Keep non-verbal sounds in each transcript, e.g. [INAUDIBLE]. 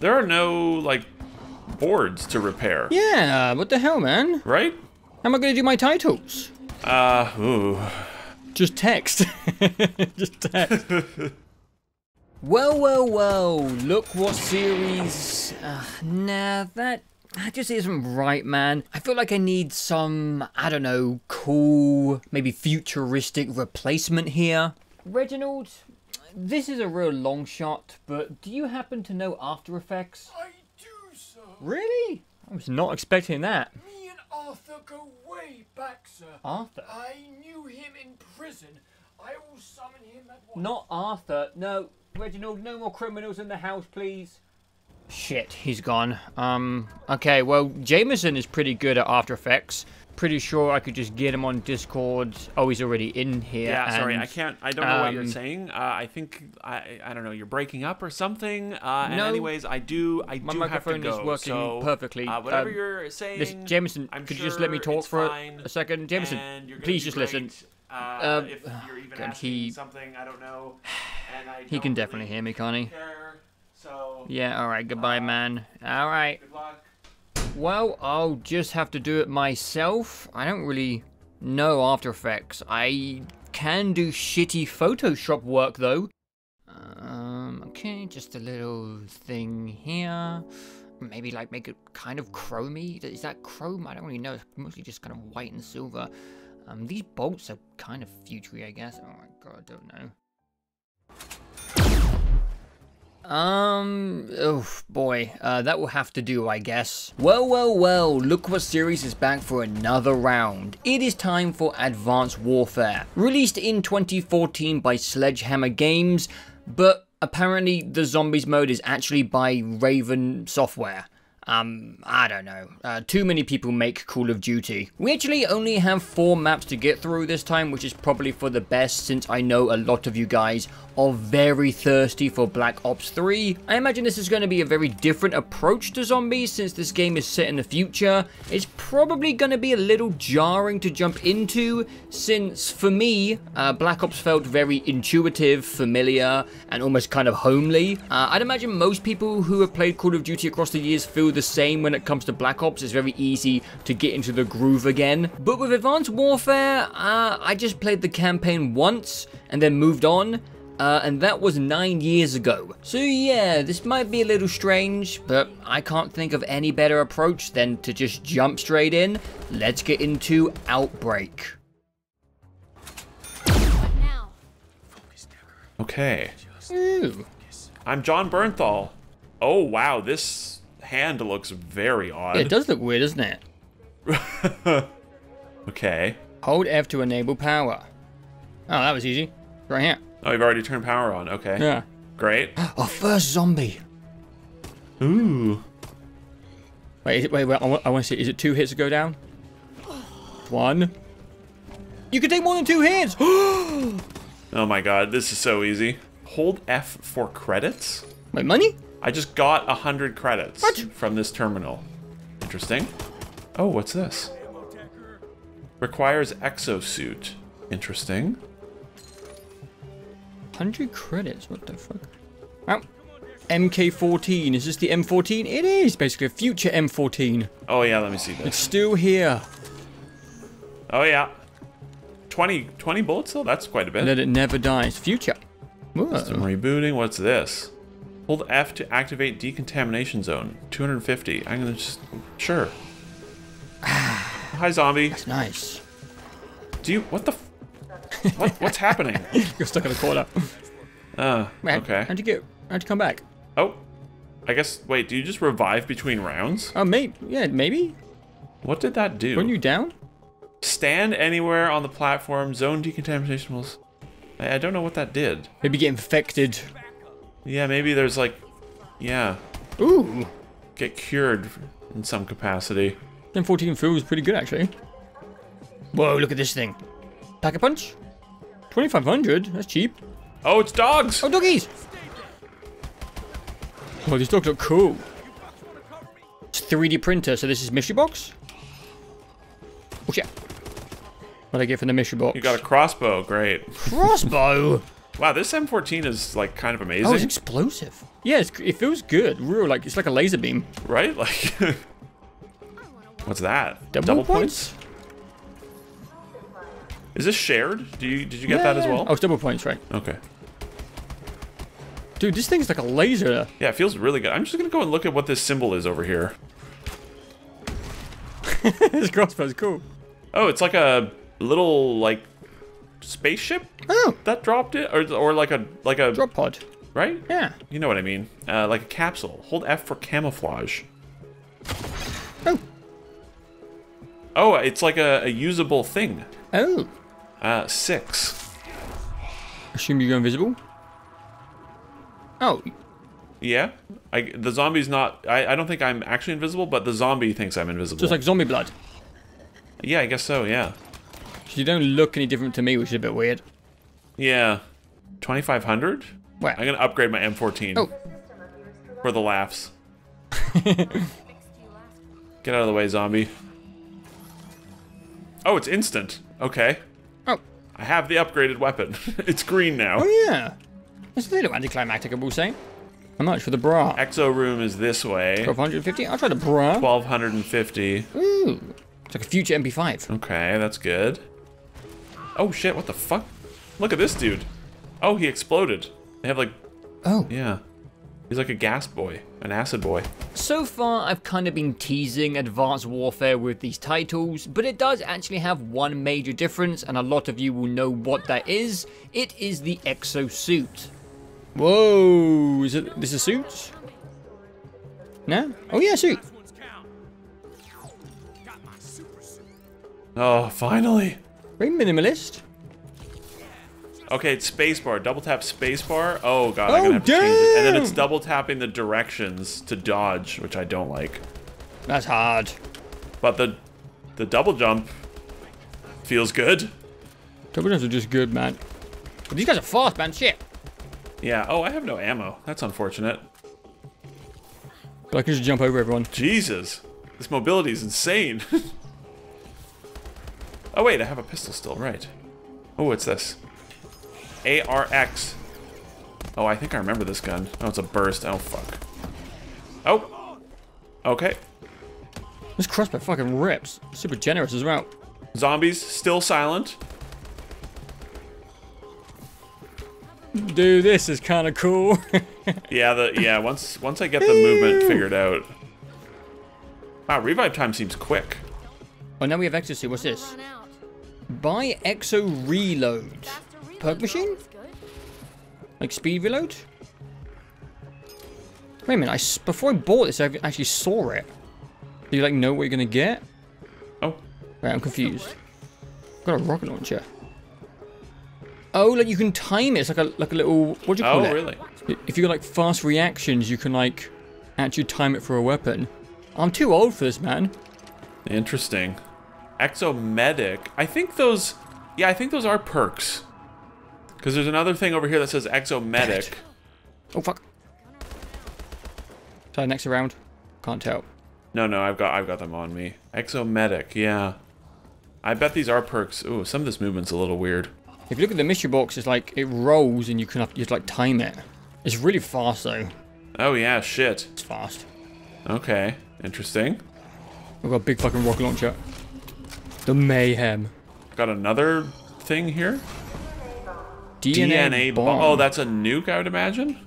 There are no, like, boards to repair, Yeah, what the hell, man? right? How am I gonna do my titles? Uh, ooh. Just text. [LAUGHS] Just text. [LAUGHS] well, well, well. Look what series. Uh, nah, that. That just isn't right, man. I feel like I need some, I don't know, cool, maybe futuristic replacement here. Reginald, this is a real long shot, but do you happen to know After Effects? I do, sir. Really? I was not expecting that. Me and Arthur go way back, sir. Arthur? I knew him in prison. I will summon him at once. Not Arthur. No, Reginald, no more criminals in the house, please. Shit, he's gone. Um, okay, well, Jameson is pretty good at After Effects. Pretty sure I could just get him on Discord. Oh, he's already in here. Yeah, sorry, I can't. I don't know what you're um, saying. Uh, I think I, I don't know. You're breaking up or something. Uh, and No. anyways, I do. I My do have to microphone is go. working so, perfectly. Uh, whatever Um, you're saying. This, Jameson, I'm could you just let me talk for a, fine, a second? Jameson, and please just great. listen. Uh, Um, if you're even [SIGHS] God, he- something, I don't know. And I He don't can really definitely hear me, can't? Care, so Yeah, alright, goodbye, Uh, man. Alright. good luck. Well, I'll just have to do it myself. I don't really know After Effects. I can do shitty Photoshop work though. Um, okay, just a little thing here. Maybe like make it kind of chromy. Is that chrome? I don't really know. It's mostly just kind of white and silver. Um, these bolts are kind of futury, I guess. Oh my god, I don't know. Um, oh boy, uh, that will have to do, I guess. Well, well, well, look what series is back for another round. It is time for Advanced Warfare. Released in 2014 by Sledgehammer Games, but apparently the zombies mode is actually by Raven Software. Um, I don't know. Uh, too many people make Call of Duty. We actually only have four maps to get through this time, which is probably for the best since I know a lot of you guys are very thirsty for Black Ops 3. I imagine this is going to be a very different approach to zombies since this game is set in the future. It's probably going to be a little jarring to jump into since for me, uh, Black Ops felt very intuitive, familiar, and almost kind of homely. Uh, I'd imagine most people who have played Call of Duty across the years feel the same when it comes to Black Ops. It's very easy to get into the groove again. But with Advanced Warfare, uh, I just played the campaign once and then moved on. Uh, and that was nine years ago. So yeah, this might be a little strange, but I can't think of any better approach than to just jump straight in. Let's get into Outbreak. Okay. Ooh. I'm Jon Bernthal. Oh wow, this hand looks very odd. Yeah, it does look weird, doesn't it? [LAUGHS] Okay. Hold F to enable power. Oh, that was easy. Right here. Oh, you've already turned power on. Okay. Yeah. Great. [GASPS] Our first zombie. Ooh. Wait, is it, wait, wait. I want, I want to see. Is it two hits to go down? One. You can take more than two hits. [GASPS] Oh my god, this is so easy. Hold F for credits? My money? I just got a hundred credits What? from this terminal. Interesting. Oh, what's this? Requires exosuit. Interesting. 100 credits. What the fuck? Oh. MK14. Is this the M14? It is basically a future M14. Oh yeah, let me see It's still here. Oh yeah. 20, 20 bullets though? That's quite a bit. Let it never dies. Future. Whoa. I'm rebooting. What's this? Hold F to activate decontamination zone. 250. I'm gonna just sure. Ah. Hi zombie. That's nice. Do you what the f- what what's happening? [LAUGHS] You're stuck in the corner. Uh Wait, okay. How'd you get? How'd you come back? Oh. I guess wait, do you just revive between rounds? Oh, maybe. Yeah, maybe. What did that do? Weren't you down? Stand anywhere on the platform, zone decontamination will I don't know what that did. Maybe get infected. Yeah, maybe there's like yeah, Ooh. get cured in some capacity. M14 feels pretty good, actually. Whoa, look at this thing. Pack a punch? 2500 That's cheap. Oh, it's dogs. Oh, doggies! Oh, these dogs look cool. It's 3D printer, so this is mystery box? Oh, shit. What did I get from the mystery box? You got a crossbow, great. crossbow! [LAUGHS] Wow, this M14 is like kind of amazing. Oh, it's explosive. Yeah, it's, it feels good. Real, like, it's like a laser beam. right? [LAUGHS] Like, [LAUGHS] what's that? Double points? Is this shared? Do you did you get that as well? Oh, it's double points, right. Okay. Dude, this thing's like a laser. Yeah, it feels really good. I'm just gonna go and look at what this symbol is over here. [LAUGHS] this crossbow's cool. Oh, it's like a little like spaceship Oh, that dropped it, or or like a like a drop pod. right? Yeah. You know what I mean? Uh, like a capsule. Hold F for camouflage. Oh. Oh, it's like a, a usable thing. Oh. Uh, six. Assume you go invisible. Oh, Yeah. I, the zombie's not. I, I don't think I'm actually invisible, but the zombie thinks I'm invisible. just like zombie blood. yeah, I guess so. Yeah. You don't look any different to me, which is a bit weird. Yeah. 2500. Where? I'm gonna upgrade my M14 Oh. for the laughs. Get out of the way, zombie. Oh, it's instant. Okay. I have the upgraded weapon. [LAUGHS] it's green now. Oh, yeah. That's a little anticlimactic, I will say. How much for the bra? Exo room is this way. 1250? I'll try the bra. 1250. Ooh. It's like a future MP5. Okay, that's good. Oh shit, what the fuck? Look at this dude. Oh, he exploded. They have like, Oh. yeah. He's like a gas boy, an acid boy. So far, I've kind of been teasing Advanced Warfare with these titles, but it does actually have one major difference, and a lot of you will know what that is. It is the exosuit. Whoa, is it this a suit? No? Oh yeah, suit. Oh, finally. Very minimalist. Okay, it's spacebar. Double tap spacebar. Oh god, I'm Oh, gonna have to change it. And then it's double tapping the directions to dodge, which I don't like. That's hard. But the the double jump feels good. Double jumps are just good, man. But these guys are fast, man. Shit. Yeah. Oh, I have no ammo. That's unfortunate. But I can just jump over everyone. Jesus, this mobility is insane. [LAUGHS] oh wait, I have a pistol still. Right. Oh, what's this? ARX. Oh, I think I remember this gun. Oh, it's a burst. Oh fuck. Oh. Okay. This crossbow fucking rips. Super generous as well. Zombies still silent. Dude, this is kind of cool. [LAUGHS] Yeah, the yeah. Once once I get the movement figured out. Wow, revive time seems quick. oh, now we have exosuit. What's this? Buy exo reload. Perk machine? Like speed reload? Wait a minute, I before I bought this, I actually saw it. Do you like know what you're gonna get? Oh, Right, I'm confused. Got a rocket launcher. Oh, like you can time it. It's like a like a little what do you call oh it? Oh, really? If you got like fast reactions, you can like actually time it for a weapon. I'm too old for this, man. Interesting. Exomedic. I think those. Yeah, I think those are perks. Because there's another thing over here that says Exomedic. Oh fuck. Try next round. Can't tell. No, no, I've got I've got them on me. Exomedic. Yeah. I bet these are perks. Ooh, some of this movement's a little weird. If you look at the mystery box, it's like it rolls and you can have, you to like time it. It's really fast though. Oh yeah, shit. It's fast. Okay, interesting. I've got a big fucking rocket launcher. The mayhem. Got another thing here. DNA, DNA bomb. bomb. Oh, that's a nuke, I would imagine.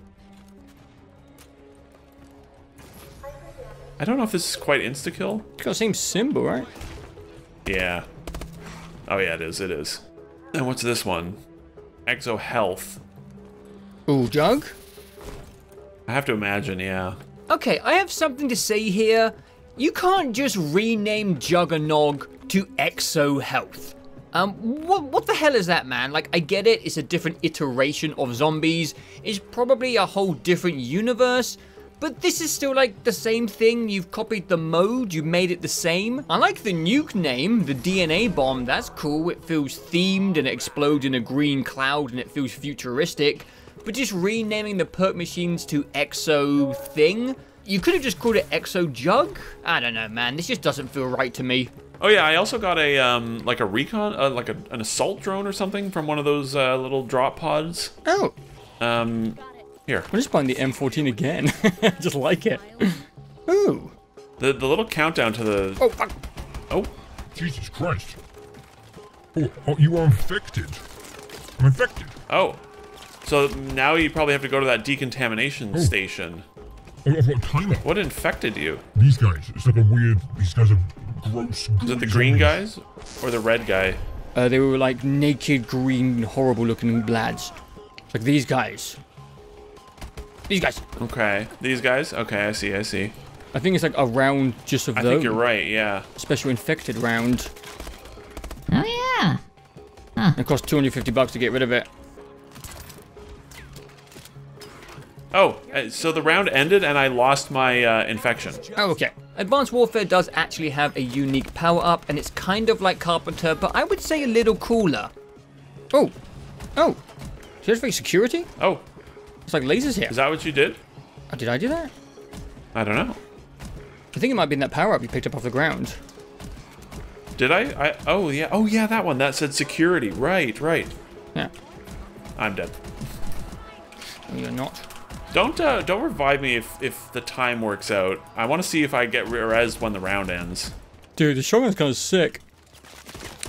I don't know if this is quite insta kill. It's got the same symbol, right? Yeah. Oh yeah, it is. It is. And what's this one? Exo Health. Ooh, jug. I have to imagine. Yeah. Okay, I have something to say here. You can't just rename Juggernog to Exo Health. Um, what, what the hell is that, man? Like, I get it, it's a different iteration of zombies. It's probably a whole different universe. But this is still like the same thing. You've copied the mode, you made it the same. I like the nuke name, the DNA bomb. That's cool. It feels themed and it explodes in a green cloud and it feels futuristic. But just renaming the perk machines to Exo thing, You could have just called it Exo Jug? I don't know, man. This just doesn't feel right to me. Oh yeah, I also got a um like a recon, uh, like a, an assault drone or something from one of those uh, little drop pods. Oh, Um, here, I'm just buying the M14 again. [LAUGHS] just like it. Ooh. the the little countdown to the Oh, fuck. oh Jesus Christ. Oh, oh, you are infected. I'm infected. oh. So now you probably have to go to that decontamination station. Oh, I've got a timer. What infected you? These guys, it's like a weird, these guys are gross. Is it the green guys or the red guy? Uh, they were like naked, green, horrible looking lads. Like these guys. These guys. Okay, these guys. Okay, I see. I see. I think it's like a round just of I those. think you're right. Yeah. Special infected round. Oh yeah. It costs 250 bucks to get rid of it. Oh, uh, so the round ended and I lost my uh, infection. Oh, okay. Advanced Warfare does actually have a unique power up, and it's kind of like Carpenter, but I would say a little cooler. Oh. Oh. So there's security? Oh, It's like lasers here. is that what you did? Oh, did I do that? I don't know. I think it might be in that power up you picked up off the ground. Did I? I? Oh yeah. Oh yeah, that one. That said security. Right. Right. Yeah. I'm dead. No, you're not. Don't uh, don't revive me if if the time works out. I want to see if I get res when the round ends. Dude, the shotgun's kind of sick.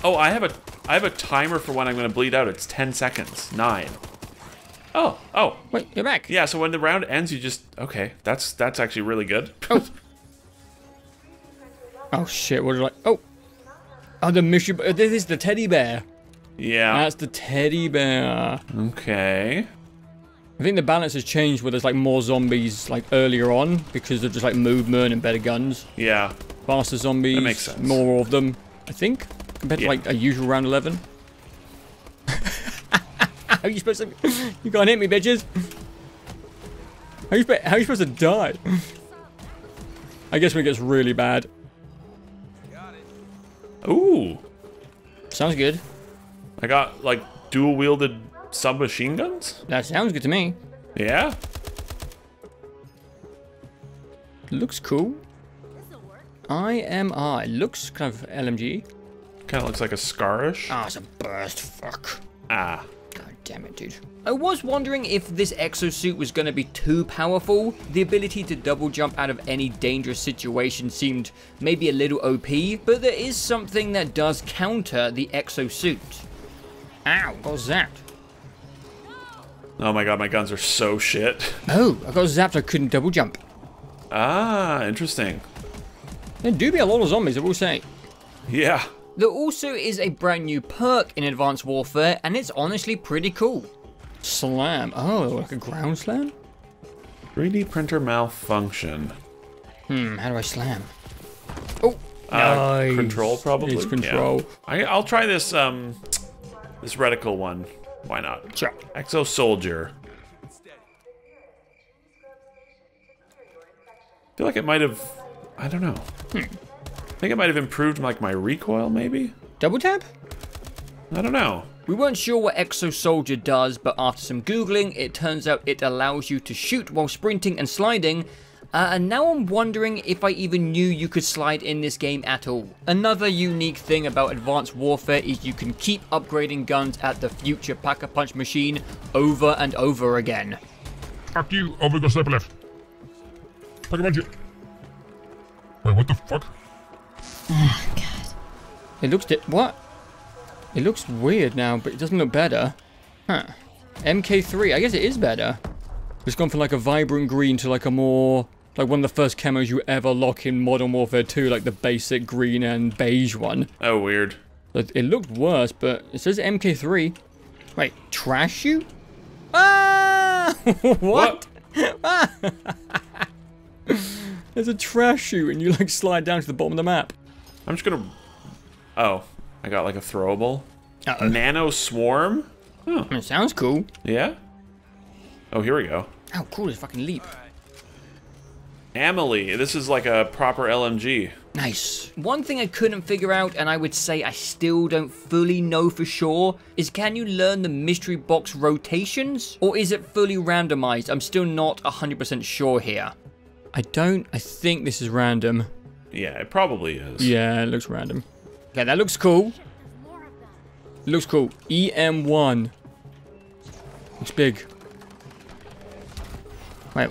Oh, I have a I have a timer for when I'm going to bleed out. It's 10 seconds. 9. Oh, oh. Wait, you're back. Yeah, so when the round ends, you just okay. That's that's actually really good. Oh oh shit, what did I... Oh! Oh, the mystery... This is the teddy bear. yeah. That's the teddy bear. Okay. I think the balance has changed where there's like more zombies like earlier on because of just like movement and better guns. Yeah. Faster zombies. That makes sense. More of them, I think, compared Yeah. to like a usual round 11. [LAUGHS] how are you supposed to... You can't hit me, bitches. How you, how are you supposed to die? I guess when it gets really bad. Ooh. Sounds good. I got like dual wielded submachine guns? That sounds good to me. Yeah. Looks cool. IMI. Looks kind of LMG. Kind of looks like a scarish. Ah, it's a burst. Fuck. Ah. God damn it, dude. I was wondering if this exosuit was going to be too powerful. The ability to double jump out of any dangerous situation seemed maybe a little OP, but there is something that does counter the exosuit. Ow, what was that? Oh my god, my guns are so shit. Oh, I got zapped, I couldn't double jump. Ah, interesting. There do be a lot of zombies, I will say. Yeah. There also is a brand new perk in Advanced Warfare, and it's honestly pretty cool. Slam. Oh, like a ground slam? 3D printer malfunction. Hmm, how do I slam? Oh, Uh, nice. Control probably. It's control. Yeah. I, I'll try this um this reticle one. Why not? Sure. Exo Soldier. I feel like it might have. I don't know. Hmm. I think it might have improved like my recoil, maybe. Double tap? I don't know. We weren't sure what Exo Soldier does, but after some googling, it turns out it allows you to shoot while sprinting and sliding. Uh, and now I'm wondering if I even knew you could slide in this game at all. Another unique thing about Advanced Warfare is you can keep upgrading guns at the future Pack-a-Punch machine over and over again. Fuck you. Oh, we got sniper left. Bunch of- Wait, what the fuck? It looks di- what? It looks weird now, but it doesn't look better. Huh. MK3, I guess it is better. It's gone from like a vibrant green to like a more like one of the first camos you ever lock in Modern Warfare 2, like the basic green and beige one. Oh, weird. It, it looked worse, but it says MK3. Wait, trash you? Ah! [LAUGHS] what? [LAUGHS] There's a trash chute and you like slide down to the bottom of the map. I'm just gonna. Oh, I got like a throwable. Uh-oh. Nano swarm. It sounds cool. Yeah. Oh, here we go. How cool is fucking leap? Ameli. This is like a proper LMG. Nice. One thing I couldn't figure out, and I would say I still don't fully know for sure, is can you learn the mystery box rotations? Or is it fully randomized? I'm still not 100% sure here. I don't. I think this is random. Yeah, it probably is. Yeah, it looks random. Okay, that looks cool. looks cool. EM1. Looks big. Wait.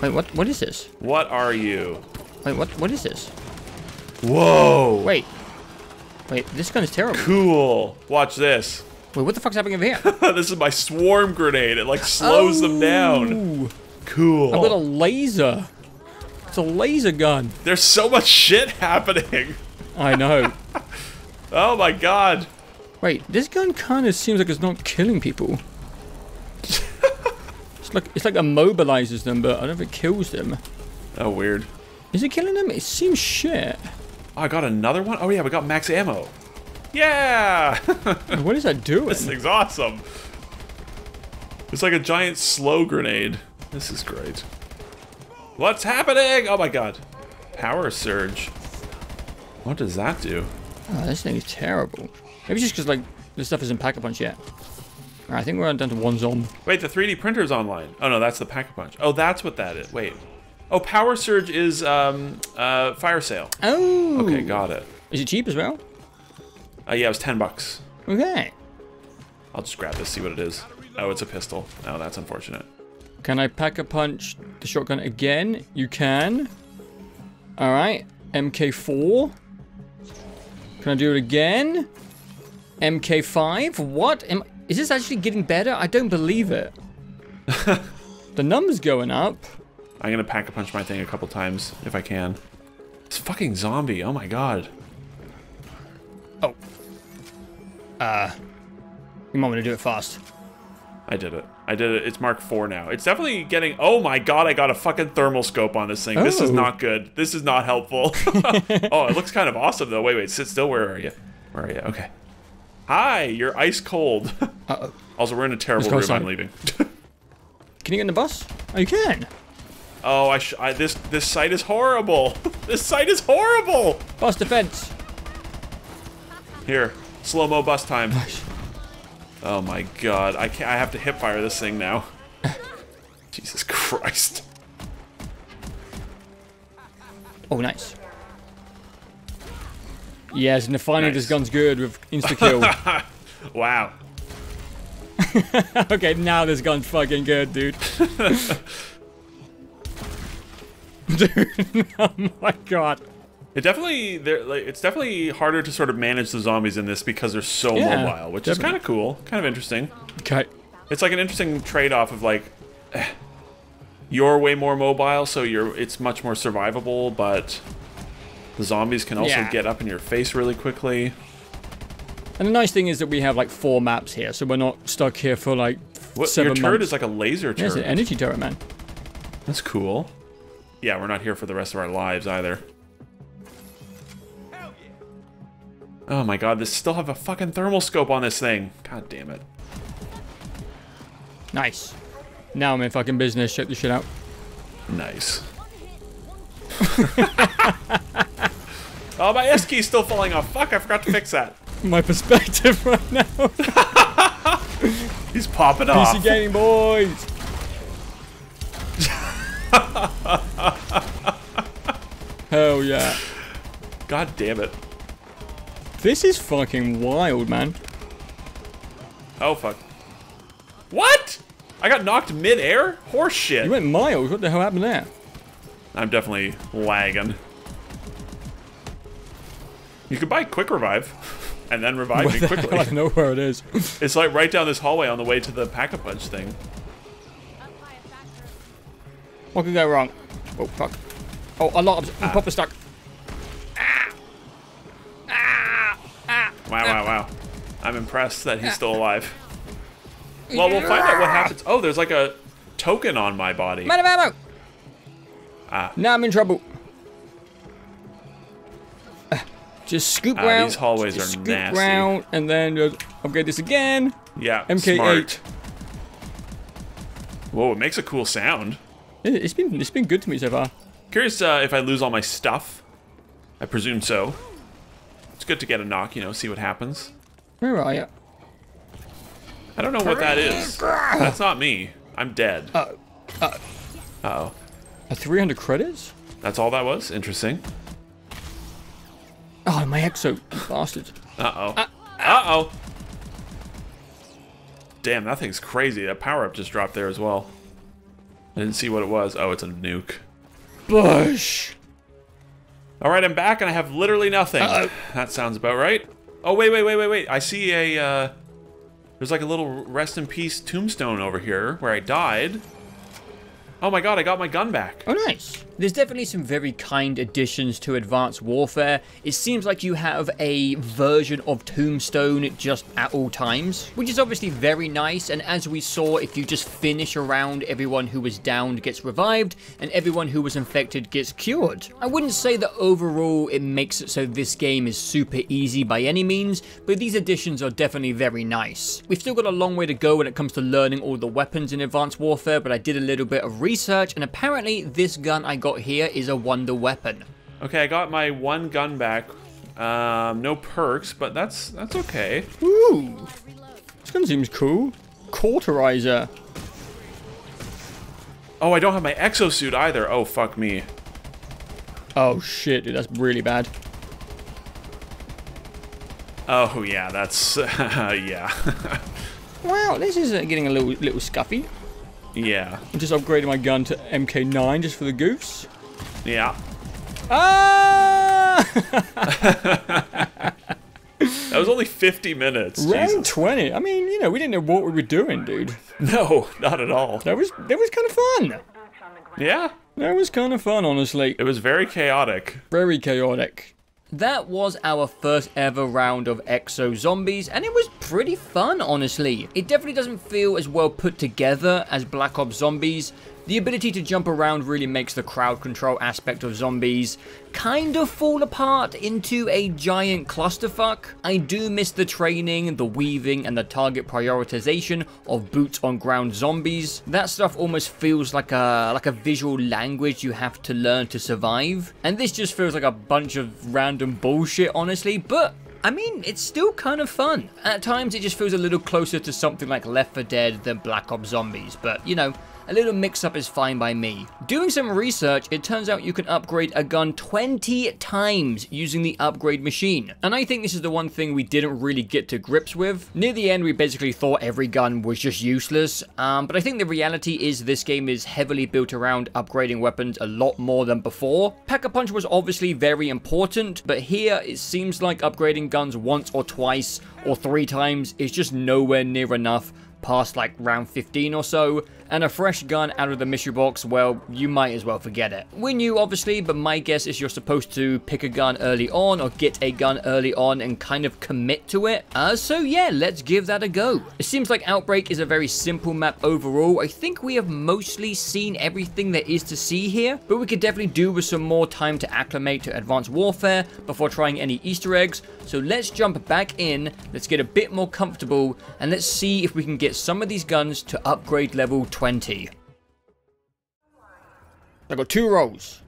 Wait, what? What is this? What are you? Wait, what? What is this? Whoa! Wait. Wait, this gun is terrible. Cool. Watch this. Wait, what the fuck's happening over here? [LAUGHS] this is my swarm grenade. It like slows them down. Ooh, Cool. I've got a laser. It's a laser gun. There's so much shit happening. I know. [LAUGHS] Oh my god. Wait, this gun kind of seems like it's not killing people. [LAUGHS] it's like it's like immobilizes them, but I don't think it kills them. Oh, weird. Is it killing them? It seems shit. Oh, I got another one? Oh yeah, we got max ammo. Yeah! [LAUGHS] What is that doing? this thing's awesome. It's like a giant slow grenade. This is great. What's happening? Oh my god. Power surge. What does that do? Oh, this thing is terrible. Maybe just because like the stuff isn't pack a punch yet. I think we're down to one zomb. Wait, the 3D printer's online. Oh no, that's the pack a punch. Oh, that's what that is. Wait. Oh, power surge is um uh fire sale. Oh. Okay, got it. Is it cheap as well? Uh, yeah, it was 10 bucks. Okay. I'll just grab this, see what it is. Oh, it's a pistol. Oh, that's unfortunate. Can I pack a punch the shotgun again? You can. Alright. MK4. Can I do it again? MK5? What? Am, is this actually getting better? I don't believe it. the number's going up. I'm gonna pack a punch my thing a couple times if I can. This fucking zombie, oh my god. Oh. Uh. You want me to do it fast? I did it. I did it. It's Mark IV now. It's definitely getting. Oh my god! I got a fucking thermal scope on this thing. This is Oh. not good. This is not helpful. [LAUGHS] oh, it looks kind of awesome though. Wait, wait. Sit still. Where are you? Where are you? Okay. Hi. You're ice cold. [LAUGHS] Uh-oh. also, we're in a terrible room. I'm leaving. [LAUGHS] Can you get in the bus? Oh, you can. oh, I, sh- I. This this site is horrible. [LAUGHS] this site is horrible. Bus defense. Here, slow mo bus time. Oh my god, I can't. I have to hip fire this thing now. Jesus Christ. Oh, nice. Yes, and finally this gun's good with insta [LAUGHS] kill. Wow. [LAUGHS] okay, now this gun's fucking good, dude. [LAUGHS] dude, oh my god. It definitely. Like, it's definitely harder to sort of manage the zombies in this because they're so Yeah, mobile, which is kind of cool, kind of interesting. Okay. It's like an interesting trade-off of like, eh, [SIGHS] you're way more mobile, so you're it's much more survivable, but the zombies can also Yeah. get up in your face really quickly. And the nice thing is that we have like four maps here, so we're not stuck here for like What seven your turret months. is like a laser Yeah, it's an energy turret, man. That's cool. Yeah, we're not here for the rest of our lives either. Oh my god, this still have a fucking thermal scope on this thing. God damn it. Nice. Now I'm in fucking business. Check this shit out. Nice. [LAUGHS] oh, my S key's still falling off. Fuck, I forgot to fix that. [LAUGHS] My perspective right now. He's popping PC off. gaming boys. Hell yeah. God damn it. This is fucking wild, man. Oh, fuck. What? I got knocked mid-air? Horse shit. You went miles. What the hell happened there? I'm definitely lagging. You could buy quick revive and then revive me [LAUGHS] quickly. [LAUGHS] I quickly. don't know where it is. [LAUGHS] It's like right down this hallway on the way to the pack-a-punch thing. What could go wrong? Oh, fuck. Oh, a lot of Ah. proper stuck. Wow, wow, wow. I'm impressed that he's still alive. Well, we'll find out what happens. Oh, there's like a token on my body. Man of ammo! Ah. Now I'm in trouble. Just scoop Ah, round. these hallways just are scoop nasty. round, and then just upgrade this again. Yeah, MK8. smart. Whoa, it makes a cool sound. It- It's been it's been good to me so far. Curious uh, if I lose all my stuff. I presume so. It's good to get a knock, you know, see what happens. Where are you? I don't know what that is. That's not me. I'm dead. Uh, Uh oh. A 300 credits? That's all that was? Interesting. Oh, my exo, bastards. Uh-oh. Uh-oh. Damn, that thing's crazy. That power-up just dropped there as well. I didn't see what it was. Oh, it's a nuke. Bush! All right, I'm back and I have literally nothing. Uh-oh. That sounds about right. Oh, wait, wait, wait, wait, wait. I see a, uh... There's like a little rest in peace tombstone over here where I died. Oh my god, I got my gun back. Oh, nice. There's definitely some very kind additions to Advanced Warfare. It seems like you have a version of Tombstone just at all times, which is obviously very nice. And as we saw, if you just finish around, everyone who was downed gets revived, and everyone who was infected gets cured. I wouldn't say that overall it makes it so this game is super easy by any means, but these additions are definitely very nice. We've still got a long way to go when it comes to learning all the weapons in Advanced Warfare, but I did a little bit of research, and apparently this gun I got here is a wonder weapon. Okay, I got my one gun back. Um, no perks, but that's that's okay. Ooh, this gun seems cool. Cauterizer. Oh, I don't have my exosuit either. Oh, fuck me. Oh shit, dude, that's really bad. Oh, yeah, that's... [LAUGHS] yeah. [LAUGHS] Wow, this is uh, getting a little little scuffy. Yeah. I'm just upgrading my gun to MK9 just for the goose. Yeah. Ah! [LAUGHS] That was only 50 minutes. Round Jesus. 20. I mean, you know, we didn't know what we were doing, dude. No, not at all. That was that was kind of fun. Yeah. That was kind of fun, honestly. It was very chaotic. Very chaotic. That was our first ever round of Exo Zombies, and it was pretty fun, honestly. It definitely doesn't feel as well put together as Black Ops Zombies. The ability to jump around really makes the crowd control aspect of zombies kind of fall apart into a giant clusterfuck. I do miss the training, the weaving, and the target prioritization of boots on ground zombies. That stuff almost feels like a like a visual language you have to learn to survive. And this just feels like a bunch of random bullshit, honestly, but I mean, it's still kind of fun. At times, it just feels a little closer to something like Left 4 Dead than Black Ops Zombies, but you know, a little mix up is fine by me. Doing some research, it turns out you can upgrade a gun 20 times using the upgrade machine. And I think this is the one thing we didn't really get to grips with. Near the end, we basically thought every gun was just useless. Um, but I think the reality is this game is heavily built around upgrading weapons a lot more than before. Pack-a-Punch was obviously very important, but here it seems like upgrading guns once or twice or three times is just nowhere near enough past like round 15 or so, and a fresh gun out of the mystery box, well, you might as well forget it. We knew obviously, but my guess is you're supposed to pick a gun early on or get a gun early on and kind of commit to it. Uh, so yeah, let's give that a go. It seems like Outbreak is a very simple map overall. I think we have mostly seen everything there is to see here, but we could definitely do with some more time to acclimate to Advanced Warfare before trying any Easter eggs. So let's jump back in, let's get a bit more comfortable, and let's see if we can get some of these guns to upgrade level 20. I got two rolls.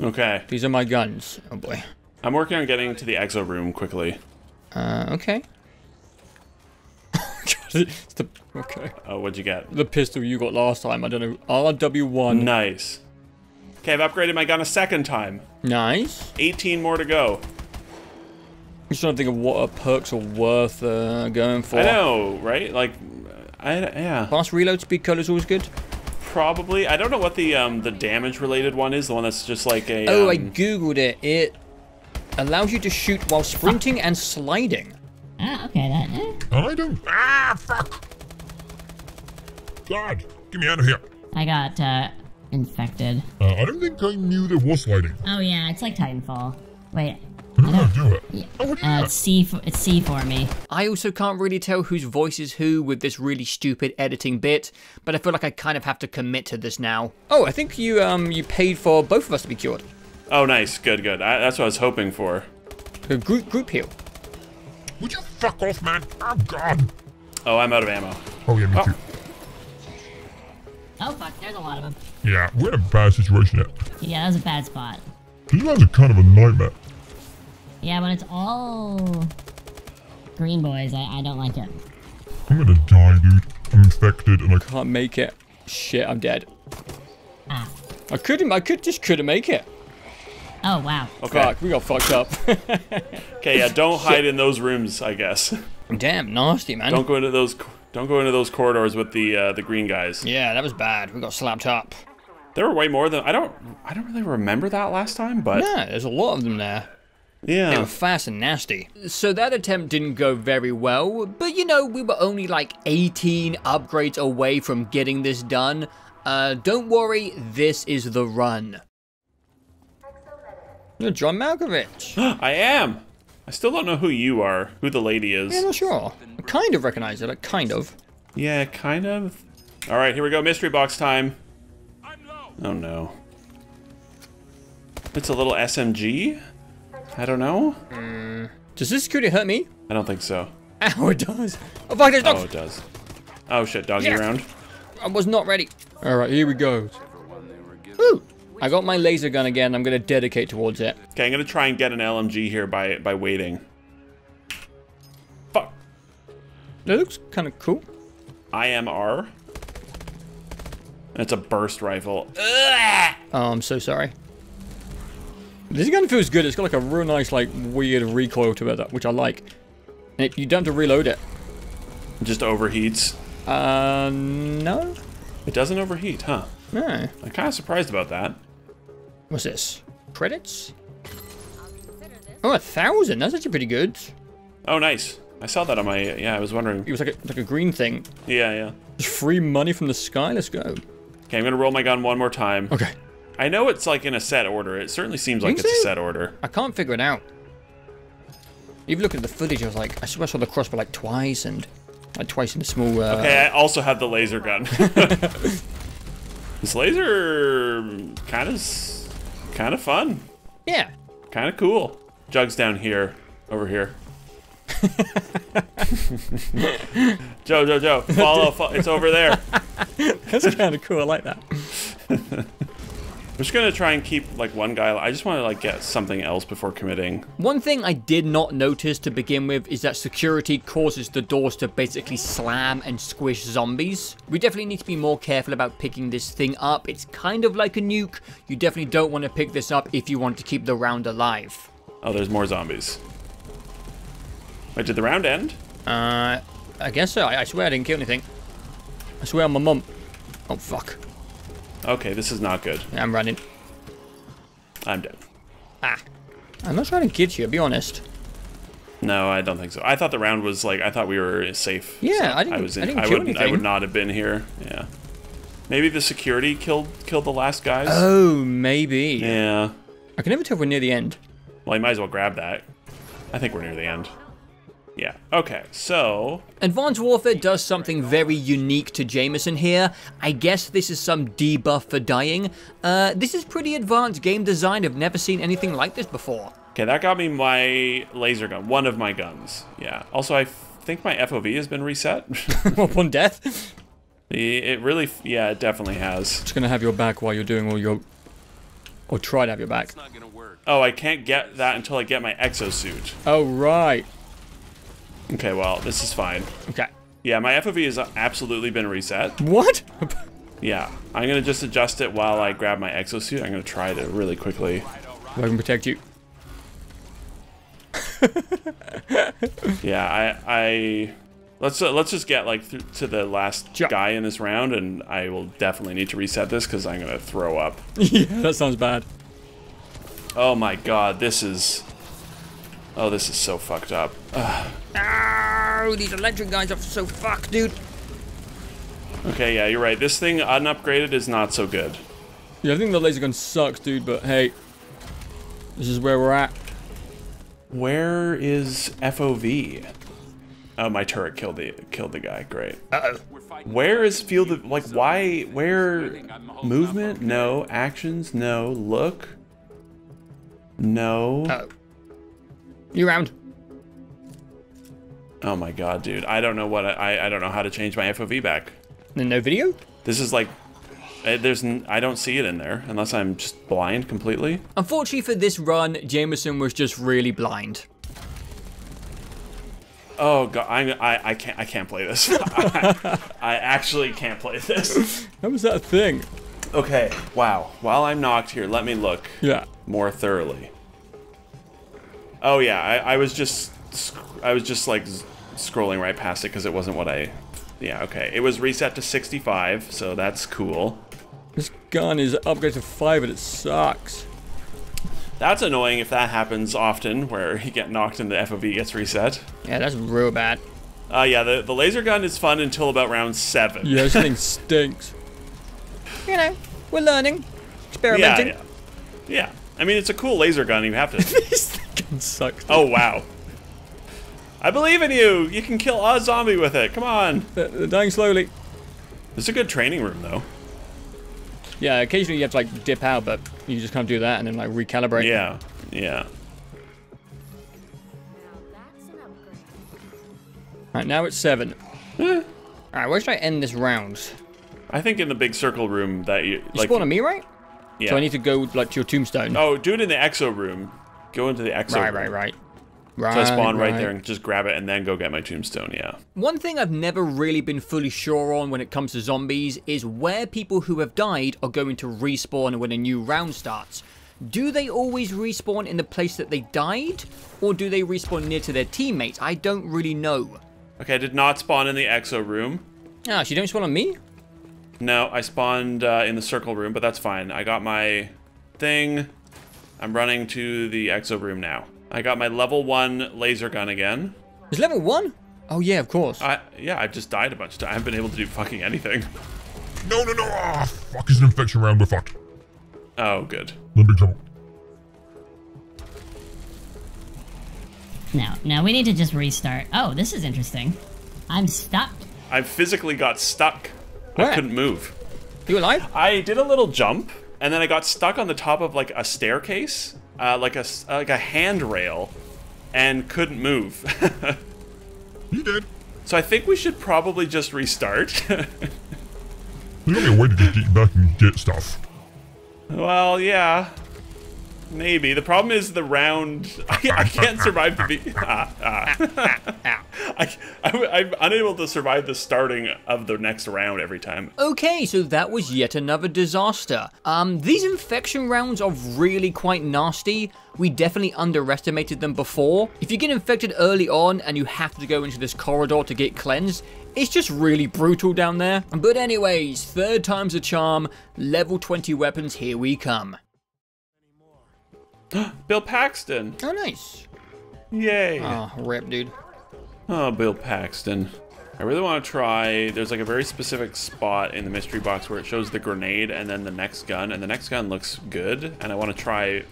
Okay. These are my guns. Oh boy. I'm working on getting to the exo room quickly. Uh, okay. [LAUGHS] it's the, okay. Oh, what'd you get? The pistol you got last time. I don't know. RW1. Nice. Okay, I've upgraded my gun a second time. Nice. 18 more to go. I'm just trying to think of what uh, perks are worth uh, going for. I know, right? Like, I yeah, Fast reload speed color is always good. probably. I don't know what the um the damage related one is. The one that's just like a. Oh, I um, googled it. It allows you to shoot while sprinting and sliding. Ah, okay, that. eh. I don't. Ah, fuck! God, get me out of here. I got uh, infected. Uh, I don't think I knew there was sliding. Oh yeah, it's like Titanfall. Wait, I don't know how to do it. yeah. Oh, what do you uh, it's C for it's C for me. I also can't really tell whose voice is who with this really stupid editing bit, but I feel like I kind of have to commit to this now. Oh, I think you um you paid for both of us to be cured. Oh, nice. Good, good. I, that's what I was hoping for. A group group heal. Would you fuck off, man? I'm gone. Oh, I'm out of ammo. Oh, yeah, me Oh. too. Oh fuck, there's a lot of them. Yeah, we're in a bad situation here. Yeah, that was a bad spot. These guys are kind of a nightmare. Yeah, when it's all green boys, I, I don't like it. I'm gonna die, dude. I'm infected and I Can't make it. Shit, I'm dead. Ah, I couldn't. I could just couldn't make it. Oh, wow. Okay. Fuck, we got fucked up. [LAUGHS] Okay, yeah, don't hide in those rooms, I guess. Damn, nasty man. Don't go into those don't go into those corridors with the uh, the green guys. Yeah, that was bad. We got slapped up. There were way more than I don't I don't really remember that last time, but Yeah, there's a lot of them there. They were fast and nasty. So that attempt didn't go very well, but you know, we were only like 18 upgrades away from getting this done. Uh, don't worry, this is the run. You're John Malkovich. [GASPS] I am. I still don't know who you are, who the lady Yeah, is. not sure. I kind of recognize it, like, kind of. Yeah, kind of. All right, here we go. Mystery box time. Oh no. It's a little SMG. I don't know. Mm. Does this security hurt me? I don't think so. [LAUGHS] Oh, it does. Oh, fuck, there's Oh, it does. Oh shit, doggy Yes. round. I was not ready. All right, here we go. Ooh, I got my laser gun again. I'm gonna dedicate towards it. Okay, I'm gonna try and get an LMG here by by waiting. Fuck. That looks kind of cool. IMR. It's a burst rifle. Oh, I'm so sorry. This gun feels good. It's got like a real nice, like, weird recoil to it, which I like. And it, you don't have to reload it. It just overheats. Uh, no? It doesn't overheat, huh? No. I'm kind of surprised about that. What's this? Credits? Oh, a thousand. That's actually pretty good. Oh, nice. I saw that on my. Yeah, I was wondering. It was like a, like a green thing. Yeah, yeah. Just free money from the sky. Let's go. Okay, I'm gonna roll my gun one more time. Okay. I know it's like in a set order. It certainly seems like it's a set order. I can't figure it out. Even looking at the footage, I was like, I swear I saw the crossbow like twice and like twice in a small. Uh, Okay, I also have the laser gun. [LAUGHS] this laser kind of kind of fun, Yeah. kind of cool. Jugs down here, over here. [LAUGHS] Joe, Joe, Joe, follow. fo- it's over there. [LAUGHS] That's kind of cool. I like that. I'm just gonna try and keep like one guy. I just want to like get something else before committing. One thing I did not notice to begin with is that security causes the doors to basically slam and squish zombies. We definitely need to be more careful about picking this thing up. It's kind of like a nuke. You definitely don't want to pick this up if you want to keep the round alive. Oh, there's more zombies. Wait, did the round end? Uh, I guess so. I, I swear I didn't kill anything. I swear on my mum. Oh, fuck. Okay, this is not good. I'm running. I'm dead. Ah. I'm not trying to get you, be honest. No, I don't think so. I thought the round was like I thought we were safe. Yeah, so I didn't- was I didn't I kill would I would not have been here. Yeah. Maybe the security killed killed the last guys. Oh, maybe. yeah. I can never tell if we're near the end. Well, I might as well grab that. I think we're near the end. Yeah. Okay. So Advanced Warfare does something very unique to Jameson here. I guess this is some debuff for dying. Uh, this is pretty advanced game design. I've never seen anything like this before. okay, that got me my laser gun, one of my guns. Yeah. Also, I think my FOV has been reset. [LAUGHS] [LAUGHS] Upon death. It really, f- yeah, it definitely has. Just gonna have your back while you're doing all your... Or try to have your back. Oh, I can't get that until I get my exosuit. Oh, right. Okay, well, this is fine. Okay. Yeah, my FOV has absolutely been reset. What? Yeah, I'm gonna just adjust it while I grab my exosuit. I'm gonna try to really quickly. I can protect you. [LAUGHS] Yeah, I, I let's uh, let's just get like th- to the last Sure. guy in this round, and I will definitely need to reset this because I'm gonna throw up. [LAUGHS] yeah, that sounds bad. Oh my god, this is. Oh, this is so fucked up. Ugh. Oh, these electric guys are so fucked, dude. Okay, yeah, you're right. This thing unupgraded is not so good. Yeah, I think the laser gun sucks, dude, but hey. This is where we're at. Where is FOV? Oh, my turret killed the killed the guy. Great. Uh-oh. Where is field of like why where movement? No actions. No look. No. Uh, Uh-oh. You round. Oh my god, dude! I don't know what I I don't know how to change my FOV back. Then no video? This is like there's n- I don't see it in there unless I'm just blind completely. Unfortunately for this run, Jameson was just really blind. Oh god, I'm, I I can't I can't play this. [LAUGHS] I, I actually can't play this. How was that a thing? Okay, wow. While I'm knocked here, let me look Yeah. more thoroughly. Oh yeah, I, I was just I was just like scrolling right past it because it wasn't what I. Yeah, okay. It was reset to 65, so that's cool. This gun is upgraded to 5 and it sucks. That's annoying if that happens often, where you get knocked and the FOV gets reset. Yeah, that's real bad. Uh, yeah, the, the laser gun is fun until about round 7. Yeah, this thing [LAUGHS] stinks. You know, we're learning, yeah, experimenting. yeah. Yeah. I mean, it's a cool laser gun, you have to... [LAUGHS] gun sucks. oh, wow. I believe in you! You can kill a zombie with it, come on! They're, they're dying slowly. This is a good training room, though. Yeah, occasionally you have to like dip out, but you just kind of do that and then like recalibrate. Yeah, yeah. Right, now it's 7. Eh. Alright, where should I end this round? I think in the big circle room that you... You like, spawn on me, right? Yeah. So I need to go like to your tombstone. Oh, do it in the exo room. Go into the exo right, room. right, right. Right, So I spawn right, right. there and just grab it and then go get my tombstone, yeah. One thing I've never really been fully sure on when it comes to zombies is where people who have died are going to respawn when a new round starts. Do they always respawn in the place that they died? Or do they respawn near to their teammates? I don't really know. Okay, I did not spawn in the exo room. Ah, so you don't spawn on me? No, I spawned uh, in the circle room, but that's fine. I got my thing. I'm running to the exo room now. I got my level one laser gun again. It's level 1? Oh yeah, of course. I yeah, I've just died a bunch of times. I haven't been able to do fucking anything. No, no, no! Ah, fuck, is an infection round. We're fucked. Oh, good. We're in big trouble. No, no, we need to just restart. Oh, this is interesting. I'm stuck. I physically got stuck. Where? I couldn't move. You alive? I did a little jump, and then I got stuck on the top of like a staircase, uh, like a like a handrail, and couldn't move. [LAUGHS] You did. so I think we should probably just restart. [LAUGHS] There's a way to get back and get stuff. well, yeah, maybe. The problem is the round. [LAUGHS] I, I can't survive the. Be- [LAUGHS] ah, ah. [LAUGHS] I, I, I'm unable to survive the starting of the next round every time. Okay, so that was yet another disaster. Um, these infection rounds are really quite nasty. We definitely underestimated them before. If you get infected early on and you have to go into this corridor to get cleansed, it's just really brutal down there. But anyways, third time's a charm, level 20 weapons, here we come. [GASPS] Bill Paxton. Oh, nice. Yay. Oh, rip, dude. Oh, Bill Paxton. I really want to try. There's like a very specific spot in the mystery box where it shows the grenade and then the next gun, and the next gun looks good. And I want to try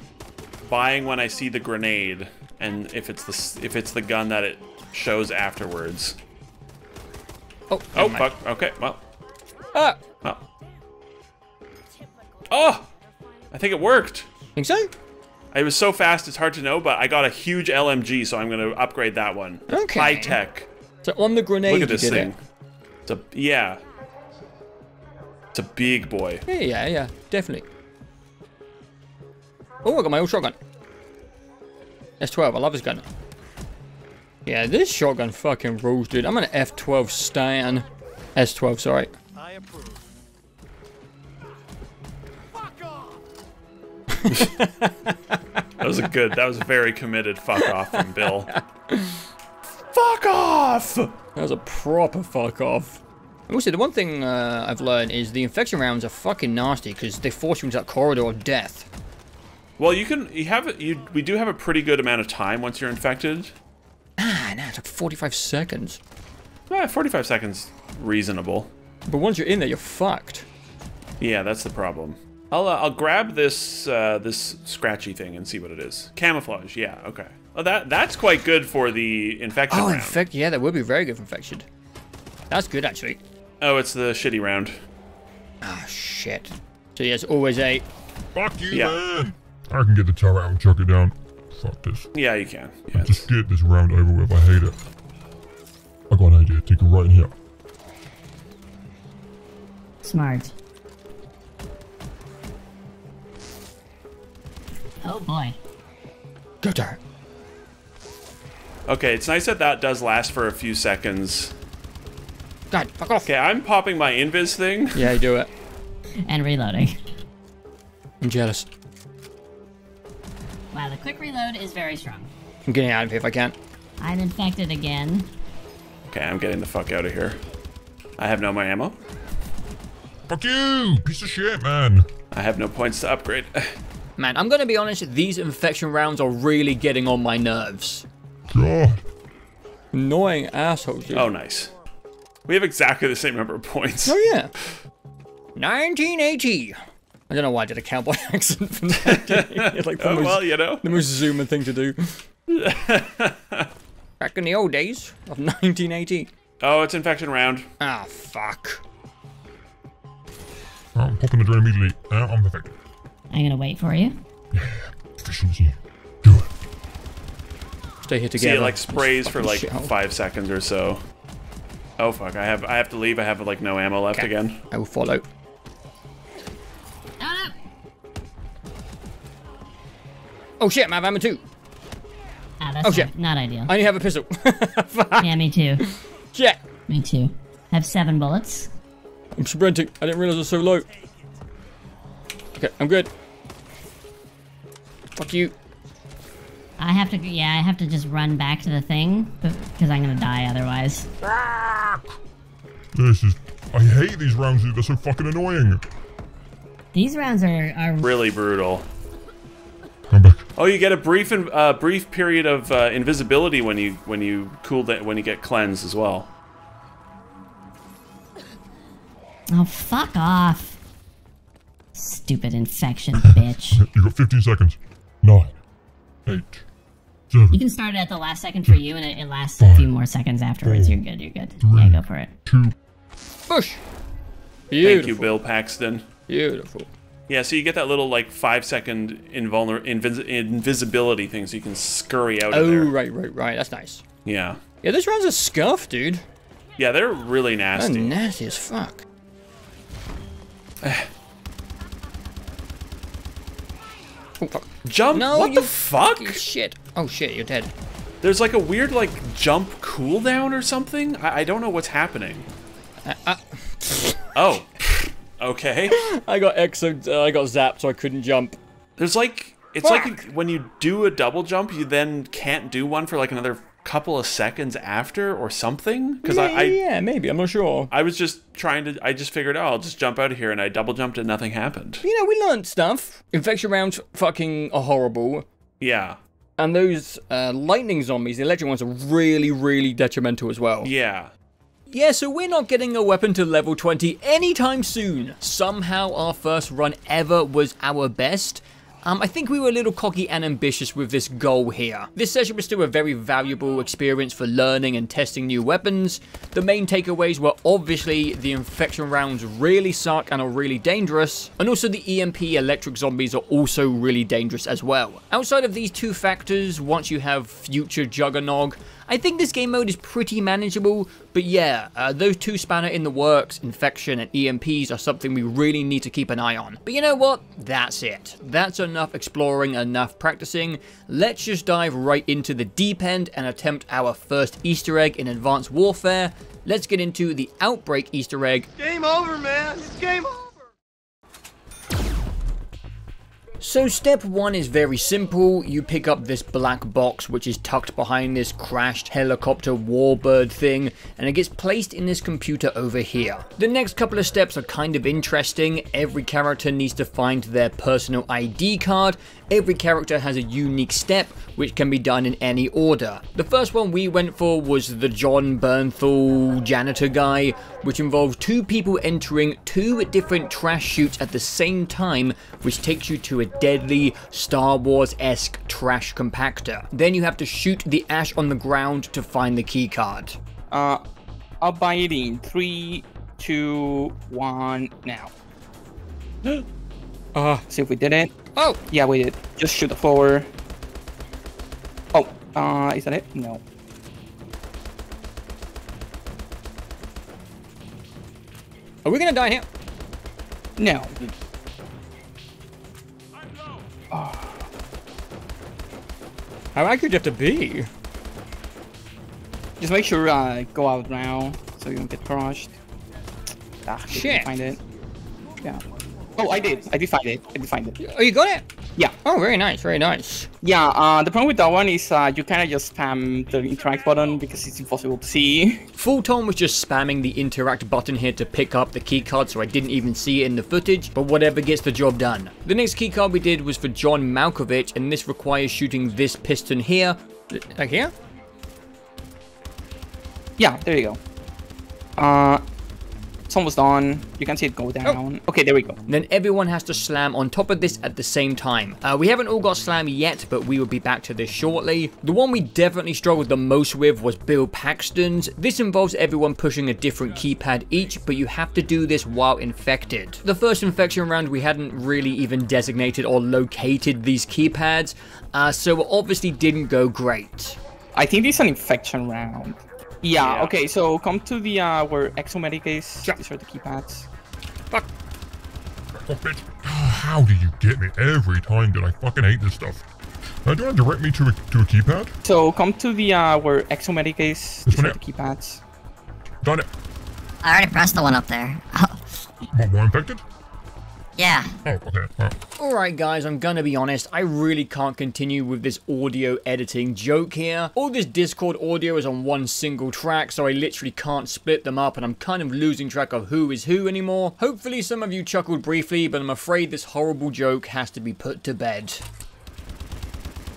buying when I see the grenade, and if it's the if it's the gun that it shows afterwards. Oh, Oh mind. fuck. Okay. Well. Ah, Oh. Oh. I think it worked. think so? It was so fast, it's hard to know, but I got a huge LMG, so I'm going to upgrade that one. Okay. High tech. So on the grenade, Look at you this did thing. it. It's a yeah. It's a big boy. Yeah, yeah, yeah, definitely. Oh, I got my old shotgun. S12, I love this gun. Yeah, this shotgun fucking rules, dude. I'm an F12 Stan. S12, sorry. I approve. [LAUGHS] That was a good. That was a very committed fuck off from Bill. fuck off. That was a proper fuck off. Also, the one thing uh, I've learned is the infection rounds are fucking nasty because they force you into that corridor of death. Well, you can. You have. You. We do have a pretty good amount of time once you're infected. Ah, now it's like 45 seconds. Eh, 45 seconds, reasonable. But once you're in there, you're fucked. Yeah, that's the problem. I'll. Uh, I'll grab this. Uh, this scratchy thing and see what it is. Camouflage. Yeah. Okay. Oh, that. That's quite good for the infection Oh, round. infect. Yeah, that would be very good for infection. That's good, actually. oh, it's the shitty round. Ah, shit. So yeah, it's always a. Fuck you, Yeah. man! I can get the turret out and chuck it down. Fuck this. Yeah, you can. Yeah. Just get this round over with. I hate it. I got an idea. Take it right in here. Smart. Oh boy. Go turret. Okay, it's nice that that does last for a few seconds. God, fuck off. Okay, I'm popping my invis thing. [LAUGHS] Yeah, you do it. and reloading. I'm jealous. Wow, the quick reload is very strong. I'm getting out of here if I can. I'm infected again. Okay, I'm getting the fuck out of here. I have no more ammo. Fuck you, piece of shit, man. I have no points to upgrade. [LAUGHS] Man, I'm gonna be honest, these infection rounds are really getting on my nerves. God. Annoying assholes, dude. oh, nice. We have exactly the same number of points. Oh, yeah. 1980. I don't know why I did a cowboy [LAUGHS] accent from that. [LAUGHS] like the, Oh, most, well, you know. the most zoomer thing to do. [LAUGHS] Back in the old days of 1980. Oh, it's infection round. Ah, fuck. Oh, I'm popping the drone immediately. Uh, I'm infected. I'm gonna wait for you. Efficiency. Stay here See, together. it like sprays for like shithole. five seconds or so. Oh fuck! I have I have to leave. I have like no ammo left Okay. again. I will follow. Oh Oh shit, I have ammo too. Ah, that's Oh, shit. not ideal. I only have a pistol. [LAUGHS] Fuck. Yeah, me too. Shit. Me too. I Have seven bullets. I'm sprinting. I didn't realize I was so low. Okay, I'm good. Fuck you. I have to, yeah, I have to just run back to the thing because I'm gonna die otherwise. This is. I hate these rounds, dude. They're so fucking annoying. These rounds are are Really brutal. Come back. Oh, you get a brief in, uh, brief period of uh, invisibility when you when you cool that when you get cleansed as well. oh fuck off. Stupid infection, [LAUGHS] bitch. You got 15 seconds. Nine. Eight. Seven. You can start it at the last second for you, and it, it lasts a few more seconds afterwards. You're good. You're good. Yeah, go for it. Two. Push. Beautiful. Thank you, Bill Paxton. Beautiful. Yeah, so you get that little like five second invulner invis- invisibility thing, so you can scurry out of Oh, right, right, right. That's nice. Yeah, Yeah, this round's a scuff, dude. yeah, they're really They're nasty. nasty as fuck. [SIGHS] [SIGHS] oh, fuck. Jump? No, what you the fuck? fucking Shit. Oh, shit, you're dead. There's like a weird like jump cooldown or something. I, I don't know what's happening. uh. oh, okay. [LAUGHS] I got exo. Uh, I got zapped, so I couldn't jump. There's like it's like when you do a double jump, you then can't do one for like another couple of seconds after or something. Because yeah, I, I yeah, maybe. I'm not sure. I was just trying to. I just figured, oh, I'll just jump out of here, and I double jumped and nothing happened. You know, we learned stuff. Infection rounds fucking are horrible. Yeah, And those uh, lightning zombies, the electric ones, are really, really detrimental as well. yeah. Yeah, so we're not getting a weapon to level 20 anytime soon. Somehow our first run ever was our best. Um, I think we were a little cocky and ambitious with this goal here. This session was still a very valuable experience for learning and testing new weapons. The main takeaways were obviously the infection rounds really suck and are really dangerous, and also the EMP electric zombies are also really dangerous as well. Outside of these two factors, once you have future Juggernog, I think this game mode is pretty manageable, but yeah, uh, those two spanner in the works, Infection and EMPs, are something we really need to keep an eye on. But you know what? That's it. That's enough exploring, enough practicing. Let's just dive right into the deep end and attempt our first Easter egg in Advanced Warfare. Let's get into the Outbreak Easter egg. Game over, man. It's game over. So step one is very simple. You pick up this black box which is tucked behind this crashed helicopter warbird thing and it gets placed in this computer over here. The next couple of steps are kind of interesting. Every character needs to find their personal ID card. Every character has a unique step which can be done in any order. The first one we went for was the Jon Bernthal janitor guy which involves two people entering two different trash chutes at the same time which takes you to a deadly Star Wars-esque trash compactor. Then you have to shoot the ash on the ground to find the key card. Uh, I'll buy it in three, two, one, now. [GASPS] Uh, See if we did it. oh, Yeah, we did. Just shoot the floor. Oh, uh, is that it? No. are we gonna die here? No. How accurate do you have to be? Just make sure uh, go out now so you don't get crushed. Ah, Shit. Find it. Yeah. Oh, I did. I did find it. I did find it. Oh, you got it? Yeah. Oh, very nice, very nice. Yeah, uh, the problem with that one is uh, you kind of just spam the interact button because it's impossible to see. Fulton was just spamming the interact button here to pick up the keycard, so I didn't even see it in the footage, but whatever gets the job done. The next keycard we did was for John Malkovich, and this requires shooting this piston here. Like here? Yeah, there you go. Uh, it's almost done. You can see it go down. Okay, there we go. Then everyone has to slam on top of this at the same time. Uh, we haven't all got slam yet, but we will be back to this shortly. The one we definitely struggled the most with was Bill Paxton's. This involves everyone pushing a different keypad each, but you have to do this while infected. The first infection round, we hadn't really even designated or located these keypads, uh, so it obviously didn't go great. I think this is an infection round. Yeah, Yeah. okay, so come to the uh, where Exomedic is. Yeah. These are the keypads. Fuck. Fuck, bitch. How do you get me every time, dude? I fucking hate this stuff. Uh, do you want to direct me to a, to a keypad? So come to the uh, where Exomedic is. These are the keypads. Done it. I already pressed the one up there. Oh, [LAUGHS] What, more infected? Yeah. [LAUGHS] Oh, okay. Well, Alright guys, I'm gonna be honest, I really can't continue with this audio editing joke here. All this Discord audio is on one single track, so I literally can't split them up and I'm kind of losing track of who is who anymore. Hopefully some of you chuckled briefly, but I'm afraid this horrible joke has to be put to bed.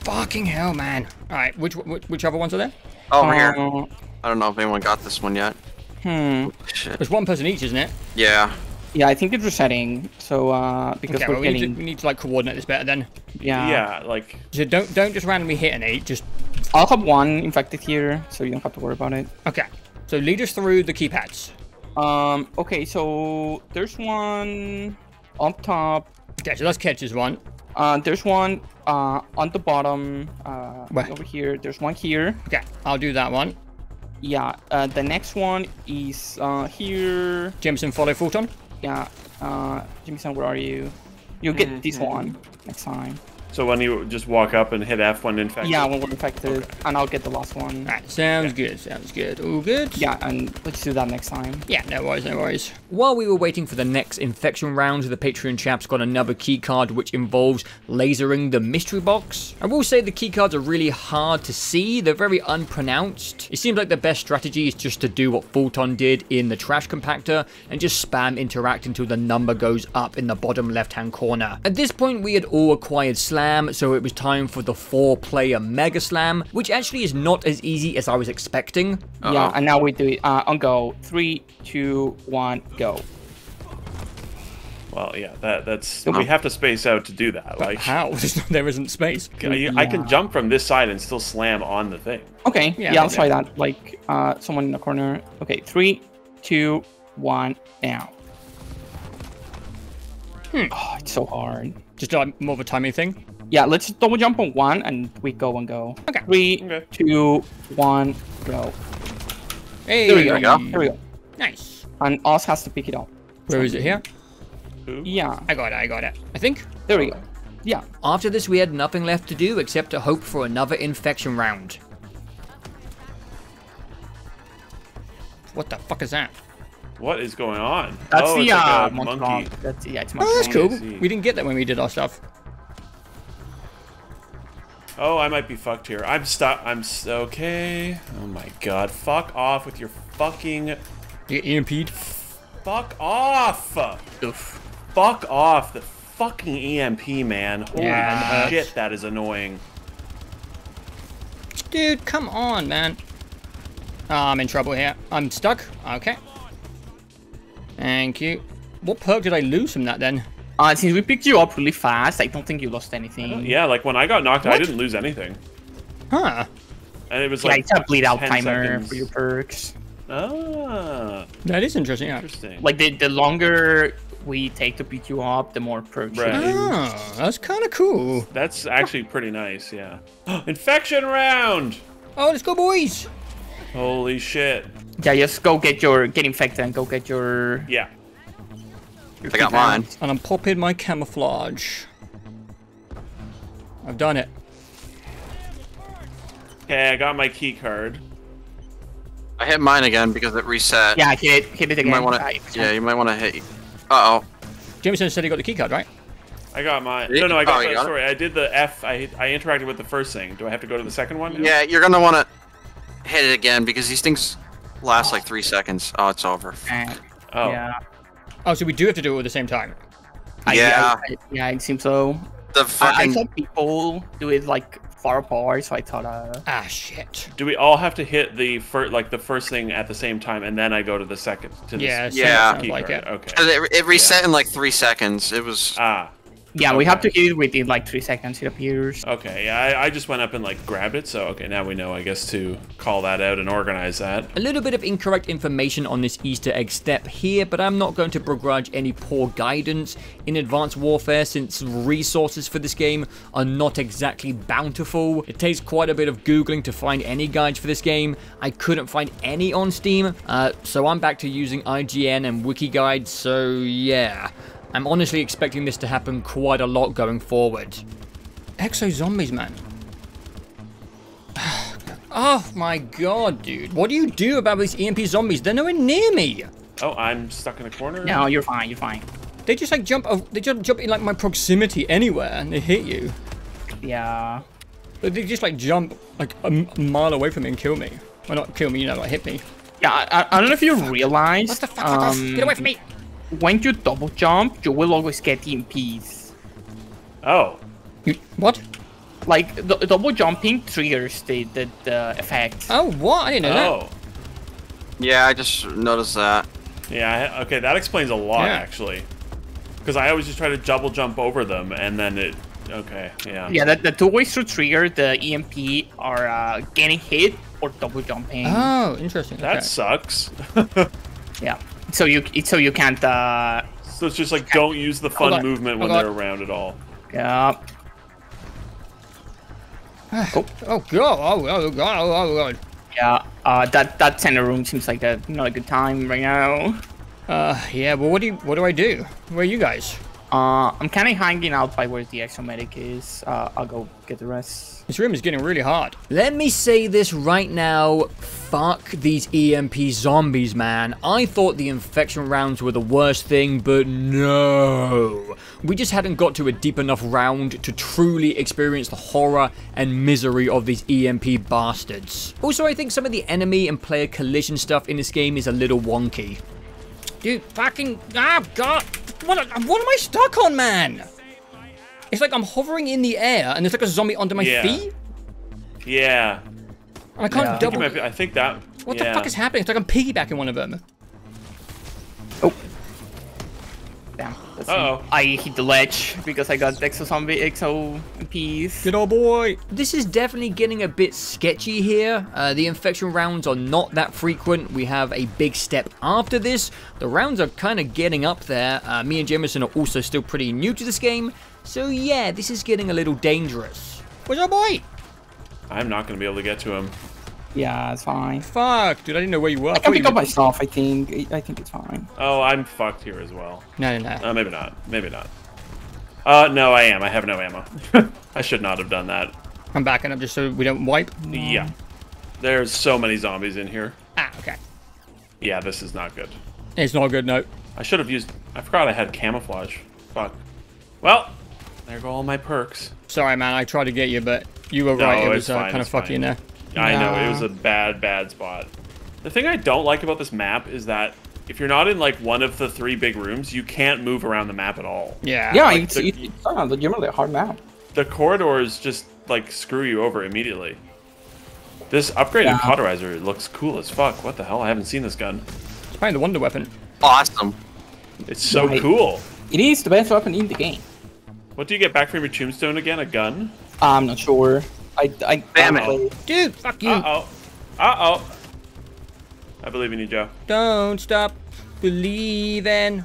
Fucking hell, man. Alright, which, which which other ones are there? Over here. Uh, I don't know if anyone got this one yet. hmm. Shit. There's one person each, isn't it? Yeah. Yeah, I think it's resetting. So uh, because Okay, we're well, we need, getting to, we need to like coordinate this better then. yeah. Yeah, like So don't don't just randomly hit an eight, just I'll have one infected here, so you don't have to worry about it. okay. So lead us through the keypads. Um. Okay, so there's one on top. Okay, so let's catch this one. Uh, there's one uh on the bottom. Uh, Where? over here. There's one here. Okay, I'll do that one. Yeah. Uh, the next one is uh here. Jameson, follow Fulton. Yeah. Uh, Jimmy-san, where are you? You'll get this one next time. So when you just walk up and hit F when infected. Yeah, when we're infected, and I'll get the last one. Alright, sounds good, sounds good. All good? Yeah, and let's do that next time. Yeah, no worries, no worries. While we were waiting for the next infection round, the Patreon chaps got another keycard which involves lasering the mystery box. I will say the keycards are really hard to see, they're very unpronounced. It seems like the best strategy is just to do what Fulton did in the trash compactor and just spam interact until the number goes up in the bottom left hand corner. At this point we had all acquired Slam, so it was time for the four player Mega Slam, which actually is not as easy as I was expecting. Yeah, and now we do it uh, on go. Three, two, one, go. Well, yeah, that that's Uh-huh. we have to space out to do that. Like How? [LAUGHS] there isn't space. I, I can jump from this side and still slam on the thing. Okay, Yeah, yeah, I'll okay. try that. Like, uh, someone in the corner. Okay, three, two, one, now. Oh, it's so hard. Just like more of a timing thing. Yeah, let's double jump on one and we go and go. Okay. Three, Okay. two, one, go. Hey, There we go. go. There we go. Nice. And Oz has to pick it up. Where is it here? Yeah, I got it, I got it. I think. there we go. Yeah. After this, we had nothing left to do except to hope for another infection round. What the fuck is that? What is going on? That's oh, the it's like uh, a monkey. monkey. That's yeah, it's Oh, monkey. that's cool. We didn't get that when we did our stuff. Oh, I might be fucked here. I'm stuck. I'm s- okay. Oh my god. Fuck off with your fucking. You EMP'd. Fuck off. Oof. Fuck off. The fucking EMP, man. Holy Yeah, uh, shit, that is annoying. Dude, come on, man. Oh, I'm in trouble here. I'm stuck. Okay. Thank you. What perk did I lose from that then? Uh, since we picked you up really fast, I don't think you lost anything. Yeah, like when I got knocked, I didn't lose anything. Huh. And it was Yeah, like. it's a bleed out timer seconds. for your perks. Ah, That is interesting, yeah. interesting. Like the the longer we take to pick you up, the more perks. Right. get. Oh, that's kind of cool. That's actually pretty nice, yeah. [GASPS] Infection round! Oh, let's go, boys. Holy shit. Yeah, just go get your get infected and go get your. Yeah. Your I got mine. And I'm popping my camouflage. I've done it. Okay, I got my key card. I hit mine again because it reset. Yeah, I hit hit it You might want Ah, to. it's Yeah, you might want to hit. Uh oh. Jameson said he got the keycard, right? I got mine. No, no, I got. oh, you the got it? sorry, I did the F. I I interacted with the first thing. Do I have to go to the second one? Yeah, you're gonna want to hit it again because these things last like three seconds. Oh, it's over. And, Oh. Yeah. Oh, so we do have to do it at the same time. Yeah. I- yeah, it seems so. The I, I saw people do it like far apart, so I thought, uh, Ah, shit. Do we all have to hit the first, like the first thing at the same time, and then I go to the second? To the Yeah, Yeah. sounds like it. Okay. 'cause it, it reset in like three seconds. It was Ah. Yeah, we have to Okay. hit it within like three seconds. It appears. Okay. Yeah, I, I just went up and like grabbed it. So okay, now we know. I guess to call that out and organize that. A little bit of incorrect information on this Easter egg step here, but I'm not going to begrudge any poor guidance in Advanced Warfare since resources for this game are not exactly bountiful. It takes quite a bit of googling to find any guides for this game. I couldn't find any on Steam, uh, so I'm back to using IGN and Wiki Guides, so yeah. I'm honestly expecting this to happen quite a lot going forward. Exo zombies, man. [SIGHS] Oh my god, dude. What do you do about these EMP zombies? They're nowhere near me. Oh, I'm stuck in a corner. No, you're fine. You're fine. They just like jump, oh, they just jump in like my proximity anywhere and they hit you. Yeah. They they just like jump like a mile away from me and kill me. Well, not kill me, you know, like hit me. Yeah, I, I don't know if you realize. What the fuck? fuck off. um, Get away from me. When you double jump, you will always get EMPs. Oh. What? Like the the double jumping triggers the the, the effect. Oh, what? I didn't know that. Oh. yeah. I just noticed that. Yeah. Okay, that explains a lot Yeah. actually. Because I always just try to double jump over them, and then it. Okay. Yeah. Yeah, the, the two ways to trigger the EMP are uh, getting hit or double jumping. Oh, interesting. That okay. sucks. [LAUGHS] Yeah. So you so you can't. Uh, so it's just like don't use the fun movement when Hold they're around at all. yeah. Oh god! Oh, oh god! Oh, oh god! Yeah. Uh, that that center room seems like a not a good time right now. Uh, yeah. Well, what do you? What do I do? Where are you guys? Uh, I'm kind of hanging out by where the exomedic is. Uh, I'll go get the rest. This room is getting really hard. Let me say this right now. Fuck these EMP zombies, man. I thought the infection rounds were the worst thing, but no. We just hadn't got to a deep enough round to truly experience the horror and misery of these EMP bastards. Also, I think some of the enemy and player collision stuff in this game is a little wonky. Dude, fucking. Ah, God. What, what am I stuck on, man? It's like I'm hovering in the air and there's like a zombie under my Yeah. feet. Yeah. And I can't Yeah. I think, double. be, I think that. What yeah. the fuck is happening? It's like I'm piggybacking one of them. Oh. Damn. That's Uh-oh. I hit the ledge because I got exo zombie exo piece. Good old boy. This is definitely getting a bit sketchy here. Uh, the infection rounds are not that frequent. We have a big step after this. The rounds are kind of getting up there. Uh, me and Jameson are also still pretty new to this game. So yeah, this is getting a little dangerous. Where's our boy? I'm not going to be able to get to him. Yeah, it's fine. Fuck, dude, I didn't know where you were. I thought can you pick up were- my stuff. I think. I- I think it's fine. Oh, I'm fucked here as well. No, no, no. Uh, maybe not. Maybe not. Uh, no, I am. I have no ammo. [LAUGHS] I should not have done that. I'm backing up just so we don't wipe. Yeah. There's so many zombies in here. Ah, okay. Yeah, this is not good. It's not a good, no. I should have used... I forgot I had camouflage. Fuck. Well, there go all my perks. Sorry, man, I tried to get you, but you were No, right. It was uh, fine, kind of it's fucky in fine. There. I know, it was a bad, bad spot. The thing I don't like about this map is that if you're not in, like, one of the three big rooms, you can't move around the map at all. Yeah. Yeah, like it's, the- it's, it's legitimately a hard map. The corridors just, like, screw you over immediately. This upgraded Yeah. cauterizer looks cool as fuck. What the hell? I haven't seen this gun. It's probably the wonder weapon. Awesome. It's so Right. cool. It is the best weapon in the game. What do you get back from your tombstone again? A gun? I'm not sure. I I Damn I it. Dude, fuck you. Uh-oh. Uh-oh. I believe in you, Joe. Don't stop believing.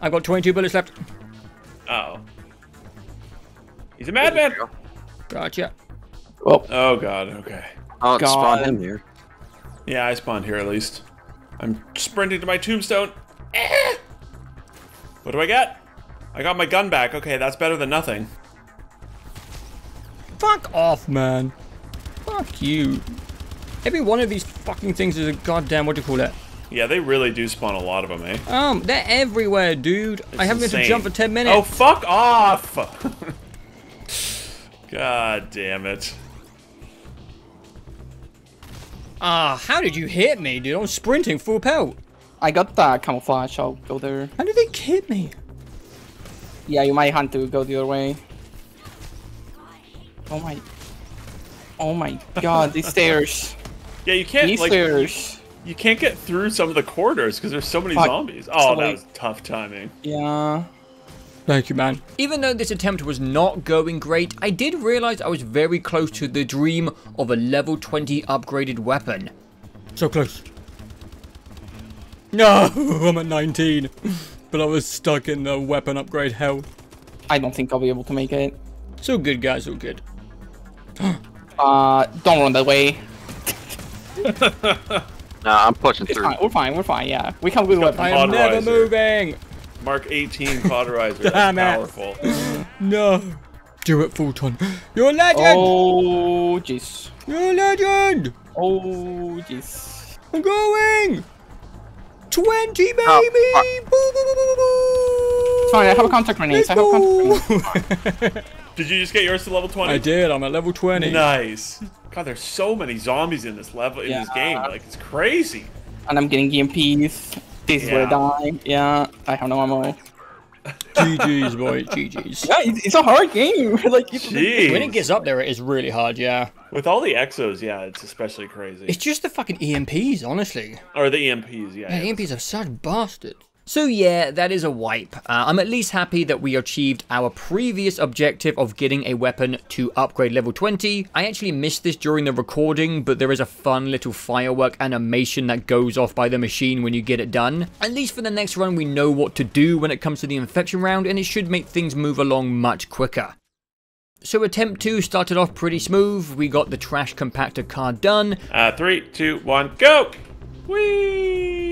I've got 22 bullets left. Uh-oh. He's a madman! Gotcha. Well, Oh, God. Okay. Oh, it spawned God. him here. Yeah, I spawned here at least. I'm sprinting to my tombstone. Eh! What do I get? I got my gun back. Okay, that's better than nothing. Fuck off, man. Fuck you. Every one of these fucking things is a goddamn, what do you call it? Yeah, they really do spawn a lot of them, eh? Um, they're everywhere, dude. I haven't been to jump for 10 minutes. Oh, fuck off! [LAUGHS] God damn it. Ah, how did you hit me, dude? I'm sprinting full pelt. I got that camouflage. I'll go there. How did they hit me? Yeah, you might have to go the other way. Oh my. Oh my god, these stairs. [LAUGHS] Yeah, you can't These like stairs. you can't get through some of the corridors because there's so many Fuck. zombies. Oh, So that late. was tough timing. Yeah. Thank you, man. Even though this attempt was not going great, I did realize I was very close to the dream of a level 20 upgraded weapon. So close. No, [LAUGHS] I'm at 19. But I was stuck in the weapon upgrade hell. I don't think I'll be able to make it. So good, guys, so good. [GASPS] Uh, don't run that way. [LAUGHS] Nah, I'm pushing It's through. fine. We're fine. We're fine. Yeah, we come with weapons. I am never moving. Mark 18 cauterizer. [LAUGHS] That's Damn it. powerful. [GASPS] No. Do it, Fulton. You're a legend. Oh jeez. You're a legend. Oh jeez. I'm going. 20, baby. Oh, Boo, boo, boo, boo, boo. It's fine. I have a contact grenades. I have a contact grenades. [LAUGHS] Did you just get yours to level 20? I did. I'm at level 20. Nice. God, there's so many zombies in this level in this game. Like it's crazy. And I'm getting EMPs. This is where I Yeah. die. Yeah, I have no ammo. GG's, boy. [LAUGHS] GG's. Yeah, it's, it's a hard game. [LAUGHS] like, it's, Jeez. When it gets up there, it is really hard, yeah. With all the exos, yeah, it's especially crazy. It's just the fucking EMPs, honestly. Or the EMPs, yeah. Yeah, yeah. EMPs are such bastards. So yeah, that is a wipe. Uh, I'm at least happy that we achieved our previous objective of getting a weapon to upgrade level 20. I actually missed this during the recording, but there is a fun little firework animation that goes off by the machine when you get it done. At least for the next run, we know what to do when it comes to the infection round, and it should make things move along much quicker. So attempt 2 started off pretty smooth, we got the trash compactor card done, Uh, three, two, one, go! Whee!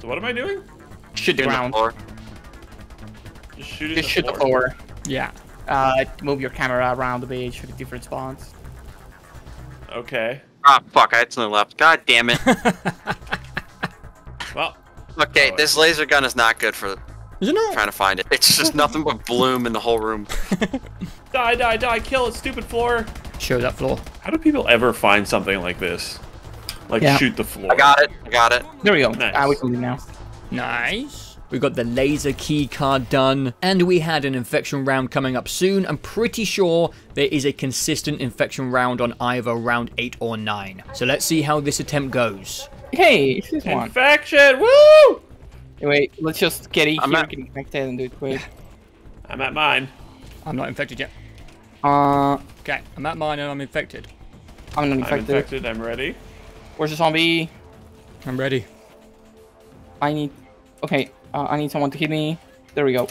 So what am I doing? shoot the In the ground. floor. Just shooting Just the shoot the floor. floor. yeah. Uh, move your camera around the bit, shoot at different spots. Okay. Ah, fuck, I had something left. God damn it. [LAUGHS] Well, Okay, Oh, this laser gun is not good for Is it not? trying to find it. It's just [LAUGHS] nothing but bloom in the whole room. [LAUGHS] die, die, die, kill it, stupid floor. Show that floor. How do people ever find something like this? Like Yeah. shoot the floor. I got it. I got it. There we go. Nice. Ah, we can leave now. Nice. We got the laser key card done, and we had an infection round coming up soon. I'm pretty sure there is a consistent infection round on either round 8 or 9. So let's see how this attempt goes. Hey, this one. Infection! Woo! Hey, Wait, let's just get it I'm here, at- get connected, and do it quick. [LAUGHS] I'm at mine. I'm not infected yet. Uh, Okay, I'm at mine and I'm infected. I'm not infected. I'm infected. infected. I'm ready. Where's the zombie? I'm ready. I need. Okay, uh, I need someone to hit me. There we go.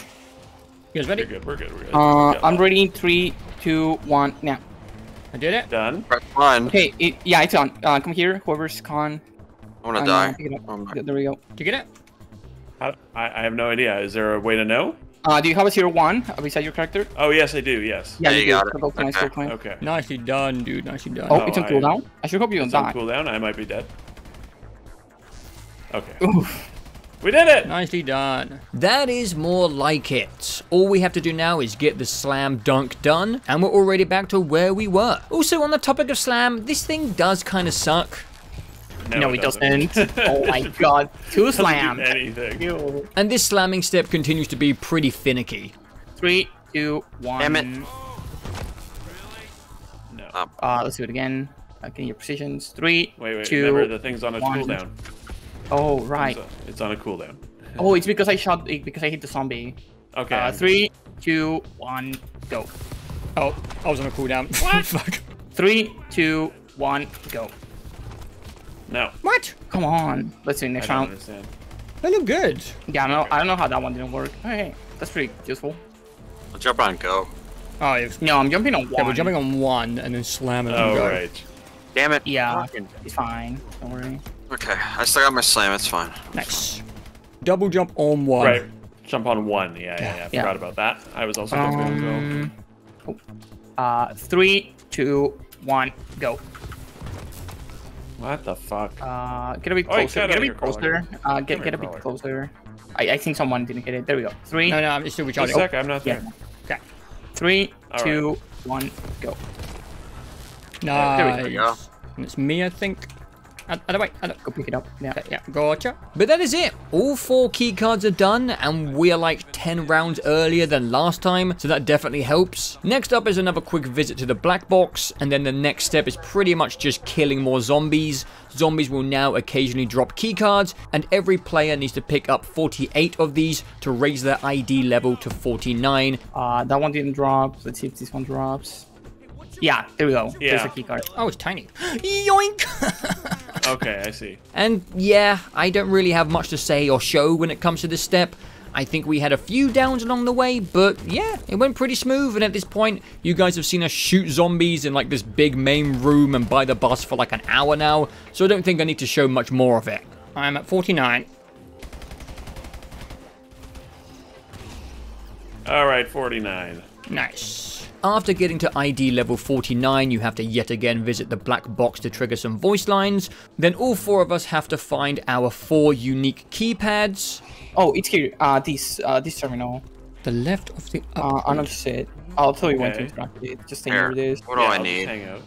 You guys We're ready? good. We're good. We're good. Uh, We I'm that. ready. in Three, two, one, now. I did it. Done. Press one. Okay, it, yeah, it's on. Uh, come here, whoever's con. I'm gonna Uh, die. pick. Oh There we go. Did you get it? How, I, I have no idea. Is there a way to know? Uh, do you have a zero one beside your character? Oh yes, I do. Yes. Yeah, Yeah, you, you do. got it. So go to my Okay. skill. Okay. Nicely done, dude. Nicely done. Oh, Oh, it's on I- cooldown. I should hope you don't It's on die. cooldown. I might be dead. Okay. Oof. We did it. Nicely done. That is more like it. All we have to do now is get the slam dunk done, and we're already back to where we were. Also, on the topic of slam, this thing does kind of suck. No, it doesn't. [LAUGHS] oh my god, two Doesn't do slams. anything. Ew. And this slamming step continues to be pretty finicky. Three, two, one. Damn it. No. Uh, let's do it again. Okay, your positions. Three, Wait, wait. two. Remember, the thing's on a one. cooldown. Oh right. It's, a- it's on a cooldown. Oh, it's because I shot. it Because I hit the zombie. Okay. Uh, three, two, one, go. Oh, I was on a cooldown. [LAUGHS] Fuck. Three, two, one, go. No. What? Come on. Let's do it I next don't round. understand. They look good. Yeah, no, I don't know how that one didn't work. Okay, that's pretty useful. I'll jump on go. Oh, yeah. No, I'm jumping on one. Okay, we're jumping on one and then slamming and Oh go. right. Damn it. Yeah, Fucking- it's fine. Don't worry. Okay, I still got my slam. It's fine. Nice. Double jump on one. Right. Jump on one. Yeah, yeah, yeah. I Yeah. forgot about that. I was also jumping on go. Um, oh. uh, three, two, one, go. What the fuck? Uh, get a bit Oh, closer. get Get a out bit closer. Uh, get here, get a bit closer. I, I think someone didn't get it. There we go. Three, No, no, I'm still Just a recharging. sec, I'm not there. Yeah. three, All right. two, one, go. Nice. there we go. And it's me, I think. Uh, uh, wait, uh, Go pick it up. Yeah. Okay, yeah, gotcha. But that is it. All four key cards are done, and we are like 10 rounds earlier than last time, so that definitely helps. Next up is another quick visit to the black box, and then the next step is pretty much just killing more zombies. Zombies will now occasionally drop key cards, and every player needs to pick up 48 of these to raise their ID level to 49. Uh, that one didn't drop. Let's see if this one drops. Yeah, there we go. Yeah. There's a key card. Oh, it's tiny. [GASPS] Yoink! [LAUGHS] Okay, I see. And yeah, I don't really have much to say or show when it comes to this step. I think we had a few downs along the way, but yeah, it went pretty smooth. And at this point, you guys have seen us shoot zombies in like this big main room and by the bus for like an hour now, so I don't think I need to show much more of it. I'm at 49. All right, 49. Nice. After getting to ID level 49, you have to yet again visit the black box to trigger some voice lines. Then all four of us have to find our four unique keypads. Oh, it's here. Uh, this uh, this terminal. The left of the Uh, upgrade. I noticed it. I'll tell you when to interact with it. Just stay Here. near this. What do Yeah, I need? Hang out.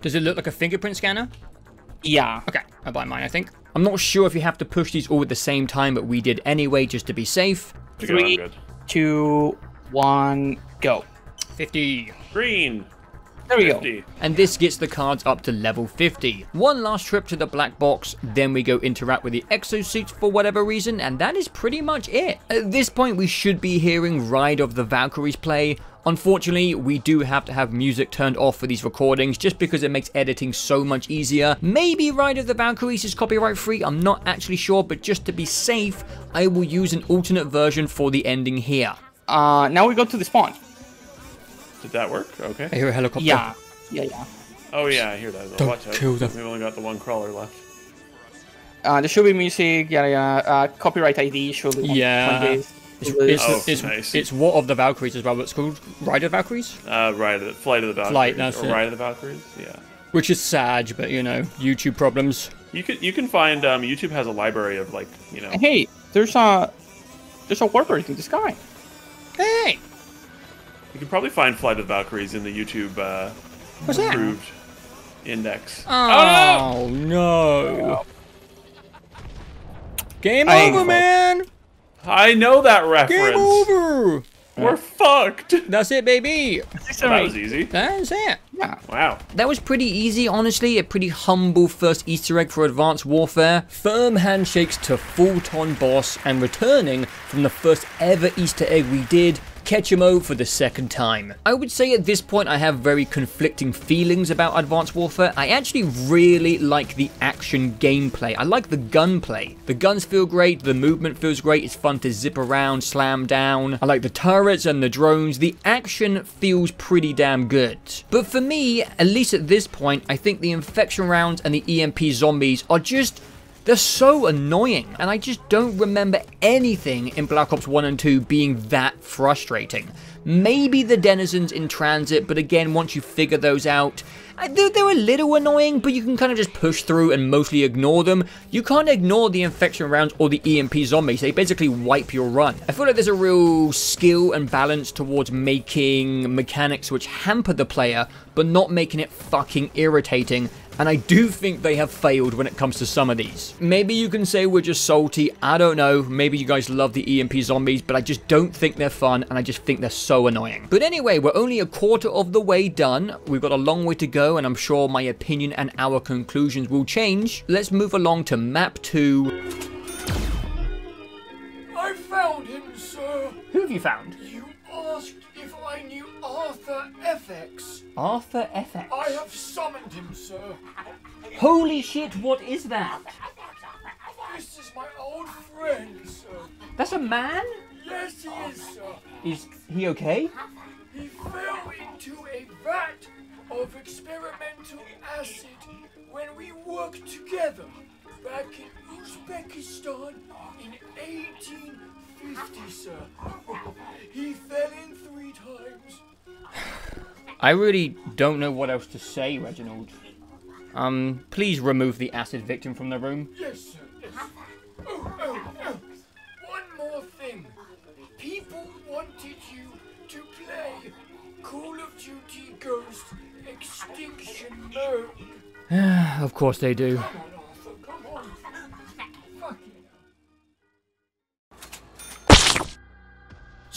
Does it look like a fingerprint scanner? Yeah. Okay, I'll buy mine, I think. I'm not sure if you have to push these all at the same time, but we did anyway just to be safe. To go, I'm Three. good. Two, one, go. 50. Green. There we go. And this gets the cards up to level 50. One last trip to the black box, then we go interact with the exosuits for whatever reason, and that is pretty much it. At this point, we should be hearing Ride of the Valkyries play. Unfortunately, we do have to have music turned off for these recordings just because it makes editing so much easier. Maybe Ride of the Valkyries is copyright free, I'm not actually sure, but just to be safe, I will use an alternate version for the ending here. Uh, now we go to the spawn. Did that work? Okay. I hear a helicopter. Yeah. Yeah, yeah. Oh yeah, I hear that. Don't Watch out. kill them. We've only got the one crawler left. Uh, there should be music. Yeah, yeah. Uh, copyright ID should be. Yeah. It's, This- it's, Oh, it's, nice. it's War of the Valkyries as well, but it's called Ride of Valkyries, Uh, Ride of the Flight of the Valkyries. Flight, that's or it. Ride of the Valkyries. Yeah. which is sad, but you know, YouTube problems. You could you can find um YouTube has a library of like you know Hey, there's a there's a warbird in the sky. Hey, you can probably find Flight of the Valkyries in the YouTube uh, what's that? index. Oh, no! Game I- over, man! I know that reference. Game over! We're fucked. That's it, baby. that was easy. That's it. Yeah. Wow. That was pretty easy, honestly. A pretty humble first Easter egg for Advanced Warfare. Firm handshakes to Fulton Boss, and returning from the first ever Easter egg we did, Ketchamo for the second time. I would say at this point I have very conflicting feelings about Advanced Warfare. I actually really like the action gameplay. I like the gunplay. The guns feel great, the movement feels great, it's fun to zip around, slam down. I like the turrets and the drones. The action feels pretty damn good. But for me, at least at this point, I think the infection rounds and the EMP zombies are just they're so annoying, and I just don't remember anything in Black Ops 1 and 2 being that frustrating. Maybe the denizens in transit, but again, once you figure those out, uh, they're, they're a little annoying, but you can kind of just push through and mostly ignore them. You can't ignore the infection rounds or the EMP zombies, they basically wipe your run. I feel like there's a real skill and balance towards making mechanics which hamper the player, but not making it fucking irritating and I do think they have failed when it comes to some of these. Maybe you can say we're just salty, I don't know, maybe you guys love the EMP zombies, but I just don't think they're fun, and I just think they're so annoying. But anyway, we're only a quarter of the way done, we've got a long way to go, and I'm sure my opinion and our conclusions will change. Let's move along to map 2. I found him, sir. Who have you found? You asked if I knew Arthur FX. Arthur FX. I have summoned him, sir. Holy shit, what is that? This is my old friend, sir. That's a man? Yes, he is, sir. Is he okay? He fell into a vat of experimental acid when we worked together back in Uzbekistan in 1850, sir. [LAUGHS] he fell in. I really don't know what else to say, Reginald. Um, please remove the acid victim from the room. Yes, sir. Yes. Oh, oh, oh. One more thing. People wanted you to play Call of Duty Ghost Extinction Mode. [SIGHS] Of course they do.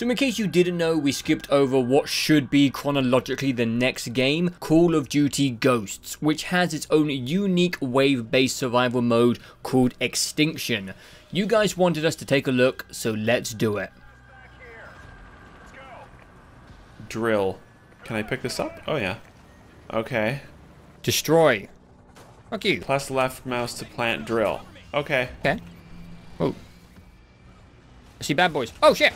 So in case you didn't know, we skipped over what should be chronologically the next game, Call of Duty Ghosts, which has its own unique wave-based survival mode called Extinction. You guys wanted us to take a look, so let's do it. Drill. Can I pick this up? Oh, yeah. Okay. Destroy. Fuck you. Plus left mouse to plant drill. Okay. Okay. Oh. I see bad boys. Oh shit!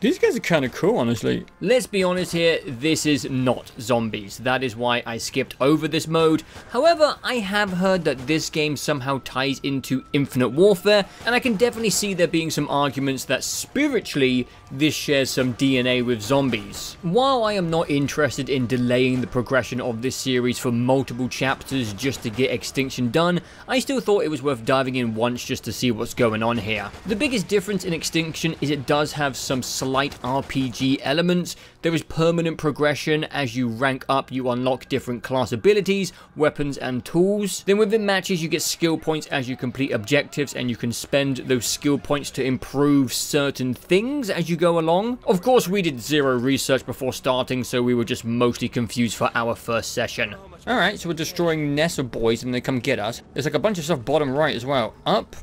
These guys are kind of cool, honestly. Let's be honest here, this is not zombies. That is why I skipped over this mode. However, I have heard that this game somehow ties into Infinite Warfare, and I can definitely see there being some arguments that spiritually, this shares some DNA with zombies. While I am not interested in delaying the progression of this series for multiple chapters just to get Extinction done, I still thought it was worth diving in once just to see what's going on here. The biggest difference in Extinction is it does have some slight RPG elements. There is permanent progression as you rank up, you unlock different class abilities, weapons and tools. Then within matches you get skill points as you complete objectives and you can spend those skill points to improve certain things as you go along. Of course we did zero research before starting so we were just mostly confused for our first session. Alright, so we're destroying nests of boys and they come get us. There's like a bunch of stuff bottom right as well. Up.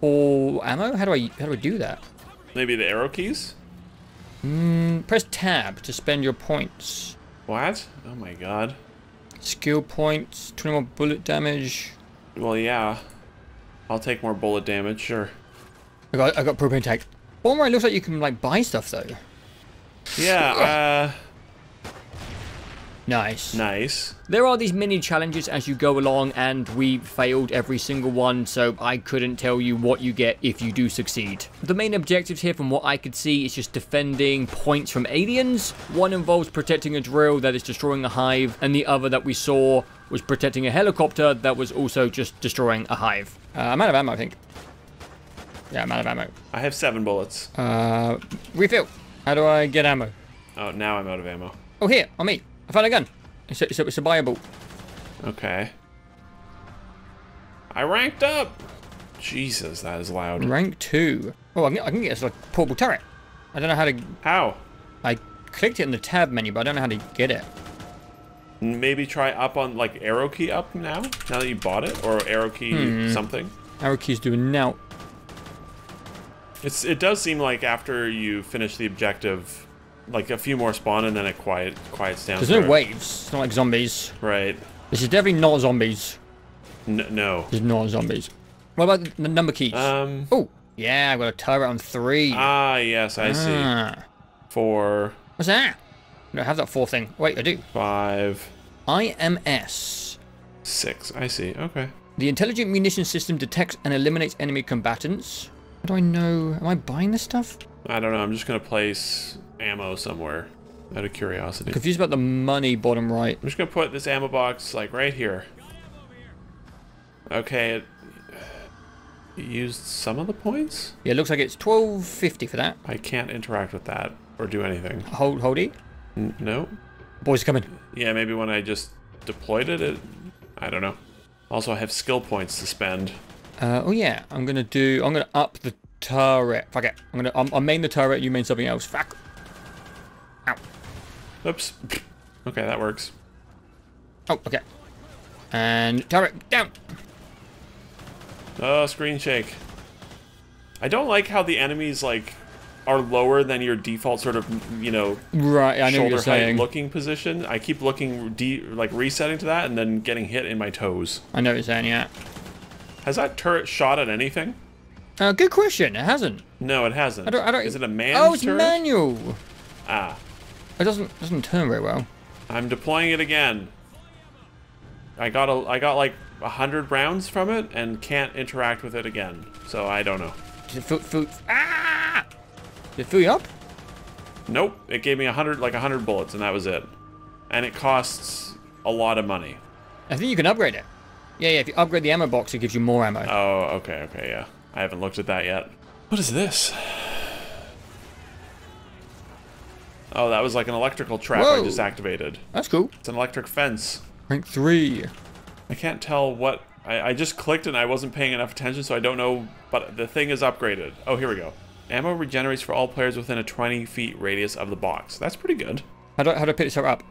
Or ammo? How do I how do I do that? Maybe the arrow keys? Press tab to spend your points. What? Oh my god. Skill points, 20 more bullet damage. Well, yeah. I'll take more bullet damage, sure. I got I got propane tank. Right looks like you can like buy stuff though. Yeah, [LAUGHS] uh, nice. Nice. There are these mini challenges as you go along, and we failed every single one, so I couldn't tell you what you get if you do succeed. The main objectives here, from what I could see, is just defending points from aliens. One involves protecting a drill that is destroying a hive, and the other that we saw was protecting a helicopter that was also just destroying a hive. Uh, I'm out of ammo, I think. Yeah, I'm out of ammo. I have seven bullets. Uh, refill. How do I get ammo? Oh, now I'm out of ammo. Oh, here, on me. I found a gun. It's a, it's a, it's a buyable. Okay. I ranked up! Jesus, that is loud. Rank 2. Oh, I can, I can get this like portable turret. I don't know how to... How? I clicked it in the tab menu, but I don't know how to get it. Maybe try up on, like, arrow key up now? Now that you bought it? Or arrow key Hmm. something? Arrow key's doing now. It's It does seem like after you finish the objective, like, a few more spawn and then it quiet quiets down. There's no for- waves. It's not like zombies. Right. This is definitely not zombies. N no. This is not zombies. What about the number keys? Um, oh, yeah, I've got a turret on 3. ah, yes, I see. Ah. Four, What's that? No, I don't have that four thing. Wait, I do. five, IMS. six. I see. Okay. The intelligent munition system detects and eliminates enemy combatants. How do I know? Am I buying this stuff? I don't know. I'm just gonna place ammo somewhere out of curiosity. Confused about the money bottom right. I'm just gonna put this ammo box like right here. Okay, it, it used some of the points. Yeah, it looks like it's 1250 for that. I can't interact with that or do anything. Hold, hold it. No. Boys coming. Yeah, maybe when I just deployed it, it. I don't know. Also, I have skill points to spend. Uh, oh yeah, I'm gonna do. I'm gonna up the turret. Fuck it. I'm gonna. I'm, I'll main the turret. You main something else. Fuck. Ow. Oops. [LAUGHS] Okay, that works. Oh, okay. And turret down. Oh, screen shake. I don't like how the enemies like are lower than your default sort of you know Right. I know what shoulder you're height saying. looking position. I keep looking de like resetting to that and then getting hit in my toes. I know what you're saying. Yeah. Has that turret shot at anything? Uh, good question. It hasn't. No, it hasn't. I don't. I don't. Is it a man Oh, it's turret? manual. Ah, It doesn't doesn't turn very well. I'm deploying it again. I got a I got like a hundred rounds from it and can't interact with it again. So I don't know. Does it fill, fill, ah! Did it fill you up? Nope, it gave me a hundred like a hundred bullets and that was it. And it costs a lot of money. I think you can upgrade it. Yeah, yeah, if you upgrade the ammo box, it gives you more ammo. Oh, okay, okay, yeah. I haven't looked at that yet. What is this? Oh, that was like an electrical trap I just activated. That's cool. It's an electric fence. Rank 3. I can't tell what... I, I just clicked and I wasn't paying enough attention, so I don't know... But the thing is upgraded. Oh, here we go. Ammo regenerates for all players within a 20 feet radius of the box. That's pretty good. How do, I- how do I pick this up?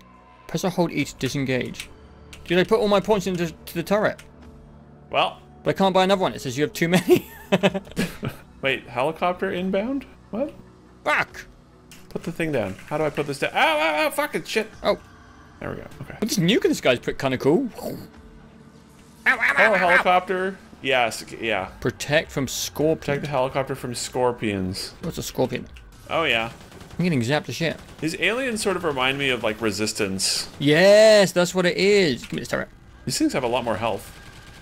Press or hold E to disengage. Did I put all my points into to the turret? Well, But I can't buy another one. It says you have too many. [LAUGHS] wait, helicopter inbound? What? Fuck! Put the thing down. How do I put this down? Ow, ow, ow, fucking shit. Oh, There we go. Okay. but this nuke in this guy's pretty kind of cool. Oh, helicopter. Yes, yeah. Protect from scorpion. Protect the helicopter from scorpions. What's a scorpion? Oh, yeah. I'm getting zapped to shit. These aliens sort of remind me of, like, Resistance. Yes, that's what it is. Give me this turret. These things have a lot more health.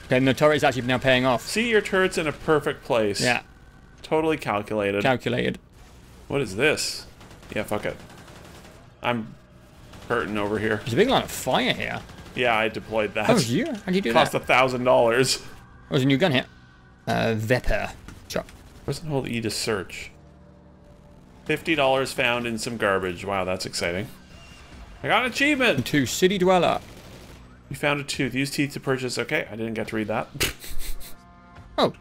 Okay, and the turret is actually now paying off. See, your turret's in a perfect place. Yeah, Totally calculated. calculated. what is this? Yeah, fuck it. I'm hurting over here. There's a big line of fire here. Yeah, I deployed that. Oh, yeah. How'd you do Cost that? a thousand dollars. Oh, there's a new gun here. Uh, Vepr. Sure. Where's the hold E to search? Fifty dollars found in some garbage. Wow, that's exciting. I got an achievement! To City Dweller. You found a tooth. Use teeth to purchase. Okay, I didn't get to read that. [LAUGHS] Oh,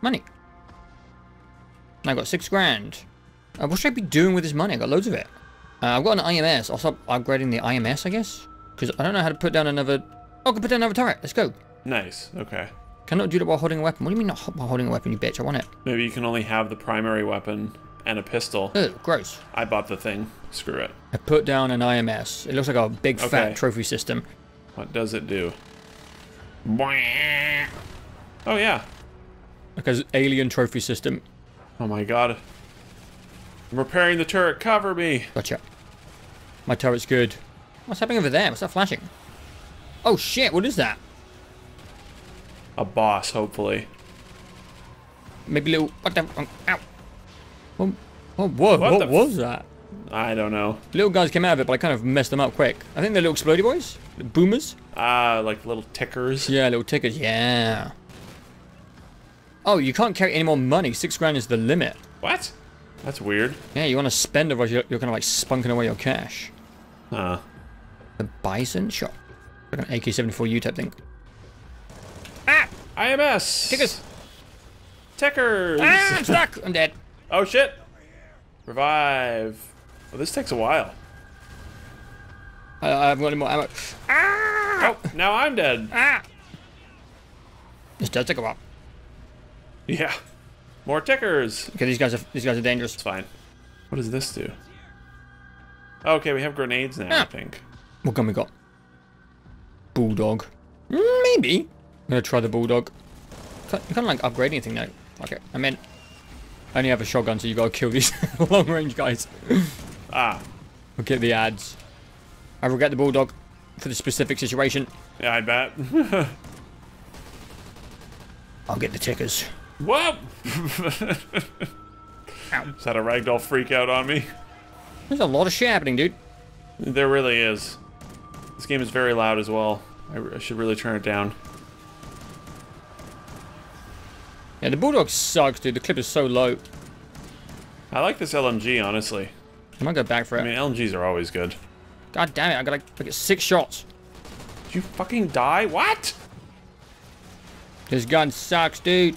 money. I got six grand. Uh, what should I be doing with this money? I got loads of it. Uh, I've got an IMS. I'll start upgrading the IMS, I guess. Because I don't know how to put down another... Oh, I can put down another turret. Let's go. nice. Okay. Cannot do that while holding a weapon. What do you mean not while holding a weapon, you bitch? I want it. Maybe you can only have the primary weapon and a pistol. Oh, gross. I bought the thing. Screw it. I put down an IMS. It looks like a big Okay. fat trophy system. What does it do? Oh yeah. Like an alien trophy system. Oh my god. I'm repairing the turret. Cover me. Gotcha. My turret's good. What's happening over there? What's that flashing? Oh shit, what is that? A boss, hopefully. Maybe little... What the... um, Ow. Oh, oh, whoa, What what, was that? I don't know. Little guys came out of it, but I kind of messed them up quick. I think they're little explodey boys. Boomers. Ah, like little tickers. Yeah, little tickers. Yeah. Oh, you can't carry any more money. Six grand is the limit. What? That's weird. Yeah, you want to spend otherwise you're, you're kind of like spunking away your cash. Huh. The Bizon shot. Like an AK-74U type thing. Ah! IMS. Tickers. Tickers. Ah, I'm stuck. I'm dead. [LAUGHS] Oh shit. Revive. Well, this takes a while. I, I haven't got any more ammo. Ah! Oh, now I'm dead. Ah! This does take a while. Yeah. More tickers. Okay, these guys are these guys are dangerous. It's fine. What does this do? Okay, we have grenades now, I Ah. think. What gun we got? Bulldog. Maybe. I'm gonna try the bulldog. You of like upgrade anything though. Okay, I meant I only have a shotgun, so you gotta kill these [LAUGHS] long range guys. Ah. We'll get the ads. I will get the bulldog for the specific situation. Yeah, I bet. [LAUGHS] I'll get the tickers. Whoa! [LAUGHS] Is that a ragdoll freak out on me? There's a lot of shit happening, dude. There really is. This game is very loud as well. I, I should really turn it down. Yeah, the bulldog sucks, dude. The clip is so low. I like this LMG, honestly. I might go back for it. I mean, LMGs are always good. God damn it! I got like I get six shots. Did you fucking die? What? This gun sucks, dude.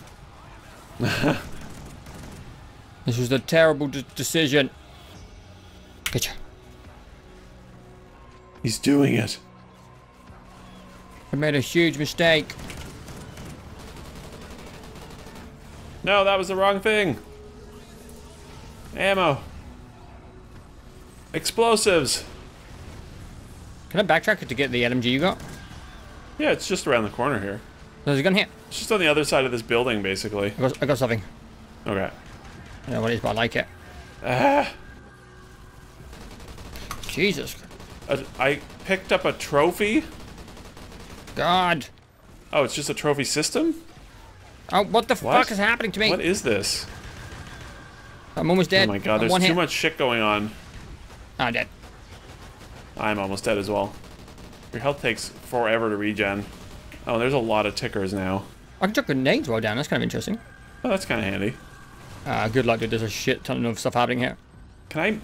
[LAUGHS] this was a terrible de- decision. Getcha. He's doing it. I made a huge mistake. No, that was the wrong thing. Ammo. Explosives. Can I backtrack it to get the LMG you got? Yeah, it's just around the corner here. There's a gun here. It's just on the other side of this building, basically. I got, I got something. Okay. I don't know what it is, but I like it. Ah, Jesus. I picked up a trophy. God. Oh, it's just a trophy system? Oh, what the What? fuck is happening to me? What is this? I'm almost dead. Oh my god, I'm there's too hit. much shit going on. I'm dead. I'm almost dead as well. Your health takes forever to regen. Oh, there's a lot of tickers now. I can chuck grenades while down. That's kind of interesting. Oh, that's kind of handy. Uh, good luck, dude. There's a shit ton of stuff happening here. Can I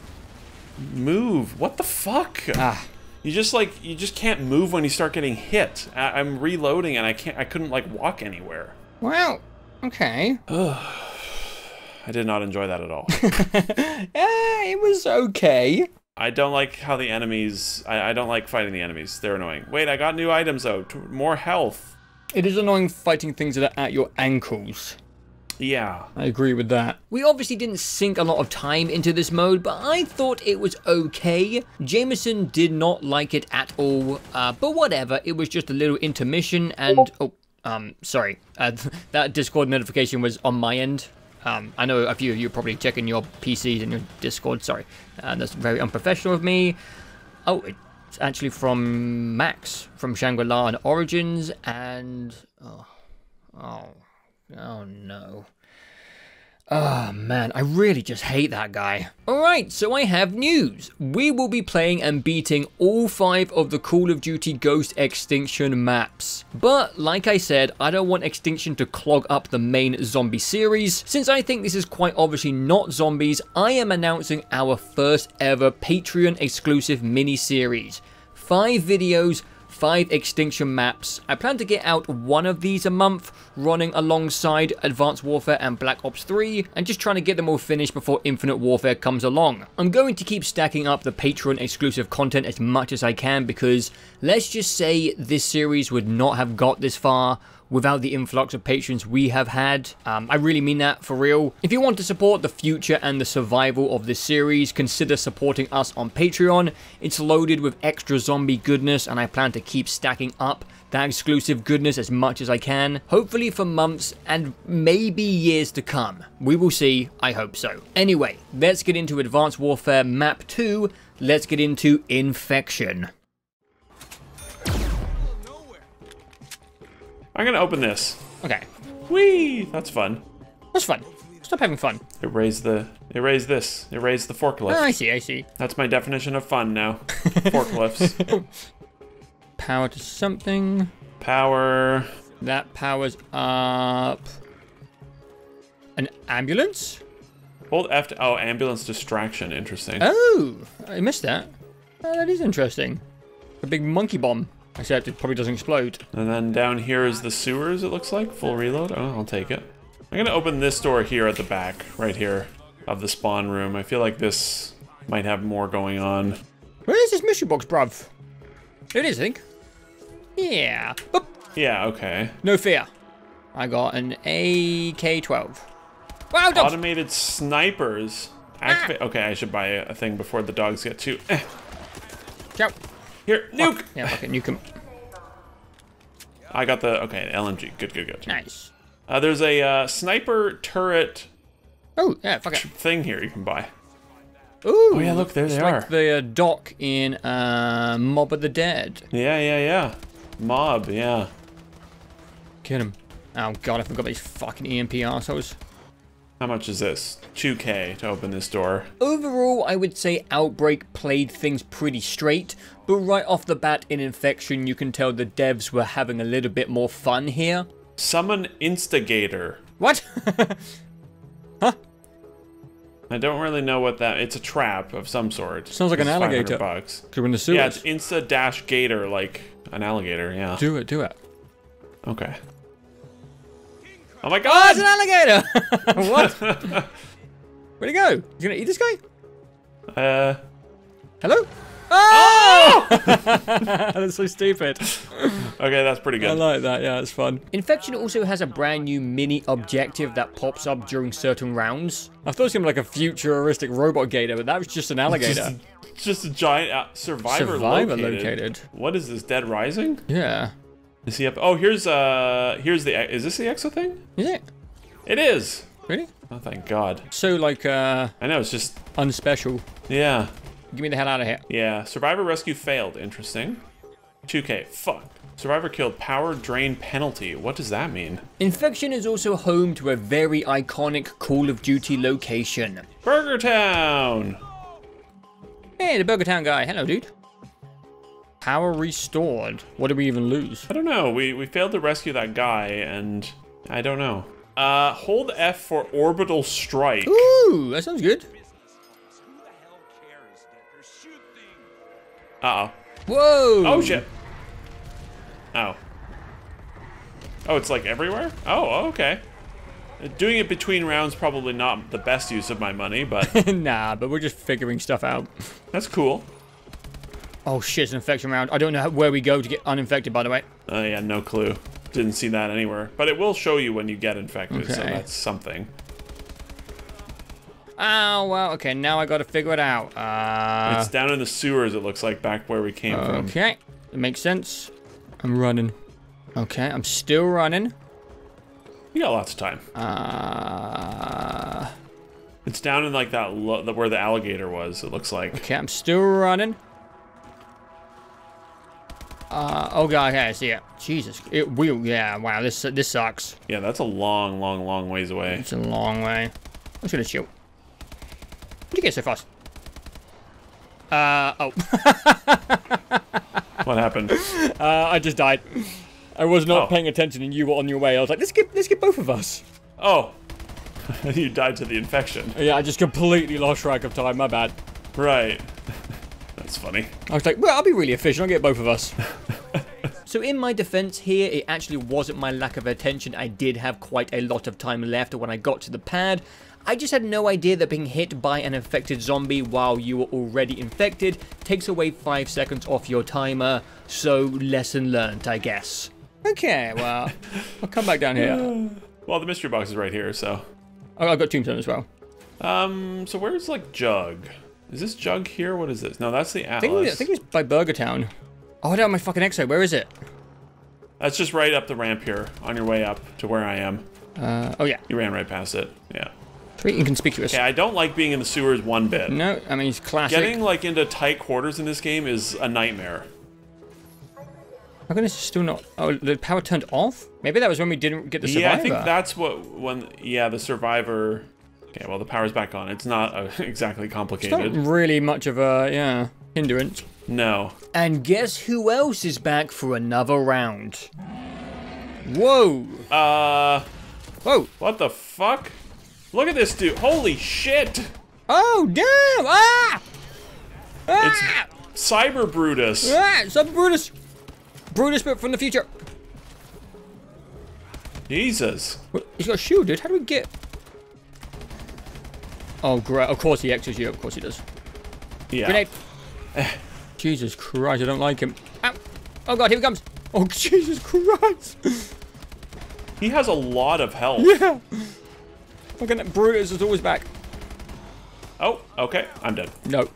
move? What the fuck? Ah. You just like you just can't move when you start getting hit. I I'm reloading and I can't. I couldn't like walk anywhere. Well, okay. [SIGHS] I did not enjoy that at all. Yeah, [LAUGHS] it was okay. I don't like how the enemies. I, I don't like fighting the enemies. They're annoying. Wait, I got new items though. More health. It is annoying fighting things that are at your ankles. Yeah. I agree with that. We obviously didn't sink a lot of time into this mode, but I thought it was okay. Jameson did not like it at all, uh, but whatever. It was just a little intermission, and oh, um, sorry, uh, [LAUGHS] that Discord notification was on my end. Um, I know a few of you are probably checking your PCs and your Discord. Sorry, uh, that's very unprofessional of me. Oh, it's actually from Max from Shangri-La and Origins, and oh, oh, oh no. Oh man, I really just hate that guy. Alright, so I have news. We will be playing and beating all five of the Call of Duty Ghost Extinction maps. But, like I said, I don't want Extinction to clog up the main zombie series. Since I think this is quite obviously not zombies, I am announcing our first ever Patreon exclusive mini-series. Five videos five extinction maps. I plan to get out one of these a month, running alongside Advanced Warfare and Black Ops 3, and just trying to get them all finished before Infinite Warfare comes along. I'm going to keep stacking up the Patreon exclusive content as much as I can because let's just say this series would not have got this far without the influx of patrons we have had. Um, I really mean that for real. If you want to support the future and the survival of this series, consider supporting us on Patreon. It's loaded with extra zombie goodness and I plan to keep stacking up that exclusive goodness as much as I can, hopefully for months and maybe years to come. We will see, I hope so. Anyway, let's get into Advanced Warfare Map 2, let's get into Infection. I'm gonna open this. Okay, Whee! That's fun. that's fun. Stop having fun. Erase the. Erase this. Erase the forklift. Ah, I see, I see. That's my definition of fun now. [LAUGHS] Forklifts. Power to something. Power. That powers up. An ambulance? Hold F to. Oh, ambulance distraction. Interesting. Oh, I missed that. Oh, that is interesting. A big monkey bomb. Except it probably doesn't explode. And then down here is the sewers, it looks like. Full reload. Oh, I'll take it. I'm gonna open this door here at the back, right here, of the spawn room. I feel like this might have more going on. Where is this mystery box, bruv? It is, I think. Yeah. Boop. Yeah, okay. No fear. I got an AK-12. Wow, dogs! Automated snipers. Activate. Okay, I should buy a, a thing before the dogs get too. Eh. Ciao. Here, nuke. Yeah, okay, nuke 'em. I got the okay LMG. Good, good, good. Nice. Uh, there's a uh, sniper turret Oh, yeah, fuck it. thing here you can buy. Ooh. Oh yeah, look there they It's are. like the uh, dock in uh, Mob of the Dead. Yeah, yeah, yeah. Mob, yeah. Get him. Oh god, I forgot these fucking EMP assholes. How much is this? 2k to open this door. Overall, I would say Outbreak played things pretty straight, but right off the bat in Infection, you can tell the devs were having a little bit more fun here. Summon Instigator. What? [LAUGHS] Huh? I don't really know what that. It's a trap of some sort. Sounds like an It's 500 alligator. Bucks. In the sewers. Yeah, it's Insta dash gator like an alligator. Yeah. do it, do it. Okay. Oh my Oh, it's an alligator! [LAUGHS] what? [LAUGHS] Where'd he go? You gonna eat this guy? uh. Hello? Oh! [LAUGHS] That's so stupid. Okay, that's pretty good. I like that, yeah, it's fun. Infection also has a brand new mini objective that pops up during certain rounds. I thought it was gonna be like a futuristic robot gator, but that was just an alligator. Just, just a giant uh, survivor, Survivor located. located. What is this? Dead Rising? Yeah. Is he up? Oh, here's uh, here's the. Is this the exo thing? Is it? It is. Really? Oh, thank God. So like uh I know it's just. unspecial. Yeah. Give me the hell out of here. Yeah. Survivor rescue failed. Interesting. 2K. Fuck. Survivor killed. Power drain penalty. What does that mean? Infection is also home to a very iconic Call of Duty location. Burger Town. Hey, the Burger Town guy. Hello, dude. Power restored. What did we even lose? I don't know. We we failed to rescue that guy, and I don't know. Uh, hold F for orbital strike. Ooh, that sounds good. Uh oh. Whoa! Oh shit. Oh. Oh, it's like everywhere? Oh, okay. Doing it between rounds probably not the best use of my money, but [LAUGHS] nah, but we're just figuring stuff out. that's cool. Oh shit, it's an infection round. I don't know how, where we go to get uninfected, by the way. Uh, yeah, no clue. Didn't see that anywhere. But it will show you when you get infected, okay. so that's something. Oh, well, okay, now I gotta figure it out. Uh, it's down in the sewers, it looks like, back where we came from. okay, it makes sense. I'm running. Okay, I'm still running. You got lots of time. Uh, It's down in like that where the alligator was. It looks like. okay, I'm still running. Uh, oh god, okay, I see it. Jesus, it will, yeah, wow, this this sucks. Yeah, that's a long, long, long ways away. It's a long way. I'm just gonna shoot. How'd you get so fast? Uh, oh. [LAUGHS] What happened? Uh, I just died. I was not Oh. paying attention and you were on your way. I was like, let's get let's get both of us. Oh, [LAUGHS] you died to the infection. Yeah, I just completely lost track of time. My bad. Right. That's funny. I was like, well, I'll be really efficient. I'll get both of us. [LAUGHS] so in my defense here, it actually wasn't my lack of attention. I did have quite a lot of time left when I got to the pad. I just had no idea that being hit by an infected zombie while you were already infected takes away 5 seconds off your timer. So lesson learned, I guess. Okay, well, I'll come back down here. [SIGHS] Well, the mystery box is right here, so. Oh, I've got Tombstone as well. Um, so where's like Jug? Is this Jug here? What is this? No, that's the I think, Atlas. I think it's by Burger Town. Oh, I don't have my fucking X-ray. Where is it? That's just right up the ramp here, on your way up to where I am. Uh, oh yeah, You ran right past it. Yeah. pretty inconspicuous. Yeah, I don't like being in the sewers one bit. No, I mean it's classic. Getting like into tight quarters in this game is a nightmare. How come it's still not? Oh, the power turned off. Maybe that was when we didn't get the survivor. Yeah, I think that's what when yeah the survivor. Okay, well the power's back on. It's not uh, [LAUGHS] exactly It's not complicated. really much of a yeah hindrance. No. And guess who else is back for another round? Whoa! Uh, Whoa! what the fuck? Look at this dude. Holy shit! Oh damn! Ah! It's Ah! Cyber Brutus. ah! Sub Brutus! Brutus, but from the future. Jesus. He's got a shield, dude. How do we get? Oh great! Of course he X's you. Of course he does. Yeah. Grenade. Eh. [LAUGHS] Jesus Christ! I don't like him. Ow. Oh god! Here he comes. Oh [LAUGHS] Jesus Christ! He has a lot of health. Yeah. Fucking Brutus is always back. Oh, okay. I'm dead. No.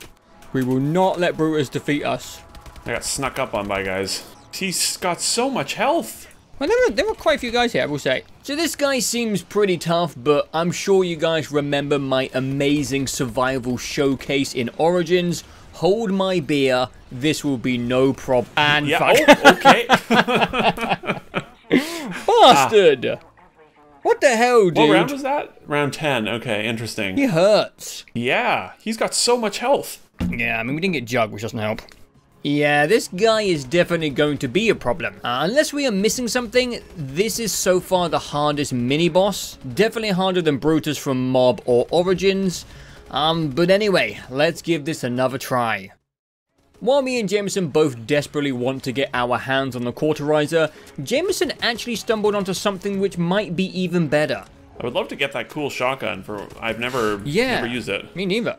We will not let Brutus defeat us. I got snuck up on by guys. He's got so much health. Well, there were, there were quite a few guys here, I will say. So this guy seems pretty tough, but I'm sure you guys remember my amazing survival showcase in Origins. Hold my beer, this will be no problem. And Yeah. fuck, Oh, okay. [LAUGHS] [LAUGHS] bastard! Ah. What the hell, dude? what round was that? Round 10. Okay, interesting. he hurts. Yeah, he's got so much health. Yeah, I mean, we didn't get Jug, which doesn't help. Yeah, this guy is definitely going to be a problem. Uh, unless we are missing something, this is so far the hardest mini-boss. Definitely harder than Brutus from Mob or Origins. Um, but anyway, let's give this another try. While me and Jameson both desperately want to get our hands on the cauterizer, Jameson actually stumbled onto something which might be even better. I would love to get that cool shotgun for. I've never, Yeah. never used it. Me neither.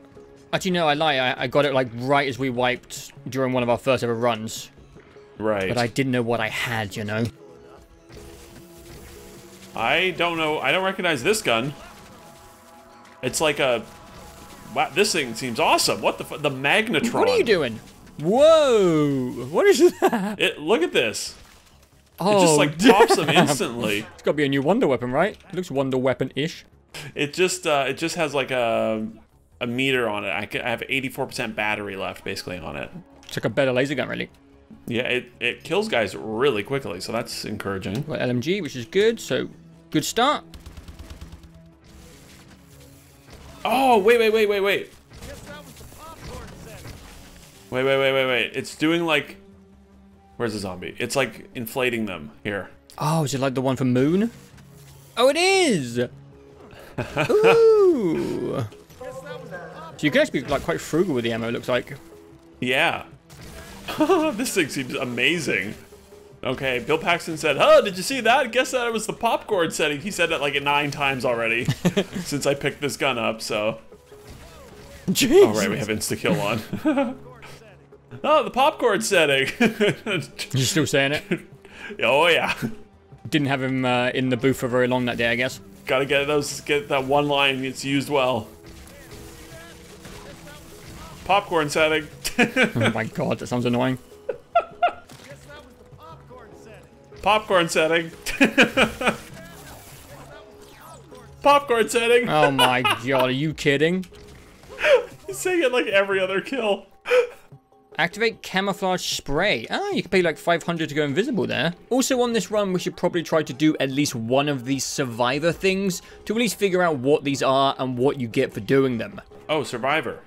Actually, no, I lie. I, I got it like right as we wiped during one of our first ever runs. Right. But I didn't know what I had, you know? I don't know. I don't recognize this gun. It's like a. Wow, this thing seems awesome. What the the magnetron? What are you doing? Whoa! What is that? It look at this. Oh, It just like tops them instantly. [LAUGHS] It's got to be a new Wonder Weapon, right? It looks Wonder Weapon-ish. It just uh, it just has like a a meter on it. I, I have 84% battery left basically on it. It's like a better laser gun, really. Yeah, it, it kills guys really quickly, so that's encouraging. Got LMG, which is good. So, good start. Oh, wait, wait, wait, wait, wait. Wait, wait, wait, wait, wait. It's doing like Where's the zombie? It's like inflating them. Here. Oh, is it like the one from Moon? Oh, it is! [LAUGHS] Ooh! So you can actually be like quite frugal with the ammo, it looks like. Yeah. [LAUGHS] this thing seems amazing. Okay, Bill Paxton said, "Oh, did you see that? Guess that it was the popcorn setting." He said that like nine times already [LAUGHS] since I picked this gun up. So, Jeez! all right, we have insta kill on. [LAUGHS] oh, the popcorn setting. You're still saying it? oh yeah, Didn't have him uh, in the booth for very long that day, I guess. gotta get those. Get that one line. It's used well. Popcorn setting. Oh my god, that sounds annoying. popcorn setting. popcorn setting. Oh my god, are you kidding? He's saying it like every other kill. Activate camouflage spray. Ah, you can pay like 500 to go invisible there. Also on this run, we should probably try to do at least one of these survivor things to at least figure out what these are and what you get for doing them. Oh, survivor.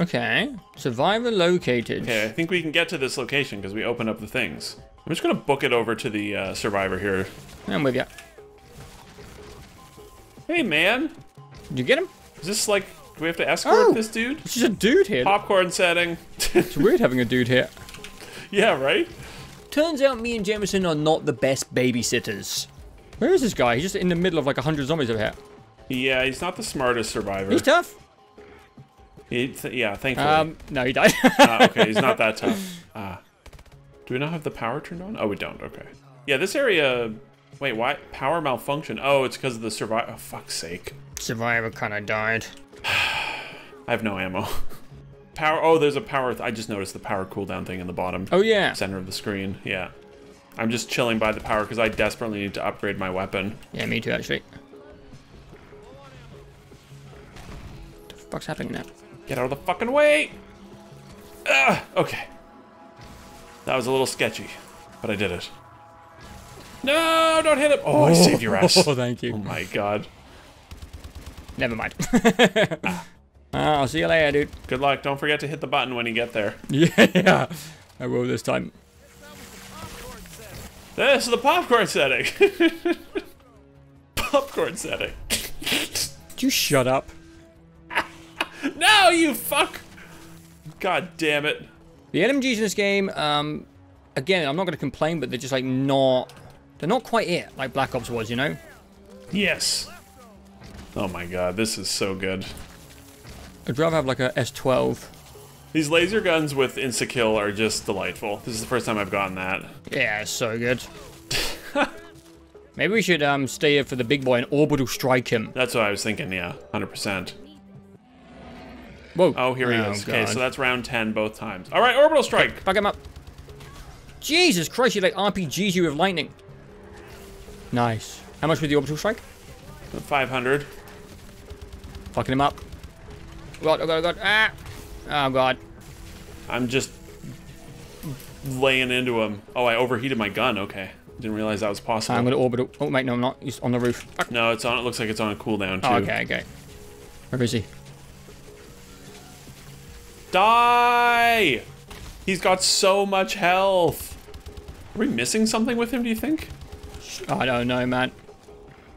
Okay, survivor located. Okay, I think we can get to this location because we opened up the things. I'm just gonna book it over to the uh, survivor here. I'm with you. Hey, man, Did you get him? is this like? Do we have to escort Oh. this dude? It's just a dude here. Popcorn setting. It's weird having a dude here. [LAUGHS] yeah, right. Turns out me and Jameson are not the best babysitters. Where is this guy? He's just in the middle of like a hundred zombies over here. Yeah, he's not the smartest survivor. He's tough. Th- yeah, thankfully. Um, no, he died. Ah, okay, he's not [LAUGHS] that tough. Ah, do we not have the power turned on? Oh, we don't. Okay. Yeah, this area. Wait, why power malfunction? Oh, it's because of the survivor. Oh, fuck's sake. Survivor kind of died. [SIGHS] I have no ammo. [LAUGHS] Power. Oh, there's a power. Th I just noticed the power cooldown thing in the bottom Oh yeah. center of the screen. Yeah. I'm just chilling by the power because I desperately need to upgrade my weapon. Yeah, me too actually. What the fuck's happening now? Get out of the fucking way! Ah, okay. That was a little sketchy, but I did it. No, don't hit him! Oh, I saved your ass. [LAUGHS] Oh, thank you. Oh my god. Never mind. [LAUGHS] Ah, I'll see you later, dude. Good luck. Don't forget to hit the button when you get there. [LAUGHS] Yeah, I will this time. This is the popcorn setting. popcorn setting. Could you shut up? No, you fuck! God damn it. The LMGs in this game, um, again, I'm not going to complain, but they're just like not, they're not quite it like Black Ops was, you know? Yes. Oh my god, this is so good. I'd rather have like a S12. These laser guns with insta-kill are just delightful. This is the first time I've gotten that. Yeah, it's so good. [LAUGHS] Maybe we should um stay here for the big boy and orbital strike him. That's what I was thinking, yeah. 100%. Whoa. Oh, here he Oh, is. Okay, so that's round 10 both times. All right, orbital strike. Fuck him up. Jesus Christ, you like RPGs you with lightning. Nice. How much with the orbital strike? 500. Fucking him up. Oh God, oh god, oh god. Ah! Oh god. I'm just laying into him. Oh, I overheated my gun. Okay. Didn't realize that was possible. I'm gonna orbital. Oh, mate, no, I'm not. He's on the roof. Fuck. No, it's on. It looks like it's on a cooldown too. Oh, okay, okay. Where is he? Die! He's got so much health. Are we missing something with him? Do you think? I don't know, man.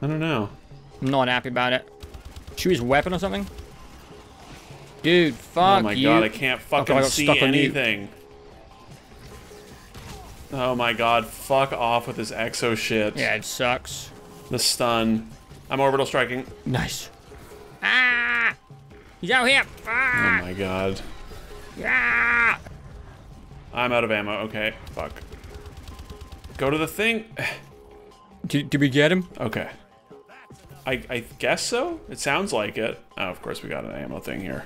I don't know. I'm not happy about it. Shoot his weapon or something? Dude, fuck oh my you. god, I can't fucking I got see stuck on you. anything. Oh my god, fuck off with this exo shit. Yeah, it sucks. The stun. I'm orbital striking. Nice. Ah! He's out here! Oh Ah! my god. Ah! I'm out of ammo. Okay, fuck. Go to the thing. [SIGHS] Did, did we get him? Okay. I, I guess so? It sounds like it. Oh, of course we got an ammo thing here.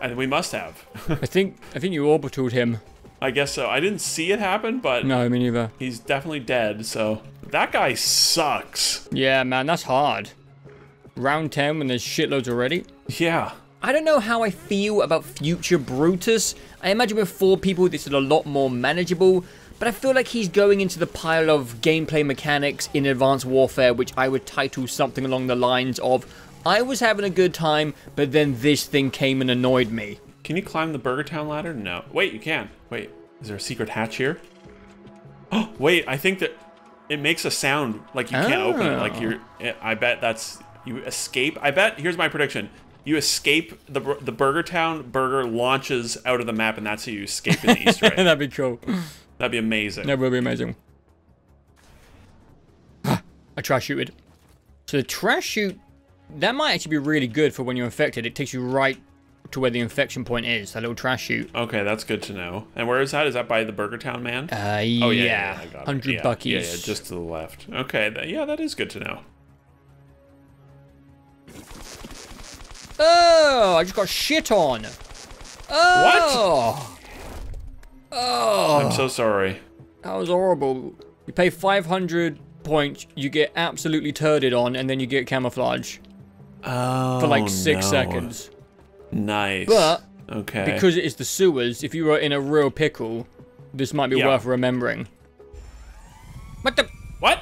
And we must have. [LAUGHS] I think I think you orbitaled him. I guess so. I didn't see it happen, but No, me neither. he's definitely dead, so... That guy sucks. Yeah, man, that's hard. Round 10 when there's shitloads already. Yeah. I don't know how I feel about future Brutus. I imagine with four people this is a lot more manageable, but I feel like he's going into the pile of gameplay mechanics in Advanced Warfare, which I would title something along the lines of I was having a good time, but then this thing came and annoyed me. Can you climb the Burger Town ladder? No. Wait, you can. Wait, is there a secret hatch here? Oh, [GASPS] wait, I think that it makes a sound like you can't open it. Like Oh. you're. I bet that's you escape. I bet. Here's my prediction. You escape the the Burger Town burger launches out of the map, and that's how you escape in the Easter [LAUGHS] egg. That'd be cool. That'd be amazing. That would be amazing. I trash shooted. So the trash chute, that might actually be really good for when you're infected. It takes you right to where the infection point is. That little trash chute. Okay, that's good to know. And where is that? Is that by the Burger Town man? Uh, oh yeah, yeah, yeah, it. hundred yeah, buckies. Yeah, yeah, just to the left. Okay, th- yeah, that is good to know. Oh, I just got shit on. Oh. What? Oh. I'm so sorry. That was horrible. You pay 500 points, you get absolutely turded on, and then you get camouflage Oh, for like six no. seconds. Nice. But okay, because it is the sewers, if you were in a real pickle, this might be Yeah. worth remembering. What the? what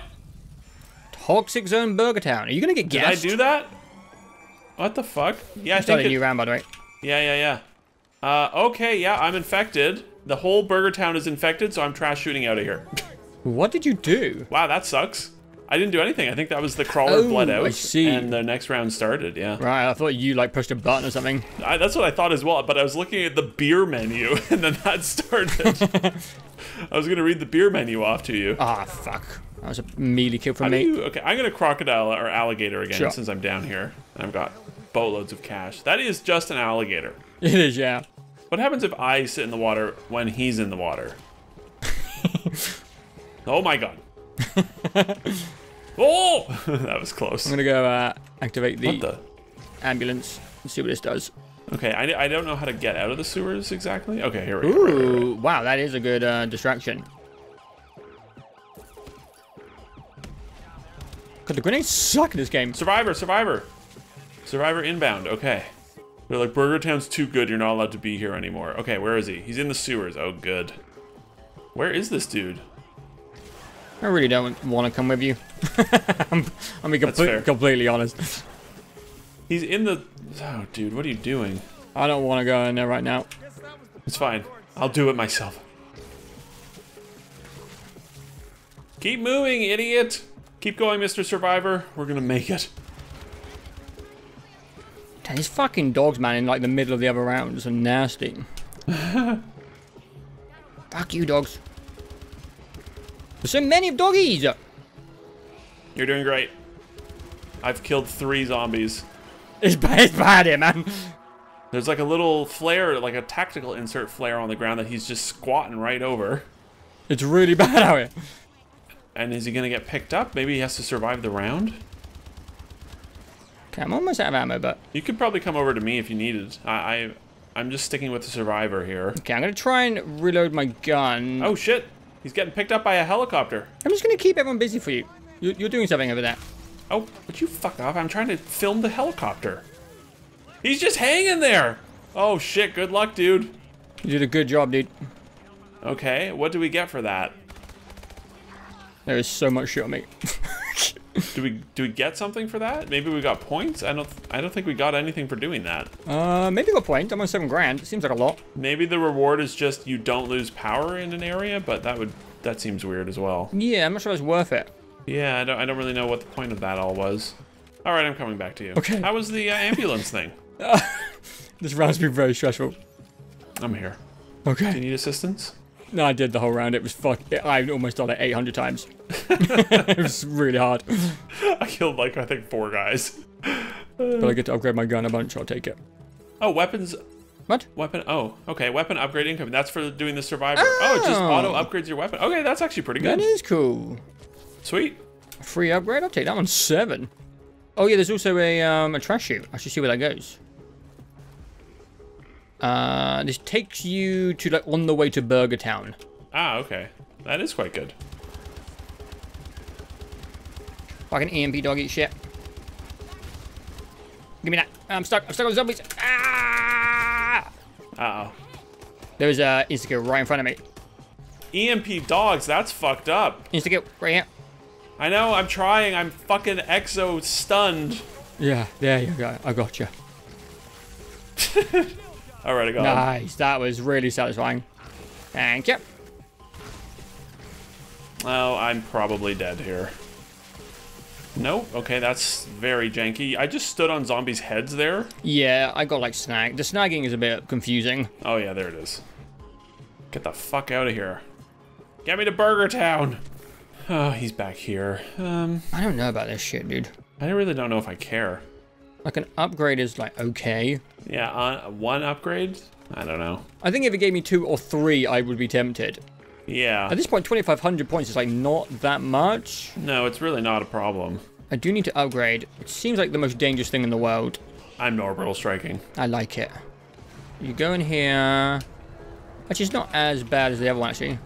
Toxic Zone Burger Town. Are you gonna get did gassed? I do that? What the fuck? Yeah, I Started think. a new It, round, by the way. yeah, yeah, yeah. Uh, okay, yeah, I'm infected. The whole Burger Town is infected, so I'm trash shooting out of here. [LAUGHS] What did you do? wow, that sucks. I didn't do anything. I think that was the crawler Oh, bled out, I see. and the next round started. Yeah. Right, I thought you like pushed a button or something. I, that's what I thought as well, but I was looking at the beer menu, [LAUGHS] and then that started. [LAUGHS] I was gonna read the beer menu off to you. Ah, fuck. That was a melee kill from me. you? Okay, I'm gonna crocodile or alligator again Sure. since I'm down here. I've got boatloads of cash. That is just an alligator. [LAUGHS] It is, yeah. What happens if I sit in the water when he's in the water? [LAUGHS] oh my god. [LAUGHS] oh, that was close. I'm gonna go uh, activate the, the? ambulance and see what this does. Okay, I, I don't know how to get out of the sewers exactly. Okay, here we go. Right, right, right. Ooh, wow, that is a good uh, distraction. God, the grenades suck in this game. Survivor, Survivor. Survivor inbound, okay. They're like, Burger Town's too good, you're not allowed to be here anymore. Okay, where is he? He's in the sewers. Oh, good. Where is this dude? I really don't want to come with you. [LAUGHS] I'm, I'm being That's fair. completely honest. He's in the... Oh, dude, what are you doing? I don't want to go in there right now. It's fine. I'll do it myself. Keep moving, idiot! Keep going, Mr. Survivor. We're gonna make it. Damn, these fucking dogs, man, in like the middle of the other rounds are nasty. [LAUGHS] Fuck you, dogs. There's so many doggies. You're doing great. I've killed three zombies. It's bad, it's bad here, man. There's like a little flare, like a tactical insert flare on the ground that he's just squatting right over. It's really [LAUGHS] bad out here. And is he gonna get picked up? Maybe he has to survive the round? Okay, I'm almost out of ammo, but You could probably come over to me if you needed. I, I I'm just sticking with the survivor here. okay, I'm gonna try and reload my gun. Oh shit! He's getting picked up by a helicopter. I'm just gonna keep everyone busy for you. you you're doing something over there. Oh, would you fuck off? I'm trying to film the helicopter. He's just hanging there. Oh shit! Good luck, dude. You did a good job, dude. Okay, what do we get for that? There is so much shit on me. [LAUGHS] Do we do we get something for that? Maybe we got points. I don't I don't think we got anything for doing that. uh, maybe got point. I'm on seven grand. It seems like a lot. Maybe the reward is just you don't lose power in an area, but that would that seems weird as well. Yeah, I'm not sure it's worth it. Yeah, I don't I don't really know what the point of that all was. All right, I'm coming back to you. Okay. How was the uh, ambulance thing? [LAUGHS] This round's been very stressful. I'm here. Do you Okay. need assistance? No, I did the whole round. It was fuck. I almost died like 800 times. [LAUGHS] it was really hard. I killed like I think four guys. But I get to upgrade my gun a bunch. I'll take it. Oh, weapons What? weapon. Oh, okay. Weapon upgrade income. That's for doing the survivor. Oh, it just Oh. auto upgrades your weapon. Okay, that's actually pretty good. That is cool. Sweet. Free upgrade. I'll take that one. Seven. Oh yeah, there's also a um a trash chute. I should see where that goes. Uh, this takes you to like on the way to Burger Town. Ah, okay. That is quite good. Fucking EMP dog eat shit. Give me that. I'm stuck. I'm stuck on zombies. Ah! Uh oh. There was a insta right in front of me. EMP dogs. That's fucked up. Insta right here. I know. I'm trying. I'm fucking exo stunned. Yeah, there you go. I got you. [LAUGHS] All right, I got him. Nice. That was really satisfying. Thank you. Oh, I'm probably dead here. Nope. Okay, that's very janky. I just stood on zombies' heads there. Yeah, I got like snag. The snagging is a bit confusing. Oh yeah, there it is. Get the fuck out of here. Get me to Burger Town. Oh, [SIGHS] he's back here. Um, I don't know about this shit, dude. I really don't know if I care. Like an upgrade is like okay. Yeah, uh, one upgrade? I don't know. I think if it gave me two or three, I would be tempted. Yeah. At this point, 2,500 points is like not that much. No, it's really not a problem. I do need to upgrade. It seems like the most dangerous thing in the world. I'm orbital striking. I like it. You go in here. Which is not as bad as the other one, actually.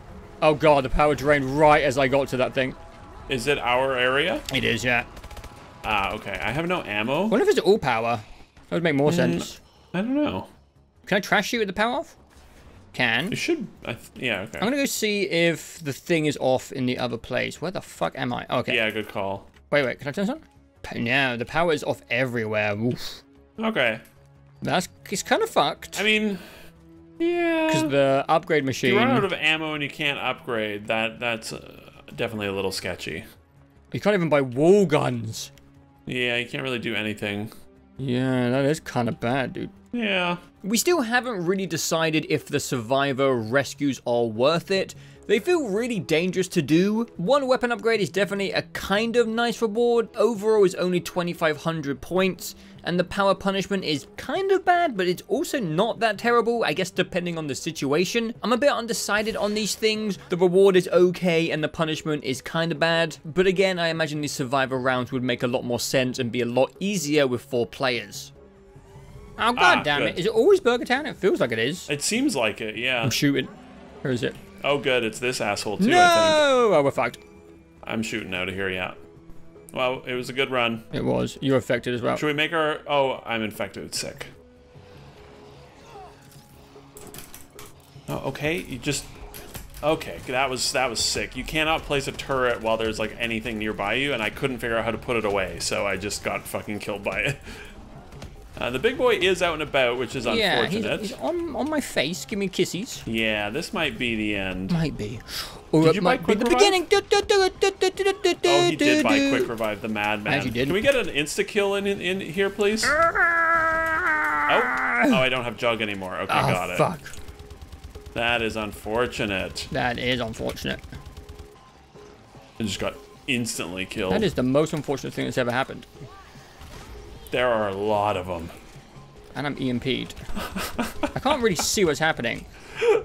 Oh god, the power drained right as I got to that thing. Is it our area? It is, yeah. Ah, okay. I have no ammo. I wonder if it's all power. That would make more sense. I don't know. Can I trash you with the power off? Can. It should. I yeah, okay. I'm gonna go see if the thing is off in the other place. Where the fuck am I? Okay. Yeah, good call. Wait, wait. Can I turn this on? No, the power is off everywhere. Oof. Okay. That's it's kind of fucked. I mean, yeah. Because the upgrade machine. you run out of ammo and you can't upgrade. That that's uh, definitely a little sketchy. You can't even buy wall guns. Yeah, you can't really do anything. Yeah, that is kind of bad, dude. Yeah. We still haven't really decided if the survivor rescues are worth it. They feel really dangerous to do. One weapon upgrade is definitely a kind of nice reward. Overall is only 2500 points. And the power punishment is kind of bad, but it's also not that terrible, I guess depending on the situation. I'm a bit undecided on these things. The reward is okay and the punishment is kind of bad. But again, I imagine these survivor rounds would make a lot more sense and be a lot easier with four players. Oh god Ah, damn good. it. Is it always Burger Town? It feels like it is. It seems like it. Yeah. I'm shooting. Where is it? Oh, good. It's this asshole too. I think. no! Oh, we're fucked. I'm shooting out of here. Yeah. Well, it was a good run. It was. You're affected as well. Should we make our? Oh, I'm infected. Sick. Oh, okay. You just. Okay, that was that was sick. You cannot place a turret while there's like anything nearby you, and I couldn't figure out how to put it away, so I just got fucking killed by it. [LAUGHS] Uh, the big boy is out and about, which is Yeah, he's, unfortunate. he's on, on my face. Give me kisses. Yeah, this might be the end. Might be. Or Did you buy Quick the Revive? beginning. Oh, he did buy quick revive the madman. As you did. Can we get an insta kill in, in in here, please? [LAUGHS] Oh, oh, I don't have jug anymore. Okay, Oh, got it. fuck. That is unfortunate. That is unfortunate. I just got instantly killed. That is the most unfortunate thing that's ever happened. There are a lot of them. And I'm EMP'd. I can't really see what's happening.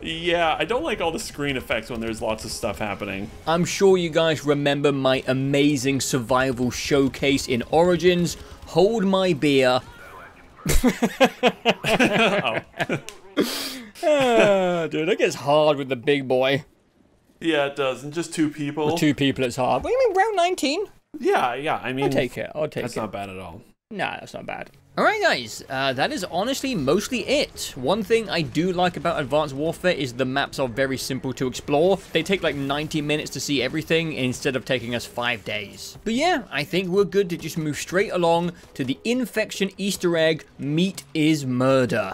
Yeah, I don't like all the screen effects when there's lots of stuff happening. I'm sure you guys remember my amazing survival showcase in Origins. Hold my beer. Ah, [LAUGHS] dude, it gets hard with the big boy. Yeah, it does. And just two people. Two people, it's hard. What do you mean, round 19? Yeah, yeah. I mean, I'll take it. I'll take that's it. That's not bad at all. Nah, that's not bad. Alright guys, uh, that is honestly mostly it. One thing I do like about Advanced Warfare is the maps are very simple to explore. They take like 90 minutes to see everything instead of taking us 5 days. But yeah, I think we're good to just move straight along to the Infection Easter egg, Meat is Murder.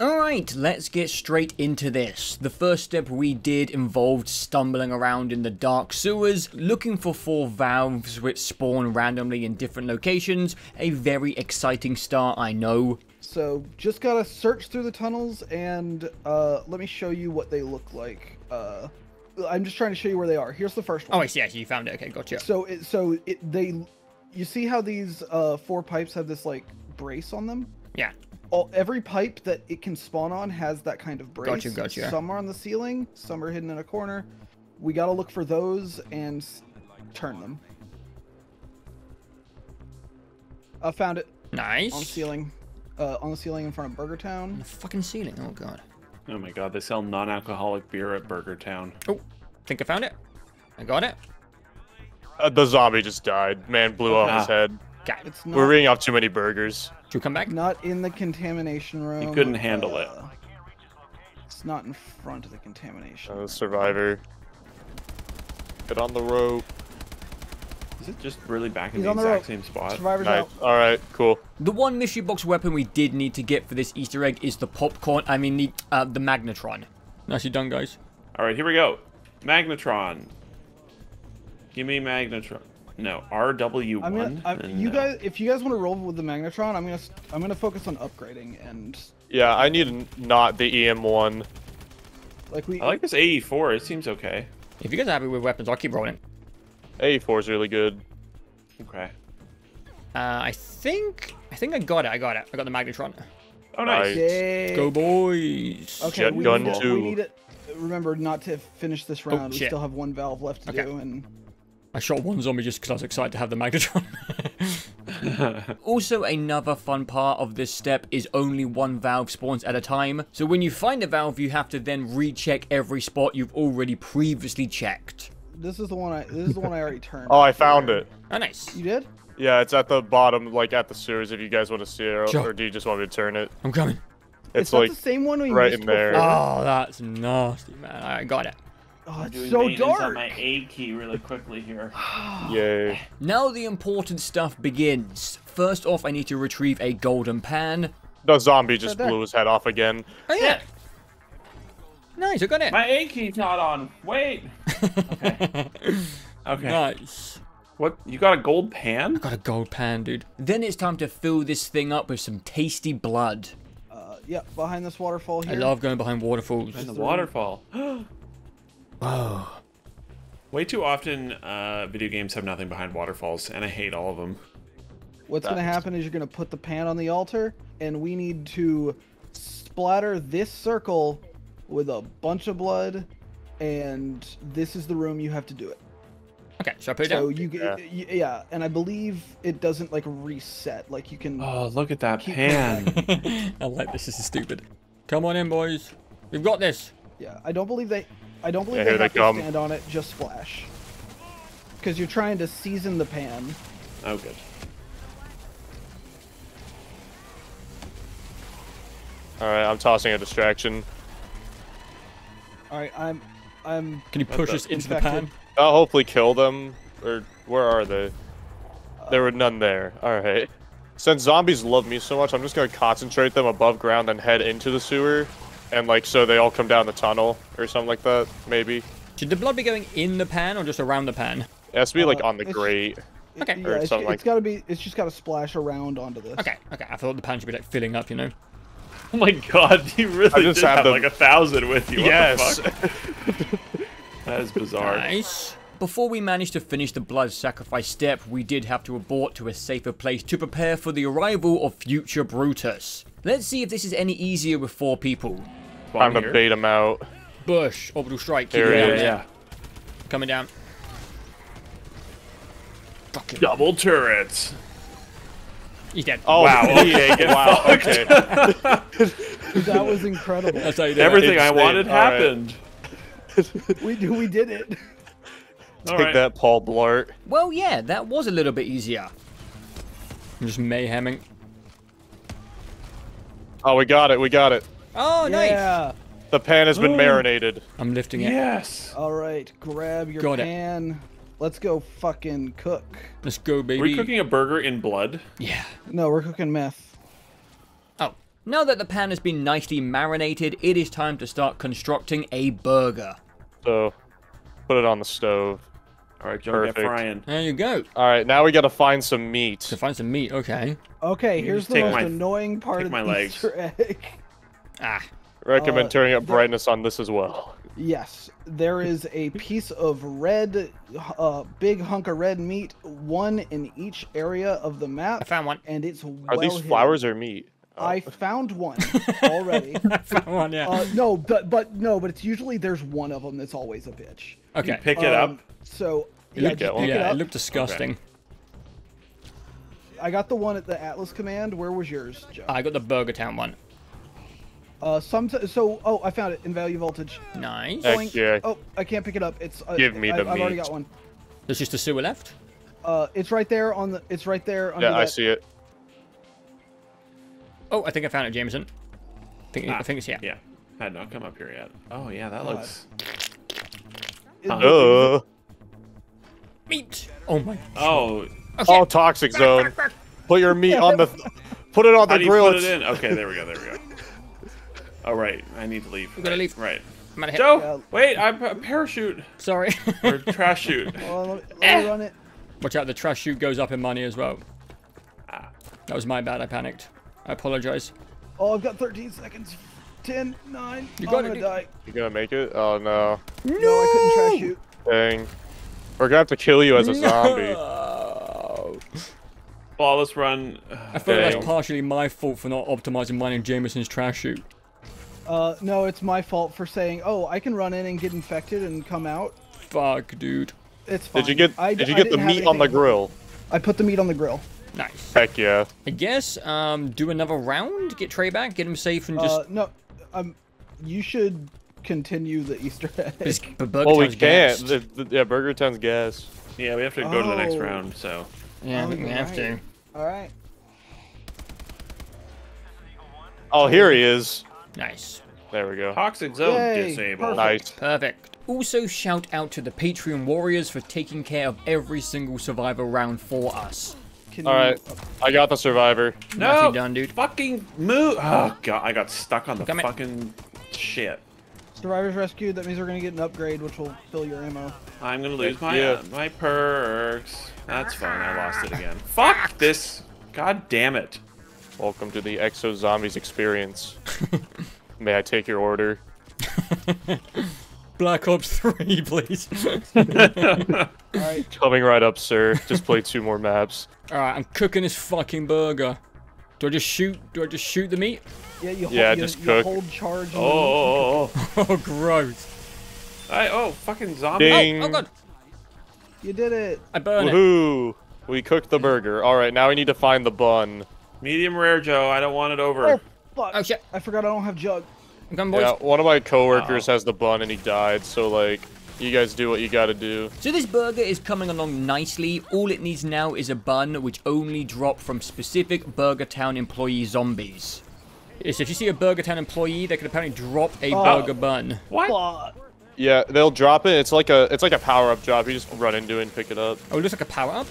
Alright, let's get straight into this. The first step we did involved stumbling around in the dark sewers, looking for four valves which spawn randomly in different locations. A very exciting start, I know. So just gotta search through the tunnels and uh, let me show you what they look like. Uh, I'm just trying to show you where they are. Here's the first one. Oh, I see, actually, you found it. Okay, gotcha. So it so it they, you see how these uh, four pipes have this like brace on them? Yeah. All, every pipe that it can spawn on has that kind of brace. Gotcha, gotcha. Some are on the ceiling, some are hidden in a corner. We gotta look for those and turn them. I found it Nice. on the ceiling, uh, on the ceiling in front of Burger On Town. the fucking ceiling. Oh, God. Oh my god, they sell non-alcoholic beer at Burger Town. Oh, think I found it. I got it. Uh, the zombie just died. Man blew off his Ah. head. Got it. It's We're not reading off too many burgers. Should we come back? not in the contamination room. You couldn't handle it. uh, It's not in front of the contamination. Oh, survivor. Get on the rope. Is it just really back in He's the on the exact same spot? Survivor's Nice. out. All right, cool. The one mystery box weapon we did need to get for this Easter egg is the popcorn. I mean, the uh, the magnetron. Nicely done, guys. All right, here we go. Magnetron. Give me Magnetron. No, RW1. I'm gonna. I'm, you no. guys, if you guys want to roll with the magnetron, I'm gonna. s- I'm gonna focus on upgrading and Yeah, I need not the EM one. like we. I like this AE4. It seems okay. If you guys are happy with weapons, I'll keep rolling. AE4 is really good. Okay. Uh, I think I think I got it. I got it. I got the magnetron. Oh, nice. Nice. Yay. Go boys. Okay, Jet we gun need to. We need to remember not to finish this round. we Oh, shit. still have one valve left to Okay. do, and I shot one zombie just because I was excited to have the magnetron. [LAUGHS] also, another fun part of this step is only one valve spawns at a time. So when you find a valve, you have to then recheck every spot you've already previously checked. this is the one. I this is the one I already turned. [LAUGHS] Oh, I found it. Oh, nice. You did? Yeah, it's at the bottom, like at the sewers. If you guys want to see it, or, Sure. or do you just want me to turn it? I'm coming. It's, not like the same one we right missed in there. before. Oh, that's nasty, man. I got it. Oh, it's so dark. My A key really quickly here. [SIGHS] [SIGHS] yay. Now the important stuff begins. First off, I need to retrieve a golden pan. The zombie just Right blew his head off again. Oh, yeah. Nice, I got it. My A key's not on. Wait. [LAUGHS] Okay. okay. Nice. What? You got a gold pan? I Got a gold pan, dude. Then it's time to fill this thing up with some tasty blood. Uh, yeah, behind this waterfall here. I love going behind waterfalls. Behind the waterfall. [GASPS] Oh. Way too often, uh, video games have nothing behind waterfalls, and I hate all of them. What's gonna happen is you're gonna put the pan on the altar, and we need to splatter this circle with a bunch of blood, and this is the room you have to do it. Okay, so I put it So down. you get yeah. yeah, and I believe it doesn't like reset. Like you can. Oh, look at that pan. [LAUGHS] I like this. This is stupid. Come on in, boys. We've got this. Yeah, I don't believe they. I don't believe Yeah, they here have they to come. stand on it. Just splash. Because you're trying to season the pan. oh, good. All right, I'm tossing a distraction. All right, I'm. I'm. Can you push the- us into the pan? I'll hopefully kill them. Or where are they? There were none there. All right. Since zombies love me so much, I'm just gonna concentrate them above ground and head into the sewer, and like so they all come down the tunnel or something like that. Maybe. Should the blood be going in the pan or just around the pan? It has to be like Uh, on the it's- grate. Okay. Yeah, Or it's, something like- it's gotta be. It's just gotta splash around onto this. Okay, okay. I thought the pan should be like filling up, you know. Oh my god, [LAUGHS] you really I just did have have them- like a thousand with you. What yes. the fuck? [LAUGHS] That is bizarre. Nice. Before we managed to finish the blood sacrifice step, we did have to abort to a safer place to prepare for the arrival of future Brutus. Let's see if this is any easier with four people. Time to here? bait him out. Bush, orbital strike, keep Here it he down is. yeah. Coming down. Fucking. Double turrets. He's dead. Oh Wow, okay, wow. Okay. [LAUGHS] That was incredible. That's how you do it. Everything I wanted All right. happened. we do. We did it. All Take right. that, Paul Blart. Well, yeah, that was a little bit easier. I'm just mayheming. Oh, we got it. We got it. Oh, nice. Yeah. The pan has been marinated. I'm lifting it. Yes. All right. Grab your Got it. pan. Let's go fucking cook. Let's go, baby. Are we cooking a burger in blood? Yeah. No, we're cooking meth. Oh, now that the pan has been nicely marinated, it is time to start constructing a burger. So, put it on the stove. All right, Joe, get frying. There you go. All right, now we gotta find some meat. To find some meat, okay. Okay, here's the most my- annoying part of my the legs. Easter egg. Ah, Recommend Uh, turning up there- brightness on this as well. Yes, there is a piece of red, uh, big hunk of red meat, one in each area of the I map, found one. and it's Are well these hidden. flowers or meat? Oh. I found one [LAUGHS] already. I found one, yeah. uh, no, but but no, but it's usually there's one of them that's always a bitch. okay. Pick it up. Um, So You yeah, get just one. pick it yeah, up. it looked disgusting. I got the one at the Atlas command. Where was yours, Joe? I got the Burger Town one. Uh, some so oh, I found it in value voltage. Nice. Heck Boink. yeah. Oh, I can't pick it up. It's uh, Give me I, the I've already got one. There's just a sewer left. Uh, it's right there on the. It's right there under Yeah, I see it. Oh, I think I found it, Jameson. I think, I Ah, think it's here. Yeah. Had not come up here yet. Oh yeah, that God. looks. It- Uh, Meat. Oh my. Oh, oh, toxic zone. Put your meat [LAUGHS] on the. Put it on how the do you grill. put it in? Okay, there we go. There we go. Oh right, I need to leave. We gotta Right, leave. Right. I'm gonna hit. Joe, Yeah. wait, I'm a parachute Sorry. [LAUGHS] or trash chute. [LAUGHS] Well, let me, let me run it. Watch out, the trash chute goes up in money as well. Ah. That was my bad, I panicked. I apologize. Oh, I've got 13 seconds. 10, 9. You oh, I'm gonna die. You gonna make it? Oh no. No, I couldn't trash chute. Dang. We're gonna have to kill you as a zombie. No. Flawless run. I feel like Dang. that's partially my fault for not optimizing mine and Jameson's trash chute. Uh, no, it's my fault for saying, oh, I can run in and get infected and come out. Fuck, dude. It's fine. Did you get I, did you get the meat on the grill? I put the meat on the grill. Nice. Heck yeah. I guess, um, do another round, get Trey back, get him safe, and just. Uh, no, um, you should continue the Easter [LAUGHS] egg. just but Bug Well, we can't. The, the, yeah, Burger Town's gas. Yeah, we have to go to the next Oh. round. So Yeah, Oh, we you're have to. All right. Oh, here he is. Nice. There we go. toxic zone Yay, disabled. Nice. Perfect. Also, shout out to the Patreon warriors for taking care of every single survivor round for us. Can All you, I got the survivor. No, done, dude. fucking move! Oh god, I got stuck on the Come in. fucking shit. Survivors rescued. That means we're gonna get an upgrade, which will fill your ammo. I'm gonna lose my Yeah. uh, my perks. That's fine. I lost it again. Fuck this! God damn it! Welcome to the Exo Zombies experience. [LAUGHS] May I take your order? [LAUGHS] Black Ops 3, please. All right. [LAUGHS] Coming right up, sir. Just play two more maps. Alright, I'm cooking this fucking burger. Do I just shoot? Do I just shoot the meat? Yeah, you hold, Yeah, you, just you cook. hold charge. Oh, oh, oh, oh, oh. Oh, gross. I, oh, fucking zombie! Ding. Oh, oh god. You did it. I burn it. Woohoo! We cooked the burger. All right, now we need to find the bun. Medium rare, Joe. I don't want it over. Oh, fuck. Oh, shit. I forgot I don't have jug. I'm boys. Yeah, one of my coworkers has the bun and he died. So like, you guys do what you gotta do. So this burger is coming along nicely. All it needs now is a bun, which only drop from specific Burger Town employee zombies. Yes, if you see a Burger Town employee, they can apparently drop a Oh. burger bun. What? Fuck. Yeah, they'll drop it. It's like a it's like a power up drop. You just run into it and pick it up. Oh, it looks like a power up.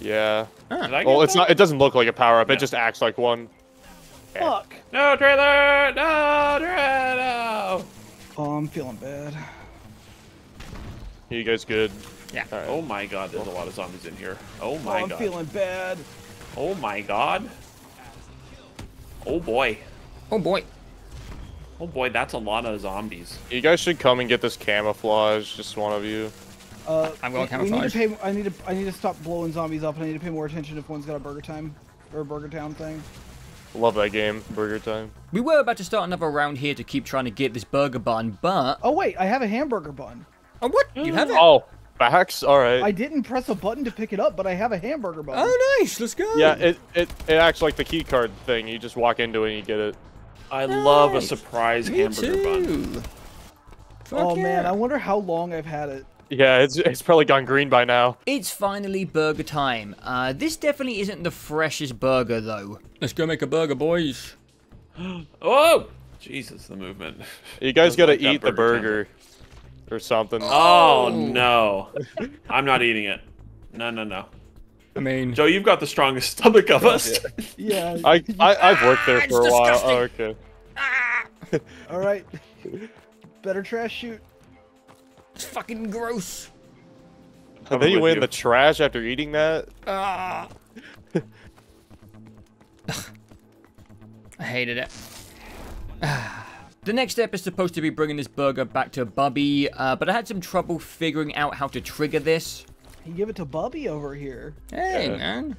Yeah. Did I Well, it's that? not. It doesn't look like a power up. No. It just acts like one. Eh. Fuck. No trailer! No trailer! Oh, I'm feeling bad. You guys good? Yeah. All right. Oh my god, there's a lot of zombies in here. Oh my oh, I'm god. feeling bad. Oh my god. Oh boy. Oh boy. Oh boy, that's a lot of zombies. You guys should come and get this camouflage. Just one of you. Uh, I'm going we- we need to pay. I need to. I need to stop blowing zombies up, and I need to pay more attention if one's got a Burger Time or a Burger Town thing. Love that game. Burger time. We were about to start another round here to keep trying to get this burger bun, but... Oh wait, I have a hamburger bun. Oh, what? You have it? Oh, backs. All right. I didn't press a button to pick it up, but I have a hamburger bun. Oh, nice. Let's go. Yeah, it, it it acts like the key card thing. You just walk into it and you get it. I love a surprise Me hamburger bun. too. Fuck oh man. I wonder how long I've had it. Yeah, it's it's probably gone green by now. It's finally burger time. Uh, this definitely isn't the freshest burger, though. Let's go make a burger, boys. [GASPS] Oh! Jesus, the movement. You guys gotta like that eat the burger burger or something. Oh no. [LAUGHS] I'm not eating it. No, no, no. I mean, Joe, you've got the strongest stomach of us. Yeah. [LAUGHS] I, I I've worked there it's for a while. disgusting. Oh, okay. [LAUGHS] All right. Better trash chute. It's fucking gross. And Coming then you with went in the trash after eating that. Ah. [LAUGHS] I hated it. The next step is supposed to be bringing this burger back to Bubby, uh, but I had some trouble figuring out how to trigger this. You give it to Bubby over here. Hey, Yeah. man.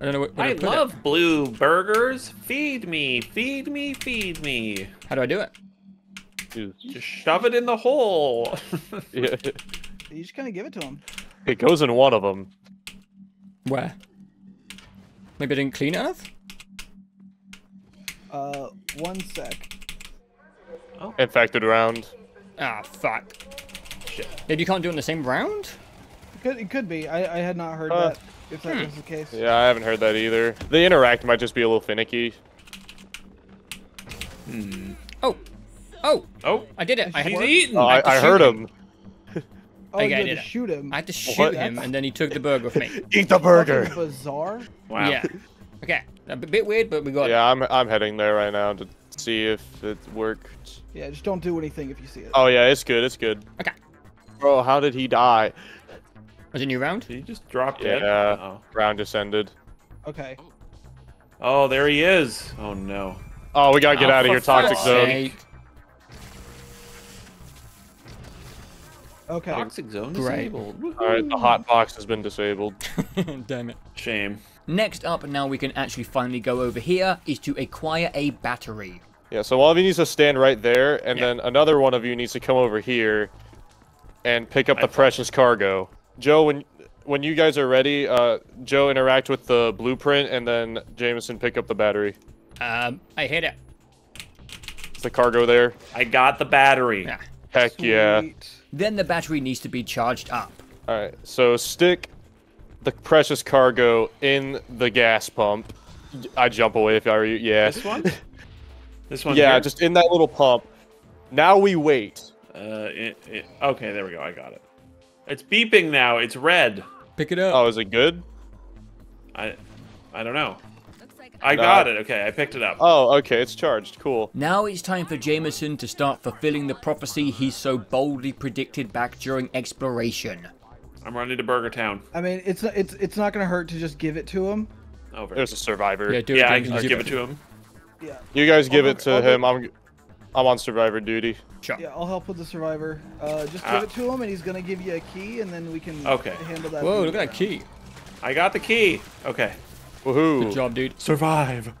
I don't know what, where I to love it. blue burgers. Feed me, feed me, feed me. How do I do it? Dude, Just shove it in the hole. yeah, [LAUGHS] [LAUGHS] You just kind of give it to him. it goes in one of them. Where? Maybe I didn't clean it enough? Uh, one sec. Oh. Infected round. Ah, fuck. Shit. Maybe you can't do it in the same round? It could, it could be. I, I had not heard Uh, that. If that was the case. Yeah, I haven't heard that either. The interact might just be a little finicky. Oh! Oh! Oh, I did it! I he's to, eating. Oh, had to oh, I, I heard him. him. [LAUGHS] Oh, Okay, you I had did to it. shoot him. I had to shoot What? him, and then he took the burger from me. [LAUGHS] Eat the burger! bizarre. wow. Yeah. Okay. A bit weird, but we got it. Yeah, I'm I'm heading there right now to See if it worked. Yeah, just don't do anything if you see it. Oh yeah, it's good. It's good. Okay. Bro, how did he die? Was it a new round? Did he just drop it. Yeah. Oh. Round descended. Okay. oh, there he is. Oh no. Oh, we gotta get Oh, out of for here, toxic zone. Sake. Okay. Toxic zone Great. disabled. All right, the hot box has been disabled. [LAUGHS] Damn it. Shame. Next up, now we can actually finally go over here, is to acquire a battery. Yeah, so one of you needs to stand right there, and Yeah. then another one of you needs to come over here and pick up I the thought- precious cargo. Joe, when when you guys are ready, uh, Joe interact with the blueprint, and then Jameson pick up the battery. Um, I hit it. Is the cargo there? I got the battery. Yeah. Heck yeah! Sweet. Then the battery needs to be charged up. All right, so stick the precious cargo in the gas pump. I jump away if I were you. Yeah. This one? This one yeah, here? just in that little pump. Now we wait. Uh, it, it, okay, there we go. I got it. It's beeping now. It's red. Pick it up. Oh, is it good? I, I don't know. I got it. Okay, I picked it up. Oh, okay, it's charged. Cool. Now it's time for Jameson to start fulfilling the prophecy he so boldly predicted back during exploration. I'm running to Burger Town. I mean, it's it's it's not gonna hurt to just give it to him. Over. There's a survivor. Yeah, do yeah. I, can give it to him. Yeah. You guys give I'll it go- to I'll him. I'm I'm on survivor duty. Sure. Yeah, I'll help with the survivor. Uh, just give it to him, and he's gonna give you a key, and then we can Okay. handle that. Whoa, the look at that key. I got the key. Okay. Woohoo! Good job, dude. Survive.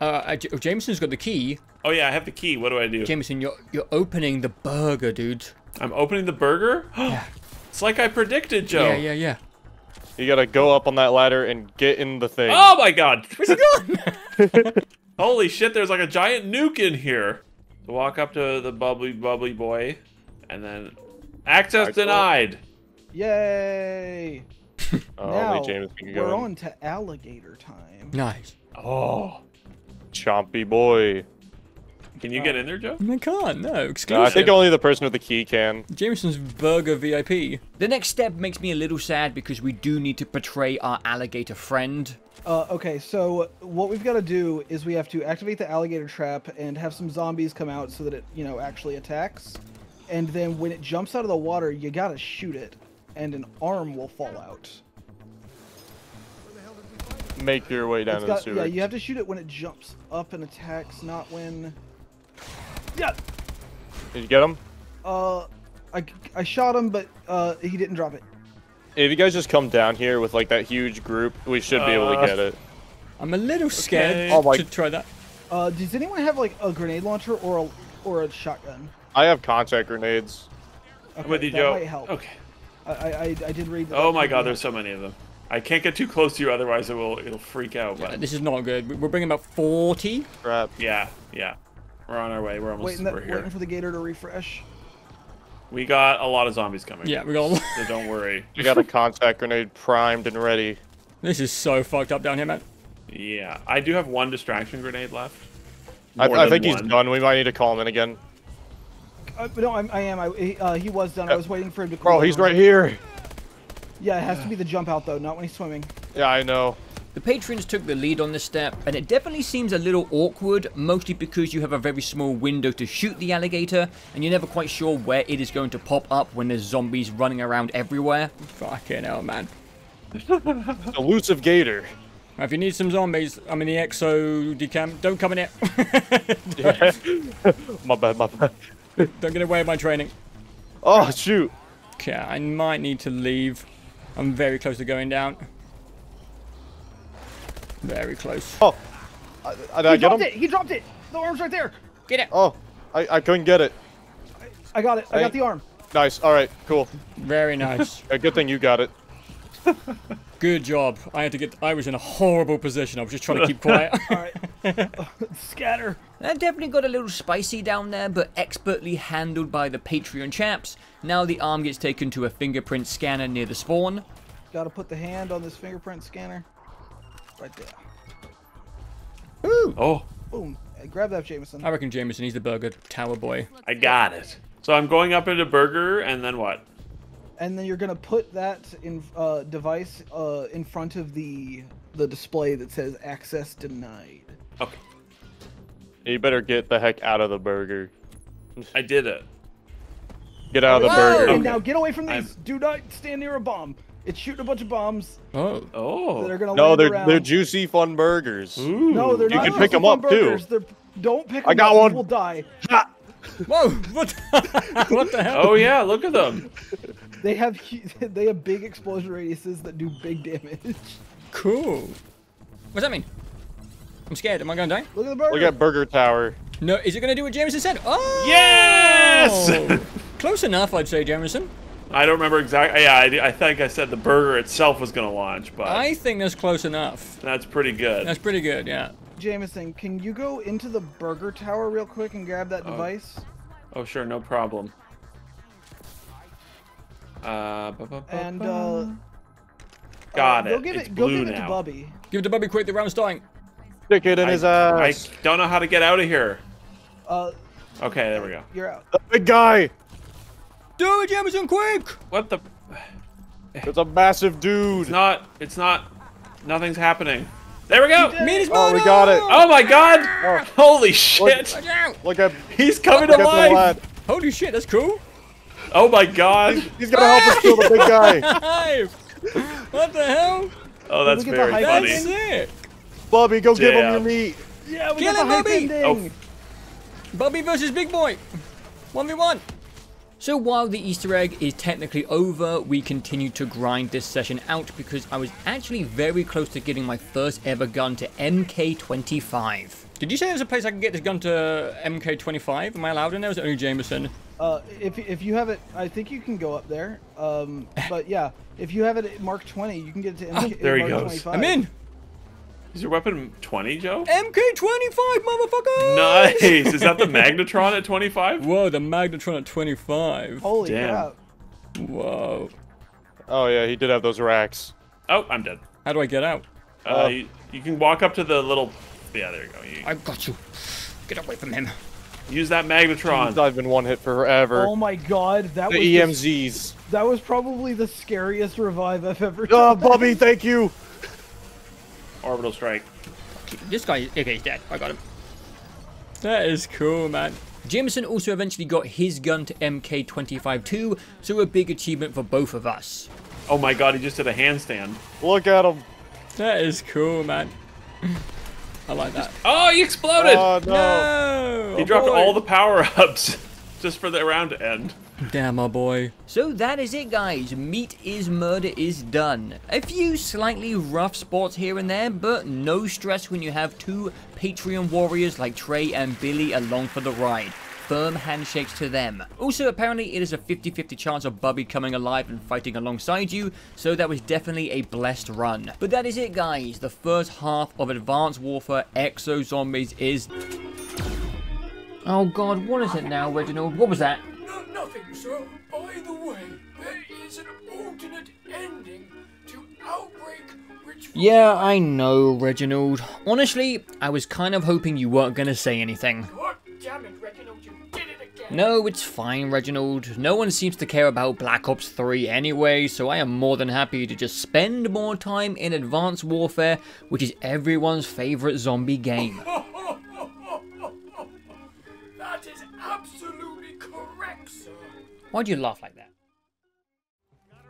Uh, uh, Jameson's got the key. Oh yeah, I have the key. What do I do? Jameson, you're you're opening the burger, dude. I'm opening the burger. [GASPS] It's like I predicted, Joe. Yeah, yeah, yeah. You gotta go up on that ladder and get in the thing. Oh my god. Where's it gone? [LAUGHS] Holy shit, there's like a giant nuke in here. So walk up to the bubbly bubbly boy and then access Alright, denied. Yay! [LAUGHS] Oh, now only James can we're go. on to alligator time. Nice. Oh. Chompy boy. Can you get in there, Joe? I can't. No, No, I think only the person with the key can. Jameson's burger VIP. The next step makes me a little sad because we do need to portray our alligator friend. Uh, okay, so what we've got to do is we have to activate the alligator trap and have some zombies come out so that it, you know, actually attacks. And then when it jumps out of the water, you gotta shoot it, and an arm will fall out. Make your way down It's to the got- sewer. yeah, you have to shoot it when it jumps up and attacks, not when. Yeah. Did you get him? Uh, I, I shot him, but uh, he didn't drop it. If you guys just come down here with like that huge group, we should be able to Uh, get it. I'm a little scared Okay. Oh my- to try that. Uh, does anyone have like a grenade launcher or a or a shotgun? I have contact grenades. Okay, I'm with you, that Joe. might help. Okay. I, I I I did read. That Oh my god, there's so many of them. I can't get too close to you, otherwise it will it'll freak out. Yeah, But this is not good. We- We're bringing about 40. Crap. yeah, yeah. We're on our way. We're almost waiting, that, we're here. waiting for the gator to refresh. We got a lot of zombies coming. Yeah, we got. So don't worry. [LAUGHS] We got a contact grenade primed and ready. this is so fucked up down here, man. Yeah, I do have one distraction grenade left. I, I than think he's done. We might need to call him in again. Uh, no, I'm, I am. I, he, uh, he was done. I was waiting for him to. Bro, cool he's right here. Yeah, it has to be the jump out though, not when he's swimming. Yeah, I know. The patrons took the lead on this step, and it definitely seems a little awkward, mostly because you have a very small window to shoot the alligator, and you're never quite sure where it is going to pop up when there's zombies running around everywhere. Fucking hell, man. Elusive gator. If you need some zombies, I'm in the exo decam. Don't come in here. [LAUGHS] [LAUGHS] [LAUGHS] my bad, my bad. Don't get away with my training. Oh, shoot. Okay, I might need to leave. I'm very close to going down. Very close. Oh. I, I, did I He get dropped him? it. He dropped it. The arm's right there. Get it. Oh, I, I couldn't get it. I got it. I Hey. got the arm. Nice. All right, cool. Very nice. [LAUGHS] A good thing you got it. [LAUGHS] Good job. I had to get. I was in a horrible position. I was just trying to keep quiet. [LAUGHS] All right. [LAUGHS] Scatter. That definitely got a little spicy down there, but expertly handled by the Patreon chaps. Now the arm gets taken to a fingerprint scanner near the spawn. Got to put the hand on this fingerprint scanner. Right there. Ooh. Oh, Boom. Grab that, Jameson. I reckon Jameson, he's the burger tower boy. I got it. So I'm going up into burger, and then what? And then you're gonna put that in uh, device uh, in front of the the display that says access denied. Okay. You better get the heck out of the burger. I did it. Get out of the Whoa! burger. And now get away from these. I'm- Do not stand near a bomb. It's shooting a bunch of bombs Oh. that Oh. are gonna No, they're around. they're juicy, fun burgers. Ooh. No, they're You not. can just pick 'em fun up, too. burgers. They're, don't pick 'em I got up, you one. will die. Whoa! What? [LAUGHS] what the hell? Oh yeah, look at them. They have [LAUGHS] they have big explosion radiuses that do big damage. Cool. What's that mean? I'm scared. Am I gonna die? Look at the burger. Look at Burger Tower. No. Is it gonna do what Jameson said? Oh. Yes. [LAUGHS] Close enough, I'd say, Jameson. I don't remember exactly. Yeah, I, I think I said the burger itself was gonna launch, but I think that's close enough. that's pretty good. That's pretty good. Yeah. Jameson, can you go into the burger tower real quick and grab that device? Oh sure, no problem. Uh, bu- bu- bu- And uh, got uh, it. Go give it's it. Go blue give it to now. Bubby. Give it to Bubby quick. The round's starting. Stick it in I, his I don't know how to get out of here. Uh, Okay, there we go. you're out. The big guy. Do it, Jameson, quick! What the? It's a massive dude. It's not. It's not. Nothing's happening. There we go. Meet his Oh, we got it. Oh my god! Oh. Holy shit! Watch! Look at He's coming look at the alive! lad. Holy shit, that's cool. Oh my god! He's gonna help us kill the big guy. [LAUGHS] What the hell? Oh, that's Look at very funny. That's sick. Bubby, go give him your meat. Yeah, we Kill got him, the hype Bubby! ending. Oh. Bubby versus Big Boy. 1v1. So while the Easter egg is technically over, we continue to grind this session out because I was actually very close to getting my first ever gun to MK25. Did you say there's a place I can get this gun to MK25? Am I allowed in there? Is it only Jameson? Uh, if if you have it, I think you can go up there. Um, but yeah, if you have it at Mark 20, you can get it to MK25. [LAUGHS] there he Mark goes. 25. I'm in. Is your weapon 20, Joe? MK25, motherfucker! Nice. Is that the [LAUGHS] magnetron at 25? Whoa, the Magnetron at 25. Holy Damn. crap! Whoa. Oh yeah, he did have those racks. Oh, I'm dead. How do I get out? Uh, Oh. you, you can walk up to the little. Yeah, there you go. You, I've got you. Get away from him. use that Magnetron. I've been one hit forever. Oh my god, that The was EMZs. The, that was probably the scariest revive I've ever done. Oh, Bubby, thank you. [LAUGHS] Orbital strike. This guy, okay, he's dead. I got him. That is cool, man. Jameson also eventually got his gun to MK25 too, so a big achievement for both of us. Oh my god, he just did a handstand. Look at him. That is cool, man. I like that. Oh, he exploded! Oh no. No! he oh dropped boy. all the power [LAUGHS] ups just for the round to end. Damn, my boy. So that is it, guys. Meat is murder is done. A few slightly rough spots here and there, but no stress when you have two Patreon warriors like Trey and Billy along for the ride. Firm handshakes to them. Also, apparently, it is a 50 50 chance of Bubby coming alive and fighting alongside you, so that was definitely a blessed run. But that is it, guys. The first half of Advanced Warfare Exo Zombies is. Oh god, what is it now, Reginald? What was that? No, nothing, sir. By the way, there is an alternate ending to Outbreak which... Yeah, I know, Reginald. Honestly, I was kind of hoping you weren't gonna say anything. God damn it, Reginald, you did it again. No, it's fine, Reginald. No one seems to care about Black Ops 3 anyway, so I am more than happy to just spend more time in Advanced Warfare, which is everyone's favorite zombie game. [LAUGHS] Why'd you laugh like that?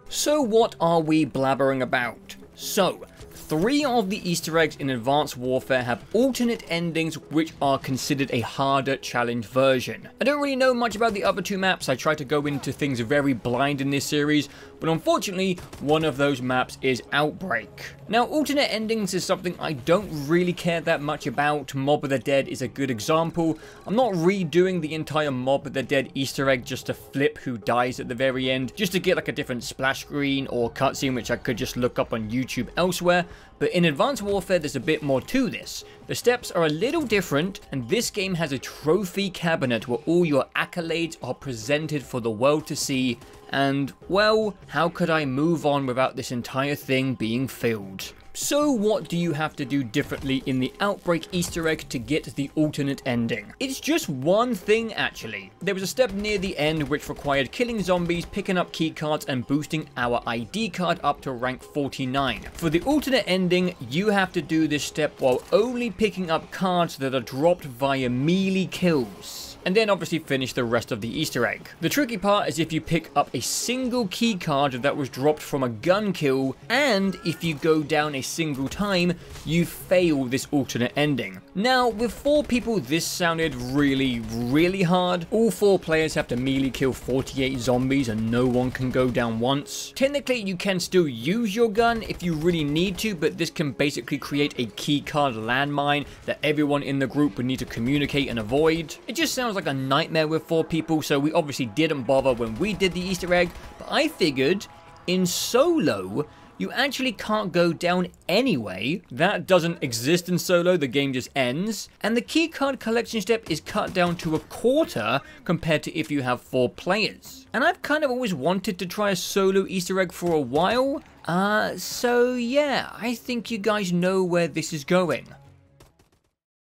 So what are we blabbering about? So, three of the Easter eggs in Advanced Warfare have alternate endings which are considered a harder challenge version. I don't really know much about the other two maps, I try to go into things very blind in this series, but unfortunately, one of those maps is Outbreak. Now, alternate endings is something I don't really care that much about, Mob of the Dead is a good example. I'm not redoing the entire Mob of the Dead Easter egg just to flip who dies at the very end, just to get like a different splash screen or cutscene which I could just look up on YouTube elsewhere, but in Advanced Warfare there's a bit more to this. The steps are a little different, and this game has a trophy cabinet where all your accolades are presented for the world to see, and, well, how could I move on without this entire thing being filled? So what do you have to do differently in the Outbreak Easter egg to get the alternate ending? It's just one thing actually. There was a step near the end which required killing zombies, picking up keycards and boosting our ID card up to rank 49. For the alternate ending, you have to do this step while only picking up cards that are dropped via melee kills and then obviously finish the rest of the Easter egg. The tricky part is if you pick up a single key card that was dropped from a gun kill, and if you go down a single time, you fail this alternate ending. Now, with four people, this sounded really, really hard. All four players have to melee kill 48 zombies and no one can go down once. Technically, you can still use your gun if you really need to, but this can basically create a key card landmine that everyone in the group would need to communicate and avoid. It just sounds like a nightmare with four people, so we obviously didn't bother when we did the Easter egg, but I figured in solo, you actually can't go down anyway. That doesn't exist in solo, the game just ends. And the keycard collection step is cut down to a quarter compared to if you have four players. And I've kind of always wanted to try a solo Easter egg for a while. Uh, so yeah, I think you guys know where this is going.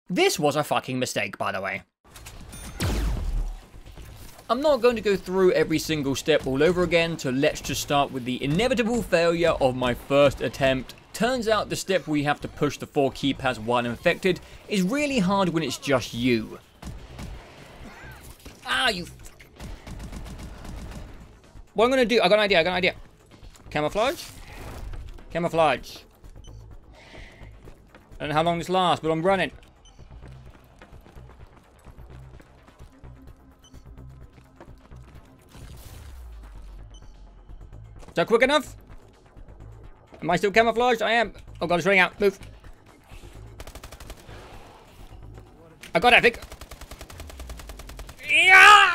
This was a fucking mistake, by the way. I'm not going to go through every single step all over again, so let's just start with the inevitable failure of my first attempt. Turns out the step where you have to push the four keypads while infected is really hard when it's just you. Ah, you... What I'm going to do, I got an idea, I got an idea. Camouflage? Camouflage. I don't know how long this lasts, but I'm running. That quick enough? Am I still camouflaged? I am. Oh god, it's running out. Move. I got it, I think. Yeah!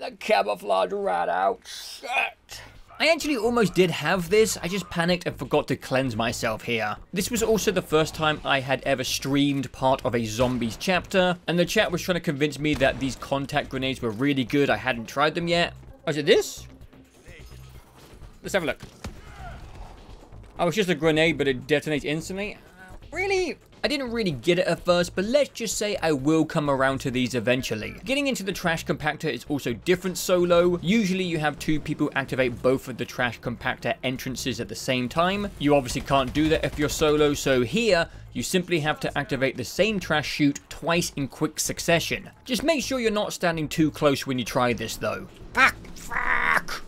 The camouflage ran out. I actually almost did have this, I just panicked and forgot to cleanse myself here. This was also the first time I had ever streamed part of a zombies chapter, and the chat was trying to convince me that these contact grenades were really good, I hadn't tried them yet. Oh, is it this? Let's have a look. Oh, it's just a grenade, but it detonates instantly? Really? I didn't really get it at first, but let's just say I will come around to these eventually. Getting into the trash compactor is also different solo. Usually you have two people activate both of the trash compactor entrances at the same time. You obviously can't do that if you're solo, so here you simply have to activate the same trash chute twice in quick succession. Just make sure you're not standing too close when you try this though. Fuck! Fuck!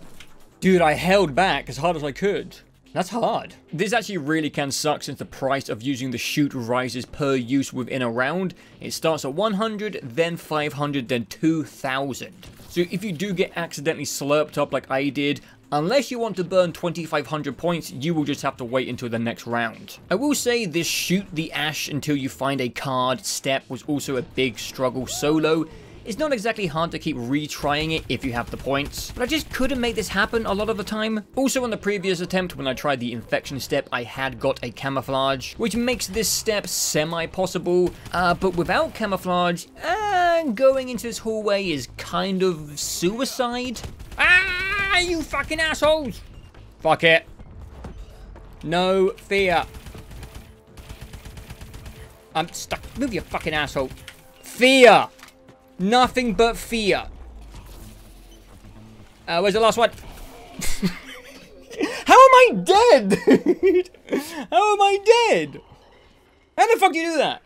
Dude, I held back as hard as I could. That's hard. This actually really can suck since the price of using the chute rises per use within a round. It starts at 100, then 500, then 2000. So if you do get accidentally slurped up like I did, Unless you want to burn 2500 points, you will just have to wait until the next round. I will say this shoot the ash until you find a card step was also a big struggle solo. It's not exactly hard to keep retrying it if you have the points, but I just couldn't make this happen a lot of the time. Also on the previous attempt when I tried the infection step, I had got a camouflage, which makes this step semi-possible, uh, but without camouflage, uh, going into this hallway is kind of suicide. Ah, you fucking assholes! Fuck it. No fear. I'm stuck. Move your fucking asshole. Fear! Nothing but fear. Uh, where's the last one? [LAUGHS] How am I dead, dude? [LAUGHS] How am I dead? How the fuck do you do that?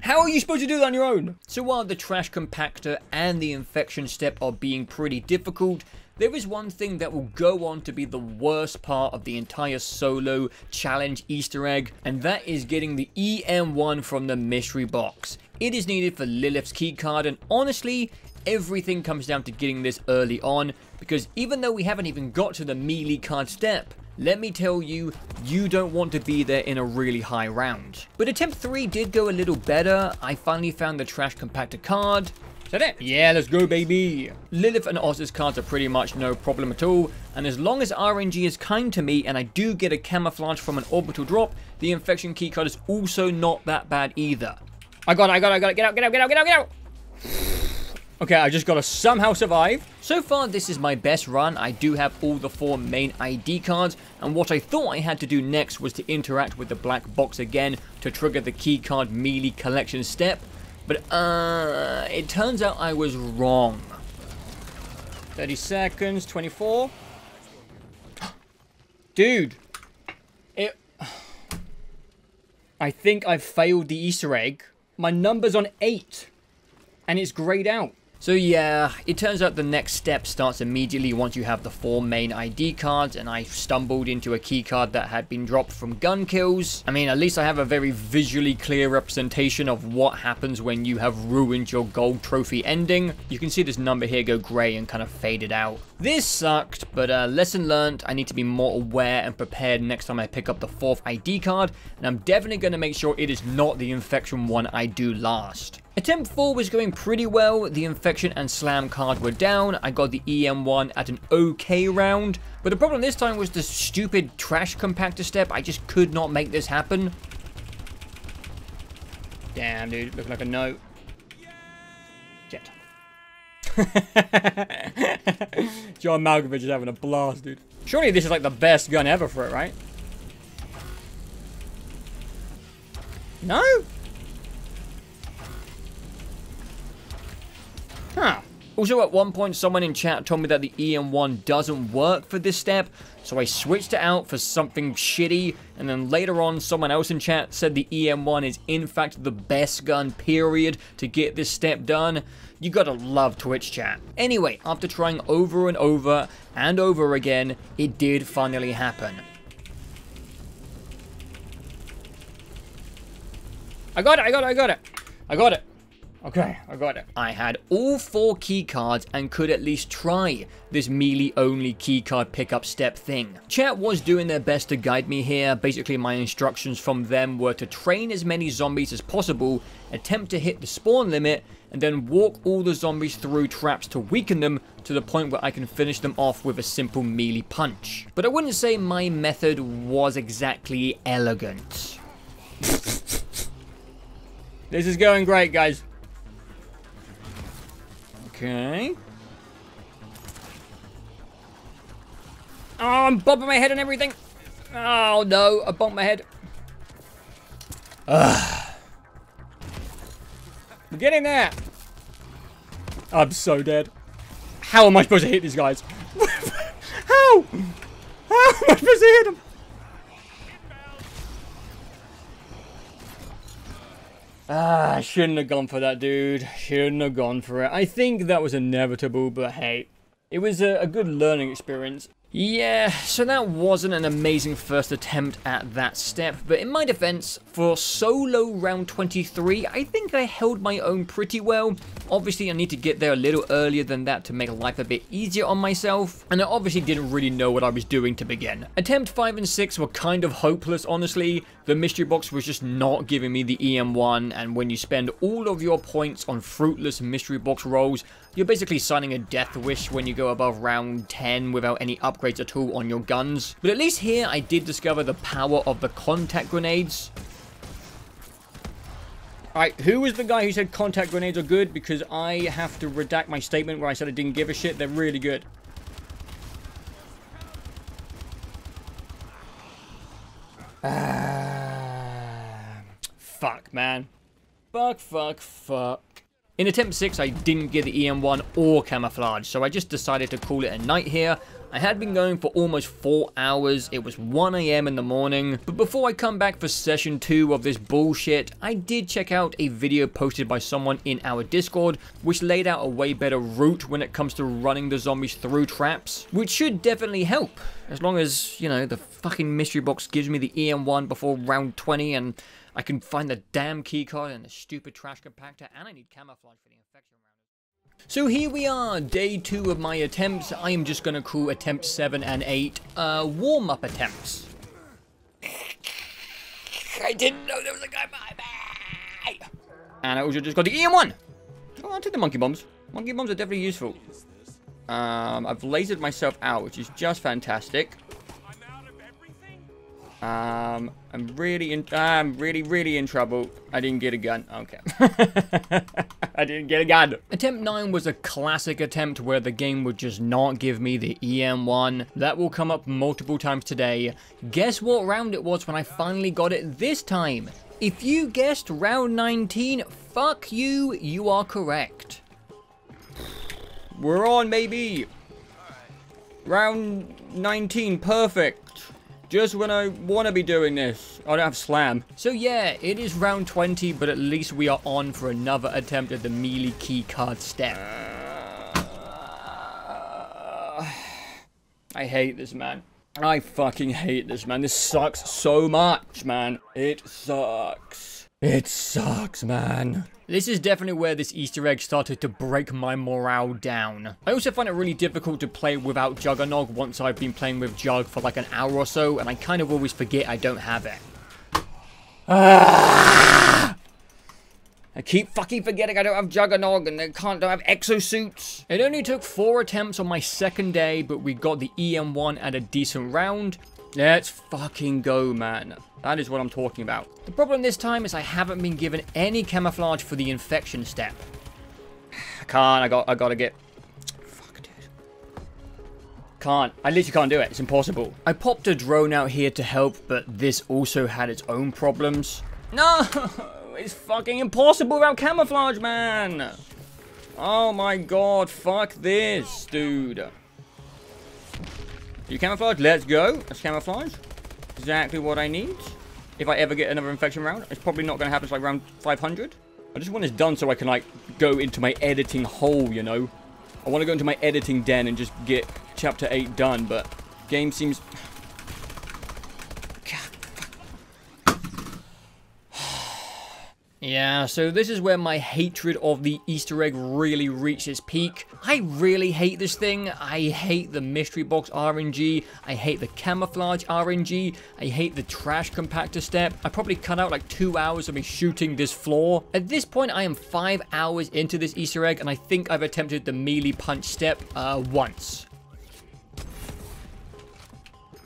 How are you supposed to do that on your own? So while the trash compactor and the infection step are being pretty difficult, there is one thing that will go on to be the worst part of the entire solo challenge Easter egg, and that is getting the EM1 from the mystery box. It is needed for Lilith's keycard, and honestly, everything comes down to getting this early on, because even though we haven't even got to the melee card step, let me tell you, you don't want to be there in a really high round. But attempt 3 did go a little better. I finally found the trash compactor card. Is that it? Yeah, let's go, baby. Lilith and Oz's cards are pretty much no problem at all. And as long as RNG is kind to me and I do get a camouflage from an orbital drop, the infection keycard is also not that bad either. I got it, I got it, I got it. Get out, get out, get out, get out, get out. Okay, I just gotta somehow survive. So far, this is my best run. I do have all the four main ID cards, and what I thought I had to do next was to interact with the black box again to trigger the keycard melee collection step. But, uh, it turns out I was wrong. 30 seconds, 24. [GASPS] Dude, it... [SIGHS] I think I've failed the Easter egg. My number's on 8, and it's grayed out. So yeah, it turns out the next step starts immediately once you have the four main ID cards and I stumbled into a key card that had been dropped from gun kills. I mean, at least I have a very visually clear representation of what happens when you have ruined your gold trophy ending. You can see this number here go grey and kind of faded out. This sucked, but uh, lesson learned, I need to be more aware and prepared next time I pick up the fourth ID card, and I'm definitely going to make sure it is not the infection one I do last. Attempt 4 was going pretty well, the Infection and Slam card were down, I got the EM1 at an okay round, but the problem this time was the stupid trash compactor step, I just could not make this happen. Damn dude, looking like a no. Jet. [LAUGHS] John Malkovich is having a blast dude. Surely this is like the best gun ever for it, right? No? Huh. Also, at one point, someone in chat told me that the EM1 doesn't work for this step, so I switched it out for something shitty, and then later on, someone else in chat said the EM1 is in fact the best gun, period, to get this step done. You gotta love Twitch chat. Anyway, after trying over and over and over again, it did finally happen. I got it, I got it, I got it. I got it. Okay, I got it. I had all four keycards and could at least try this melee only keycard pickup step thing. Chat was doing their best to guide me here. Basically, my instructions from them were to train as many zombies as possible, attempt to hit the spawn limit, and then walk all the zombies through traps to weaken them to the point where I can finish them off with a simple melee punch. But I wouldn't say my method was exactly elegant. [LAUGHS] this is going great, guys. Okay. Oh, I'm bumping my head and everything. Oh, no. I bumped my head. Ugh. We're getting there. I'm so dead. How am I supposed to hit these guys? [LAUGHS] How? How am I supposed to hit them? Ah, I shouldn't have gone for that, dude. Shouldn't have gone for it. I think that was inevitable, but hey, it was a, a good learning experience. Yeah, so that wasn't an amazing first attempt at that step, but in my defense, for solo round 23, I think I held my own pretty well. Obviously, I need to get there a little earlier than that to make life a bit easier on myself, and I obviously didn't really know what I was doing to begin. Attempt 5 and 6 were kind of hopeless, honestly. The mystery box was just not giving me the EM1, and when you spend all of your points on fruitless mystery box rolls, you're basically signing a death wish when you go above round 10 without any upgrades at all on your guns. But at least here, I did discover the power of the contact grenades. Alright, who was the guy who said contact grenades are good? Because I have to redact my statement where I said I didn't give a shit. They're really good. Ah, fuck, man. Fuck, fuck, fuck. In attempt 6, I didn't get the EM1 or camouflage, so I just decided to call it a night here. I had been going for almost 4 hours, it was 1am in the morning, but before I come back for session 2 of this bullshit, I did check out a video posted by someone in our Discord, which laid out a way better route when it comes to running the zombies through traps, which should definitely help, as long as, you know, the fucking mystery box gives me the EM1 before round 20 and I can find the damn keycard and the stupid trash compactor, and I need camouflage for the infection round. So here we are, day two of my attempts. I am just gonna call attempt seven and eight, uh, warm-up attempts. I didn't know there was a guy behind me! And I also just got the EM1! Oh, I'll take the monkey bombs. Monkey bombs are definitely useful. Um, I've lasered myself out, which is just fantastic. Um, I'm really in. I'm really, really in trouble. I didn't get a gun. Okay. [LAUGHS] I didn't get a gun. Attempt 9 was a classic attempt where the game would just not give me the EM1. That will come up multiple times today. Guess what round it was when I finally got it this time? If you guessed round 19, fuck you, you are correct. We're on, baby. Round 19, perfect. Just when I want to be doing this. I don't have slam. So yeah, it is round 20, but at least we are on for another attempt at the melee key card step. [SIGHS] I hate this, man. I fucking hate this, man. This sucks so much, man. It sucks. It sucks, man. This is definitely where this Easter egg started to break my morale down. I also find it really difficult to play without Juggernog once I've been playing with Jug for like an hour or so, and I kind of always forget I don't have it. Ah! I keep fucking forgetting I don't have Juggernog and I can't don't have exosuits. It only took four attempts on my second day, but we got the EM1 at a decent round. Let's fucking go, man. That is what I'm talking about. The problem this time is I haven't been given any camouflage for the infection step. [SIGHS] I can't. I got. I gotta get. Fuck, dude. Can't. I literally can't do it. It's impossible. I popped a drone out here to help, but this also had its own problems. No, [LAUGHS] it's fucking impossible without camouflage, man. Oh my god, fuck this, dude. You camouflage? Let's go. Let's camouflage. Exactly what I need. If I ever get another infection round, it's probably not going to happen until like round 500. I just want this done so I can like go into my editing hole, you know. I want to go into my editing den and just get chapter 8 done, but game seems... Yeah, so this is where my hatred of the Easter egg really reached its peak. I really hate this thing. I hate the mystery box RNG. I hate the camouflage RNG. I hate the trash compactor step. I probably cut out like two hours of me shooting this floor. At this point, I am five hours into this Easter egg, and I think I've attempted the melee punch step uh, once.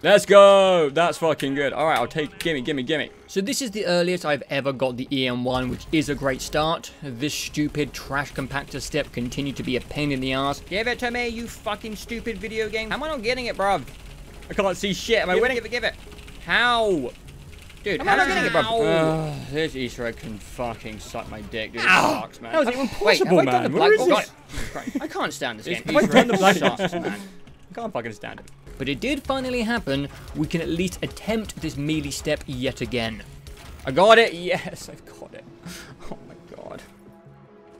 Let's go! That's fucking good. Alright, I'll take... Gimme, gimme, gimme. So this is the earliest I've ever got the EM1, which is a great start. This stupid trash compactor step continued to be a pain in the ass. Give it to me, you fucking stupid video game. How am I not getting it, bruv? I can't see shit. Am I winning? Give it, give it. How? Dude, how am I not getting it, bruv? Uh, this Easter egg can fucking suck my dick, dude. It sucks, man. That was even Wait, have possible, I done the man. black Where is box? [LAUGHS] I can't stand this game. Have I Easter done the egg black- sucks, man. I can't fucking stand it. But it did finally happen. We can at least attempt this melee step yet again. I got it. Yes, I've got it. [LAUGHS] Oh my god.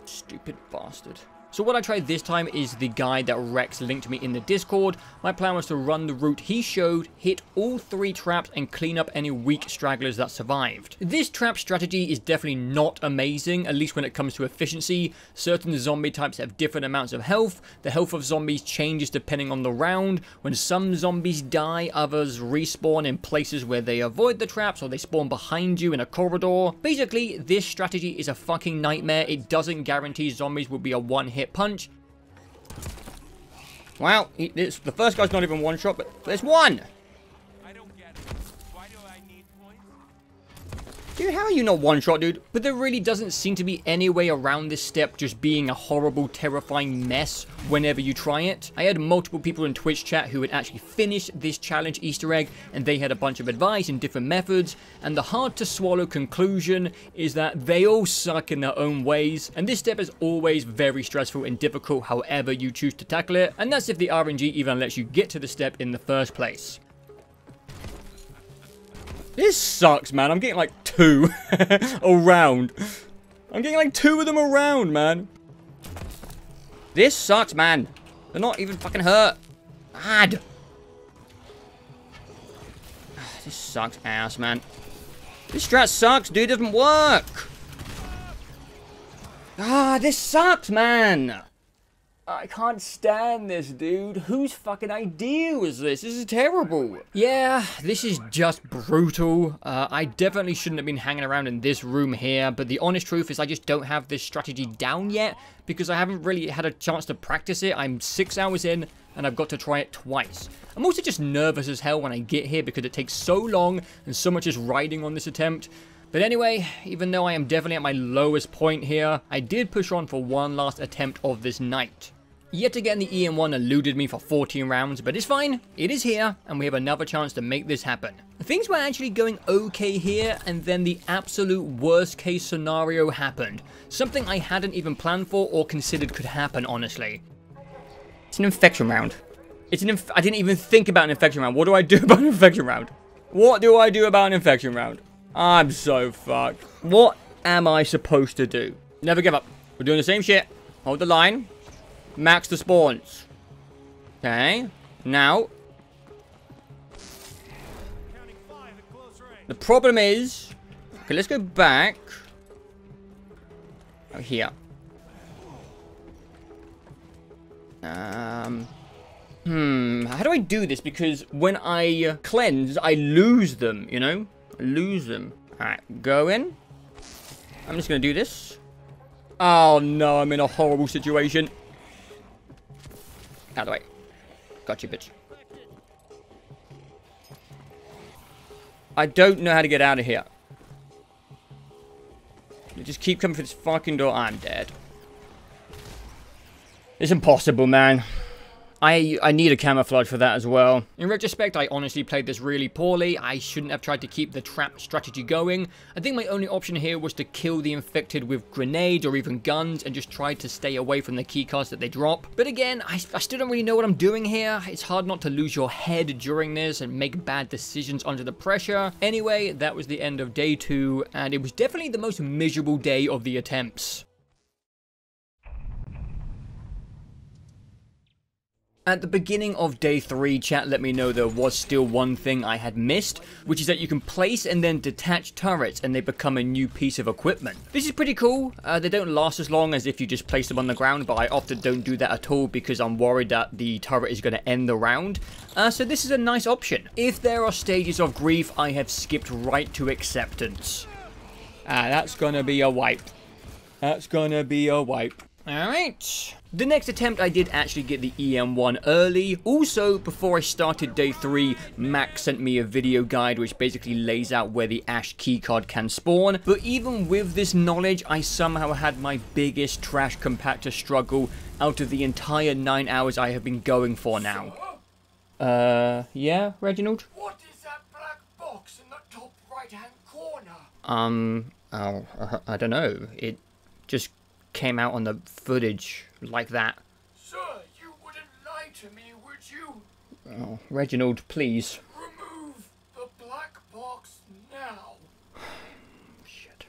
Stupid bastard. So what I tried this time is the guide that Rex linked to me in the Discord. My plan was to run the route he showed, hit all three traps, and clean up any weak stragglers that survived. This trap strategy is definitely not amazing, at least when it comes to efficiency. Certain zombie types have different amounts of health. The health of zombies changes depending on the round. When some zombies die, others respawn in places where they avoid the traps or they spawn behind you in a corridor. Basically, this strategy is a fucking nightmare. It doesn't guarantee zombies will be a one-hit punch. Wow, he, it's, the first guy's not even one shot, but there's one! Dude, how are you not one shot, dude? But there really doesn't seem to be any way around this step just being a horrible, terrifying mess whenever you try it. I had multiple people in Twitch chat who had actually finished this challenge Easter egg, and they had a bunch of advice and different methods, and the hard to swallow conclusion is that they all suck in their own ways, and this step is always very stressful and difficult however you choose to tackle it, and that's if the RNG even lets you get to the step in the first place. This sucks, man. I'm getting like two [LAUGHS] around. I'm getting like two of them around, man. This sucks, man. They're not even fucking hurt. Bad. [SIGHS] This sucks ass, man. This strat sucks, dude. It doesn't work. Ah, this sucks, man. I can't stand this, dude. Whose fucking idea was this? This is terrible. Yeah, this is just brutal. Uh, I definitely shouldn't have been hanging around in this room here, but the honest truth is I just don't have this strategy down yet because I haven't really had a chance to practice it. I'm six hours in and I've got to try it twice. I'm also just nervous as hell when I get here because it takes so long and so much is riding on this attempt. But anyway, even though I am definitely at my lowest point here, I did push on for one last attempt of this night. Yet again, the EM1 eluded me for 14 rounds, but it's fine. It is here, and we have another chance to make this happen. Things were actually going okay here, and then the absolute worst case scenario happened. Something I hadn't even planned for or considered could happen, honestly. It's an infection round. It's an I didn't even think about an infection round. What do I do [LAUGHS] about an infection round? What do I do about an infection round? I'm so fucked. What am I supposed to do? Never give up. We're doing the same shit. Hold the line. Max the spawns. Okay. Now. The problem is... Okay, let's go back. Oh, here. Um... Hmm, how do I do this? Because when I cleanse, I lose them, you know? I lose them. Alright, go in. I'm just gonna do this. Oh no, I'm in a horrible situation. Out of the way. Got you, bitch. I don't know how to get out of here. You just keep coming for this fucking door. I'm dead. It's impossible, man. I, I need a camouflage for that as well. In retrospect, I honestly played this really poorly. I shouldn't have tried to keep the trap strategy going. I think my only option here was to kill the infected with grenades or even guns and just try to stay away from the keycards that they drop. But again, I, I still don't really know what I'm doing here. It's hard not to lose your head during this and make bad decisions under the pressure. Anyway, that was the end of day two, and it was definitely the most miserable day of the attempts. At the beginning of day 3, chat let me know there was still one thing I had missed, which is that you can place and then detach turrets and they become a new piece of equipment. This is pretty cool, uh, they don't last as long as if you just place them on the ground, but I often don't do that at all because I'm worried that the turret is going to end the round. Uh, so this is a nice option. If there are stages of grief, I have skipped right to acceptance. Ah, that's going to be a wipe. That's going to be a wipe. Alright. The next attempt I did actually get the EM1 early. Also, before I started day 3, Max sent me a video guide which basically lays out where the Ash keycard can spawn. But even with this knowledge, I somehow had my biggest trash compactor struggle out of the entire 9 hours I have been going for now. Uh, yeah, Reginald? What is that black box in the top right hand corner? Um, oh, uh, I don't know. It just came out on the footage like that. Sir, you wouldn't lie to me, would you? Oh, Reginald, please. Remove the black box now. [SIGHS] Shit.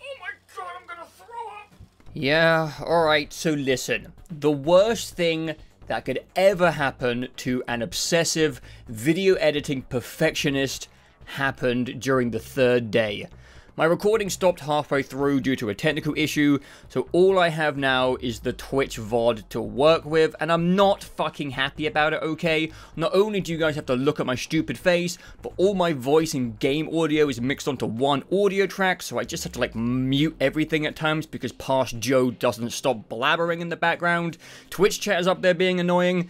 Oh my god, I'm gonna throw up! Yeah, alright, so listen. The worst thing that could ever happen to an obsessive video editing perfectionist happened during the third day. My recording stopped halfway through due to a technical issue, so all I have now is the Twitch VOD to work with, and I'm not fucking happy about it, okay? Not only do you guys have to look at my stupid face, but all my voice and game audio is mixed onto one audio track, so I just have to like mute everything at times because past Joe doesn't stop blabbering in the background. Twitch chat is up there being annoying.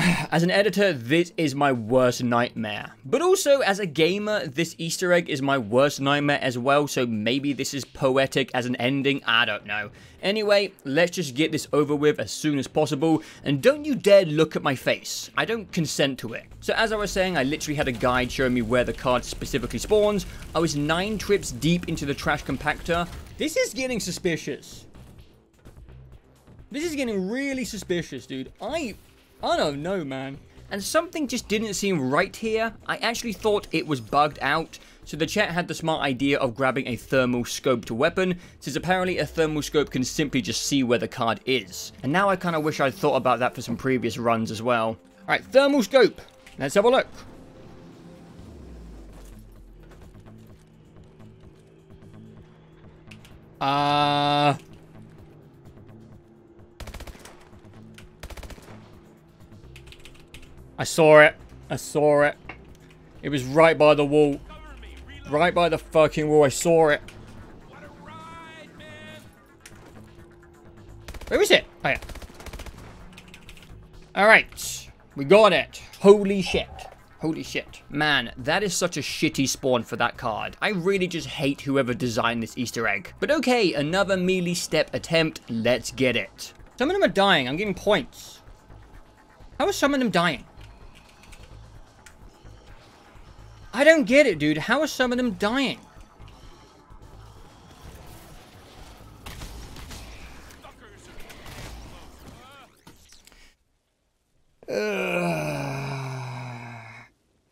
[SIGHS] As an editor, this is my worst nightmare. But also, as a gamer, this Easter egg is my worst nightmare as well, so maybe this is poetic as an ending, I don't know. Anyway, let's just get this over with as soon as possible, and don't you dare look at my face. I don't consent to it. So as I was saying, I literally had a guide showing me where the card specifically spawns. I was 9 trips deep into the trash compactor. This is getting suspicious. This is getting really suspicious, dude. I I don't know, man. And something just didn't seem right here. I actually thought it was bugged out, so the chat had the smart idea of grabbing a thermal scoped weapon, since apparently a thermal scope can simply just see where the card is. And now I kind of wish I'd thought about that for some previous runs as well. Alright, thermal scope. Let's have a look. Uh... I saw it. I saw it. It was right by the wall. Right by the fucking wall. I saw it. Where is it? Oh, yeah. Alright. We got it. Holy shit. Holy shit. Man, that is such a shitty spawn for that card. I really just hate whoever designed this Easter egg. But okay, another melee step attempt. Let's get it. Some of them are dying. I'm getting points. How are some of them dying? I don't get it, dude. How are some of them dying?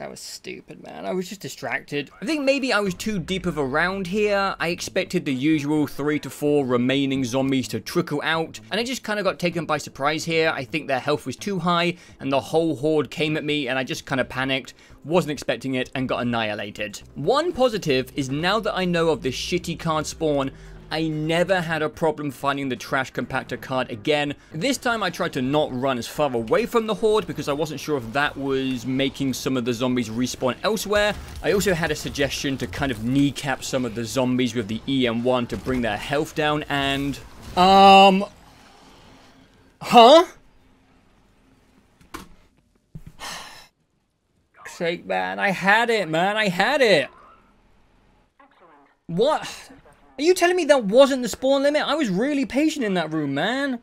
That was stupid, man. I was just distracted. I think maybe I was too deep of a round here. I expected the usual three to four remaining zombies to trickle out, and I just kind of got taken by surprise here. I think their health was too high, and the whole horde came at me, and I just kind of panicked, wasn't expecting it, and got annihilated. One positive is now that I know of this shitty card spawn, I never had a problem finding the trash compactor card again. This time I tried to not run as far away from the horde because I wasn't sure if that was making some of the zombies respawn elsewhere. I also had a suggestion to kind of kneecap some of the zombies with the EM1 to bring their health down and... Um... Huh? [SIGHS] Sake, man. I had it, man. I had it. What? Are you telling me that wasn't the spawn limit? I was really patient in that room, man.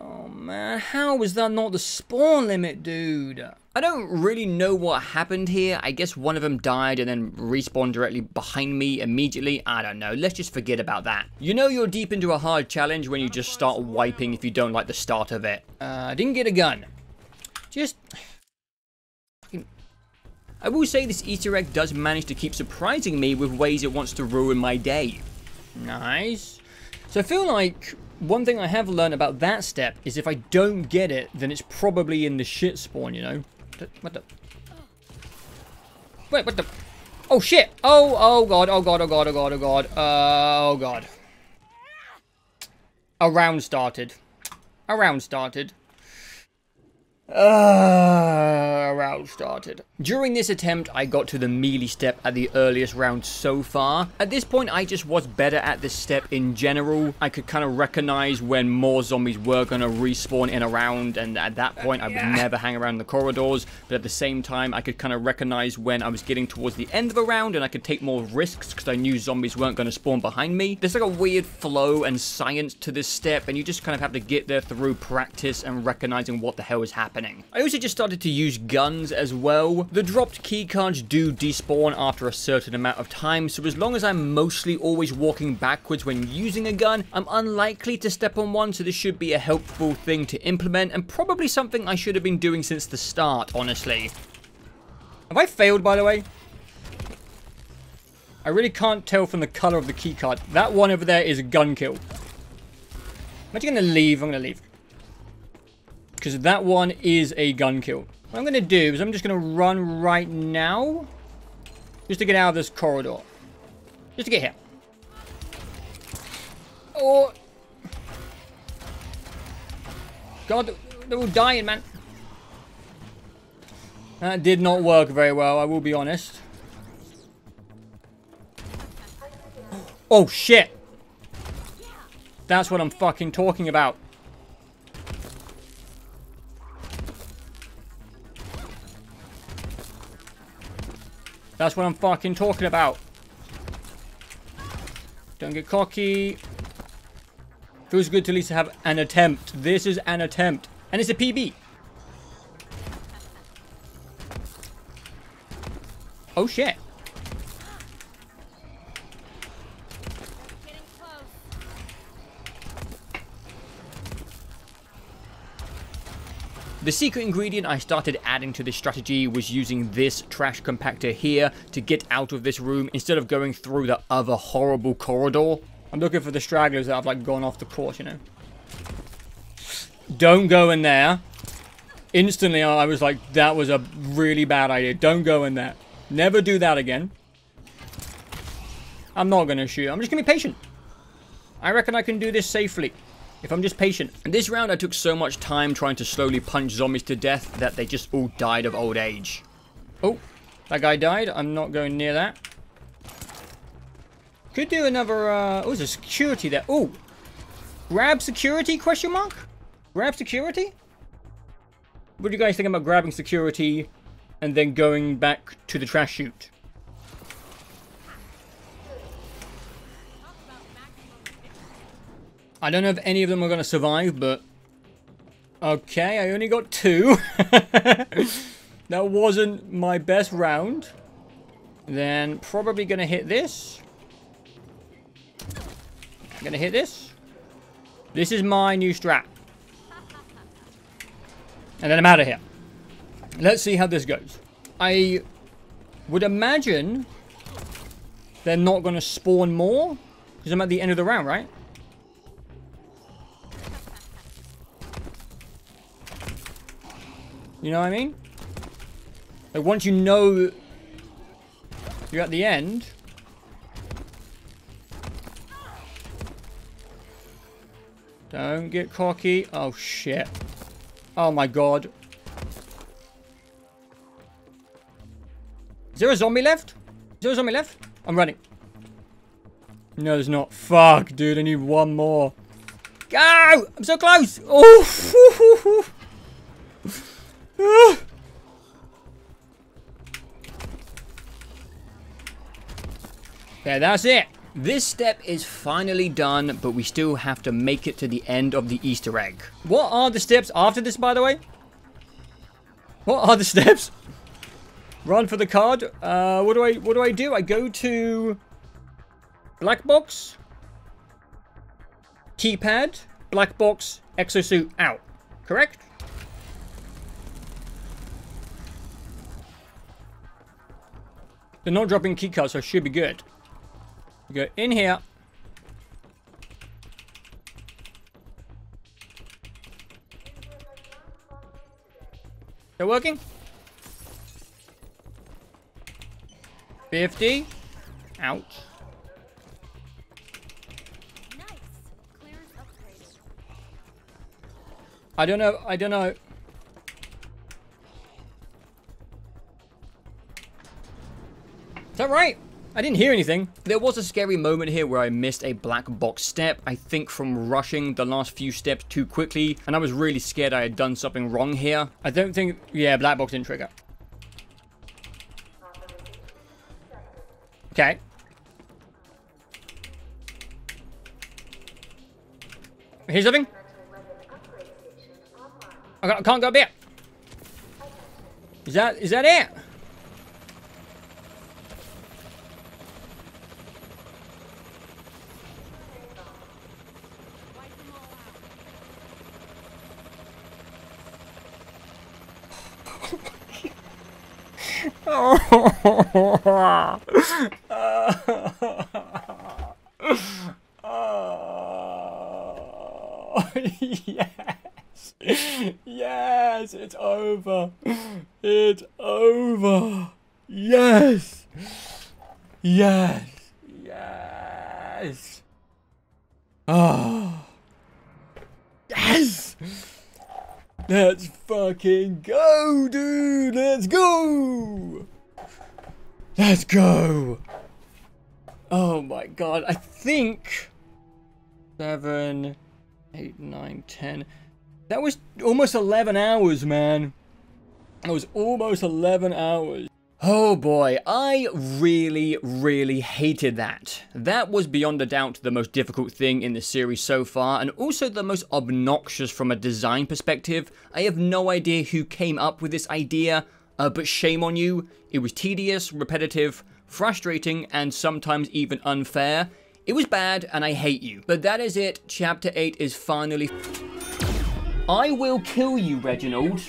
Oh, man. How was that not the spawn limit, dude? I don't really know what happened here. I guess one of them died and then respawned directly behind me immediately. I don't know. Let's just forget about that. You know you're deep into a hard challenge when you just start wiping if you don't like the start of it. Uh, I didn't get a gun. Just... I will say this Easter egg does manage to keep surprising me with ways it wants to ruin my day. Nice. So I feel like one thing I have learned about that step is if I don't get it, then it's probably in the shit spawn, you know? What the? Wait, what the? Oh shit! Oh, oh god, oh god, oh god, oh god, oh god, uh, oh god. A round started. A round started. Uh, round started. During this attempt, I got to the melee step at the earliest round so far. At this point, I just was better at this step in general. I could kind of recognize when more zombies were going to respawn in a round, and at that point, I would never hang around the corridors. But at the same time, I could kind of recognize when I was getting towards the end of a round, and I could take more risks because I knew zombies weren't going to spawn behind me. There's like a weird flow and science to this step, and you just kind of have to get there through practice and recognizing what the hell is happening happening. I also just started to use guns as well. The dropped keycards do despawn after a certain amount of time, so as long as I'm mostly always walking backwards when using a gun, I'm unlikely to step on one, so this should be a helpful thing to implement, and probably something I should have been doing since the start, honestly. Have I failed, by the way? I really can't tell from the color of the keycard. That one over there is a gun kill. I'm actually going to leave. I'm going to leave. Because that one is a gun kill. What I'm going to do is I'm just going to run right now. Just to get out of this corridor. Just to get here. Oh. God, they're all dying, man. That did not work very well, I will be honest. Oh, shit. That's what I'm fucking talking about. That's what I'm fucking talking about. Don't get cocky. Feels good to at least have an attempt. This is an attempt. And it's a PB. Oh shit. The secret ingredient I started adding to this strategy was using this trash compactor here to get out of this room instead of going through the other horrible corridor. I'm looking for the stragglers that have like gone off the course, you know. Don't go in there. Instantly I was like, that was a really bad idea. Don't go in there. Never do that again. I'm not going to shoot. I'm just going to be patient. I reckon I can do this safely. If I'm just patient. In this round, I took so much time trying to slowly punch zombies to death that they just all died of old age. Oh, that guy died. I'm not going near that. Could do another, uh, oh, there's a security there. Oh, grab security, question mark? Grab security? What do you guys think about grabbing security and then going back to the trash chute? I don't know if any of them are going to survive, but... Okay, I only got two. [LAUGHS] that wasn't my best round. Then probably going to hit this. Going to hit this. This is my new strat. And then I'm out of here. Let's see how this goes. I would imagine they're not going to spawn more. Because I'm at the end of the round, right? You know what I mean? Like once you know you're at the end. Don't get cocky. Oh shit. Oh my god. Is there a zombie left? Is there a zombie left? I'm running. No, there's not. Fuck, dude. I need one more. Go! I'm so close. Oh. [LAUGHS] Okay, that's it. This step is finally done, but we still have to make it to the end of the Easter egg. What are the steps after this, by the way? What are the steps? Run for the card. Uh, what do I what do I do? I go to black box, keypad, black box, exosuit out. Correct? They're not dropping keycards, so I should be good. We go in here. They're working? 50. Ouch. I don't know. I don't know. That right? I didn't hear anything. There was a scary moment here where I missed a black box step, I think from rushing the last few steps too quickly, and I was really scared I had done something wrong here. I don't think... Yeah, black box didn't trigger. Okay. Here's something. I can't go up here. Is that, is that it? [LAUGHS] yes. Yes, it's over. It's over. Yes. Yes. Yes. Oh. Yes. Let's fucking go, dude. Let's go. Let's go. Oh my god. I think seven, eight, nine, ten. That was almost 11 hours, man. That was almost 11 hours. Oh boy, I really, really hated that. That was beyond a doubt the most difficult thing in the series so far, and also the most obnoxious from a design perspective. I have no idea who came up with this idea, uh, but shame on you. It was tedious, repetitive, frustrating, and sometimes even unfair. It was bad, and I hate you. But that is it. Chapter 8 is finally... I will kill you, Reginald.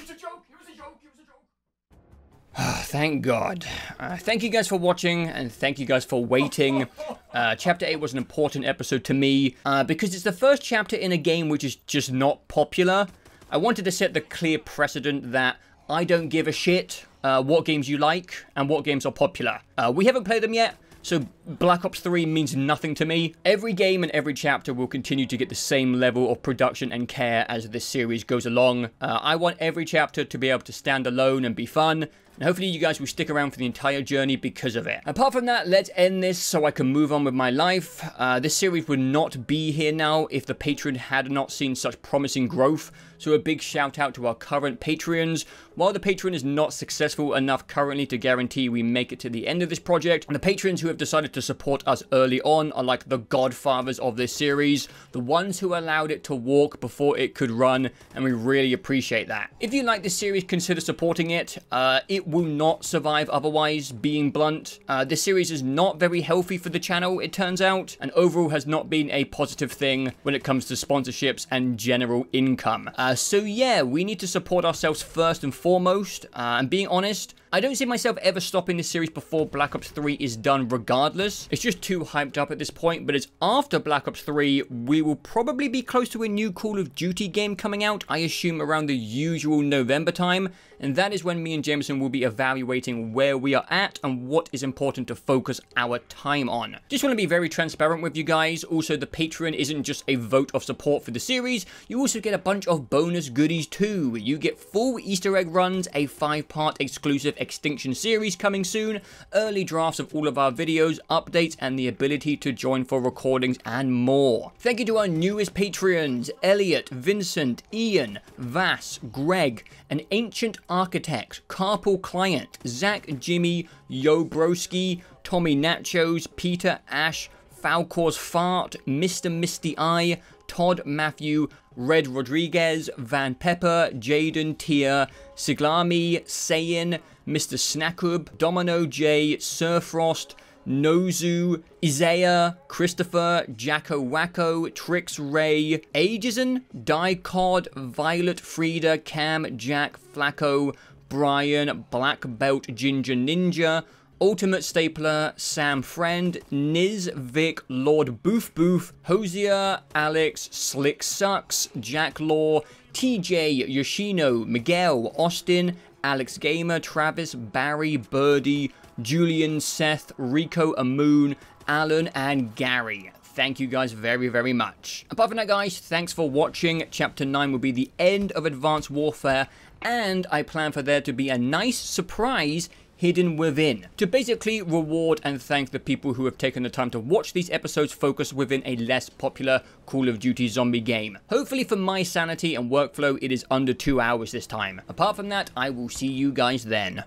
Thank God. Uh, thank you guys for watching, and thank you guys for waiting. [LAUGHS] Uh, chapter 8 was an important episode to me, uh, because it's the first chapter in a game which is just not popular. I wanted to set the clear precedent that I don't give a shit uh, what games you like and what games are popular. Uh, we haven't played them yet, so Black Ops 3 means nothing to me. Every game and every chapter will continue to get the same level of production and care as this series goes along. Uh, I want every chapter to be able to stand alone and be fun, and hopefully you guys will stick around for the entire journey because of it. Apart from that, let's end this so I can move on with my life. Uh, this series would not be here now if the Patreon had not seen such promising growth. So a big shout out to our current Patreons. While the Patreon is not successful enough currently to guarantee we make it to the end of this project, the patrons who have decided to support us early on are like the godfathers of this series, the ones who allowed it to walk before it could run, and we really appreciate that. If you like this series, consider supporting it. Uh, it will not survive otherwise, being blunt. Uh, this series is not very healthy for the channel, it turns out, and overall has not been a positive thing when it comes to sponsorships and general income. Uh, so yeah, we need to support ourselves first and foremost, uh, and being honest, I don't see myself ever stopping this series before Black Ops 3 is done regardless. It's just too hyped up at this point, but it's after Black Ops 3, we will probably be close to a new Call of Duty game coming out, I assume around the usual November time, and that is when me and Jameson will be evaluating where we are at and what is important to focus our time on. Just want to be very transparent with you guys. Also, the Patreon isn't just a vote of support for the series, you also get a bunch of bonus goodies too. You get full Easter egg runs, a five-part exclusive Extinction series coming soon, early drafts of all of our videos, updates, and the ability to join for recordings and more. Thank you to our newest Patreons, Elliot, Vincent, Ian, Vass, Greg, an Ancient Architect, Carpool Client, Zach, Jimmy, Yo Broski, Tommy Nachos, Peter, Ash, Falcor's Fart, Mr. Misty Eye, Todd Matthew, Red Rodriguez, Van Pepper, Jaden Tia, Siglami, Sayin, Mr. Snackub, Domino J, Surfrost, Nozu, Isaiah, Christopher, Jacko Wacko, Trix Ray, Ageson, Dicod, Violet, Frida, Cam, Jack, Flacco, Brian, Black Belt Ginger Ninja, Ultimate Stapler, Sam Friend, Niz, Vic, Lord Boof Boof, Hosier, Alex, Slick Sucks, Jack Law, TJ, Yoshino, Miguel, Austin, Alex Gamer, Travis, Barry, Birdie, Julian, Seth, Rico, Amoon, Alan, and Gary. Thank you guys very, very much. Apart from that, guys, thanks for watching. Chapter 9 will be the end of Advanced Warfare, and I plan for there to be a nice surprise hidden within to basically reward and thank the people who have taken the time to watch these episodes focus within a less popular Call of Duty zombie game. Hopefully for my sanity and workflow it is under two hours this time. Apart from that, I will see you guys then.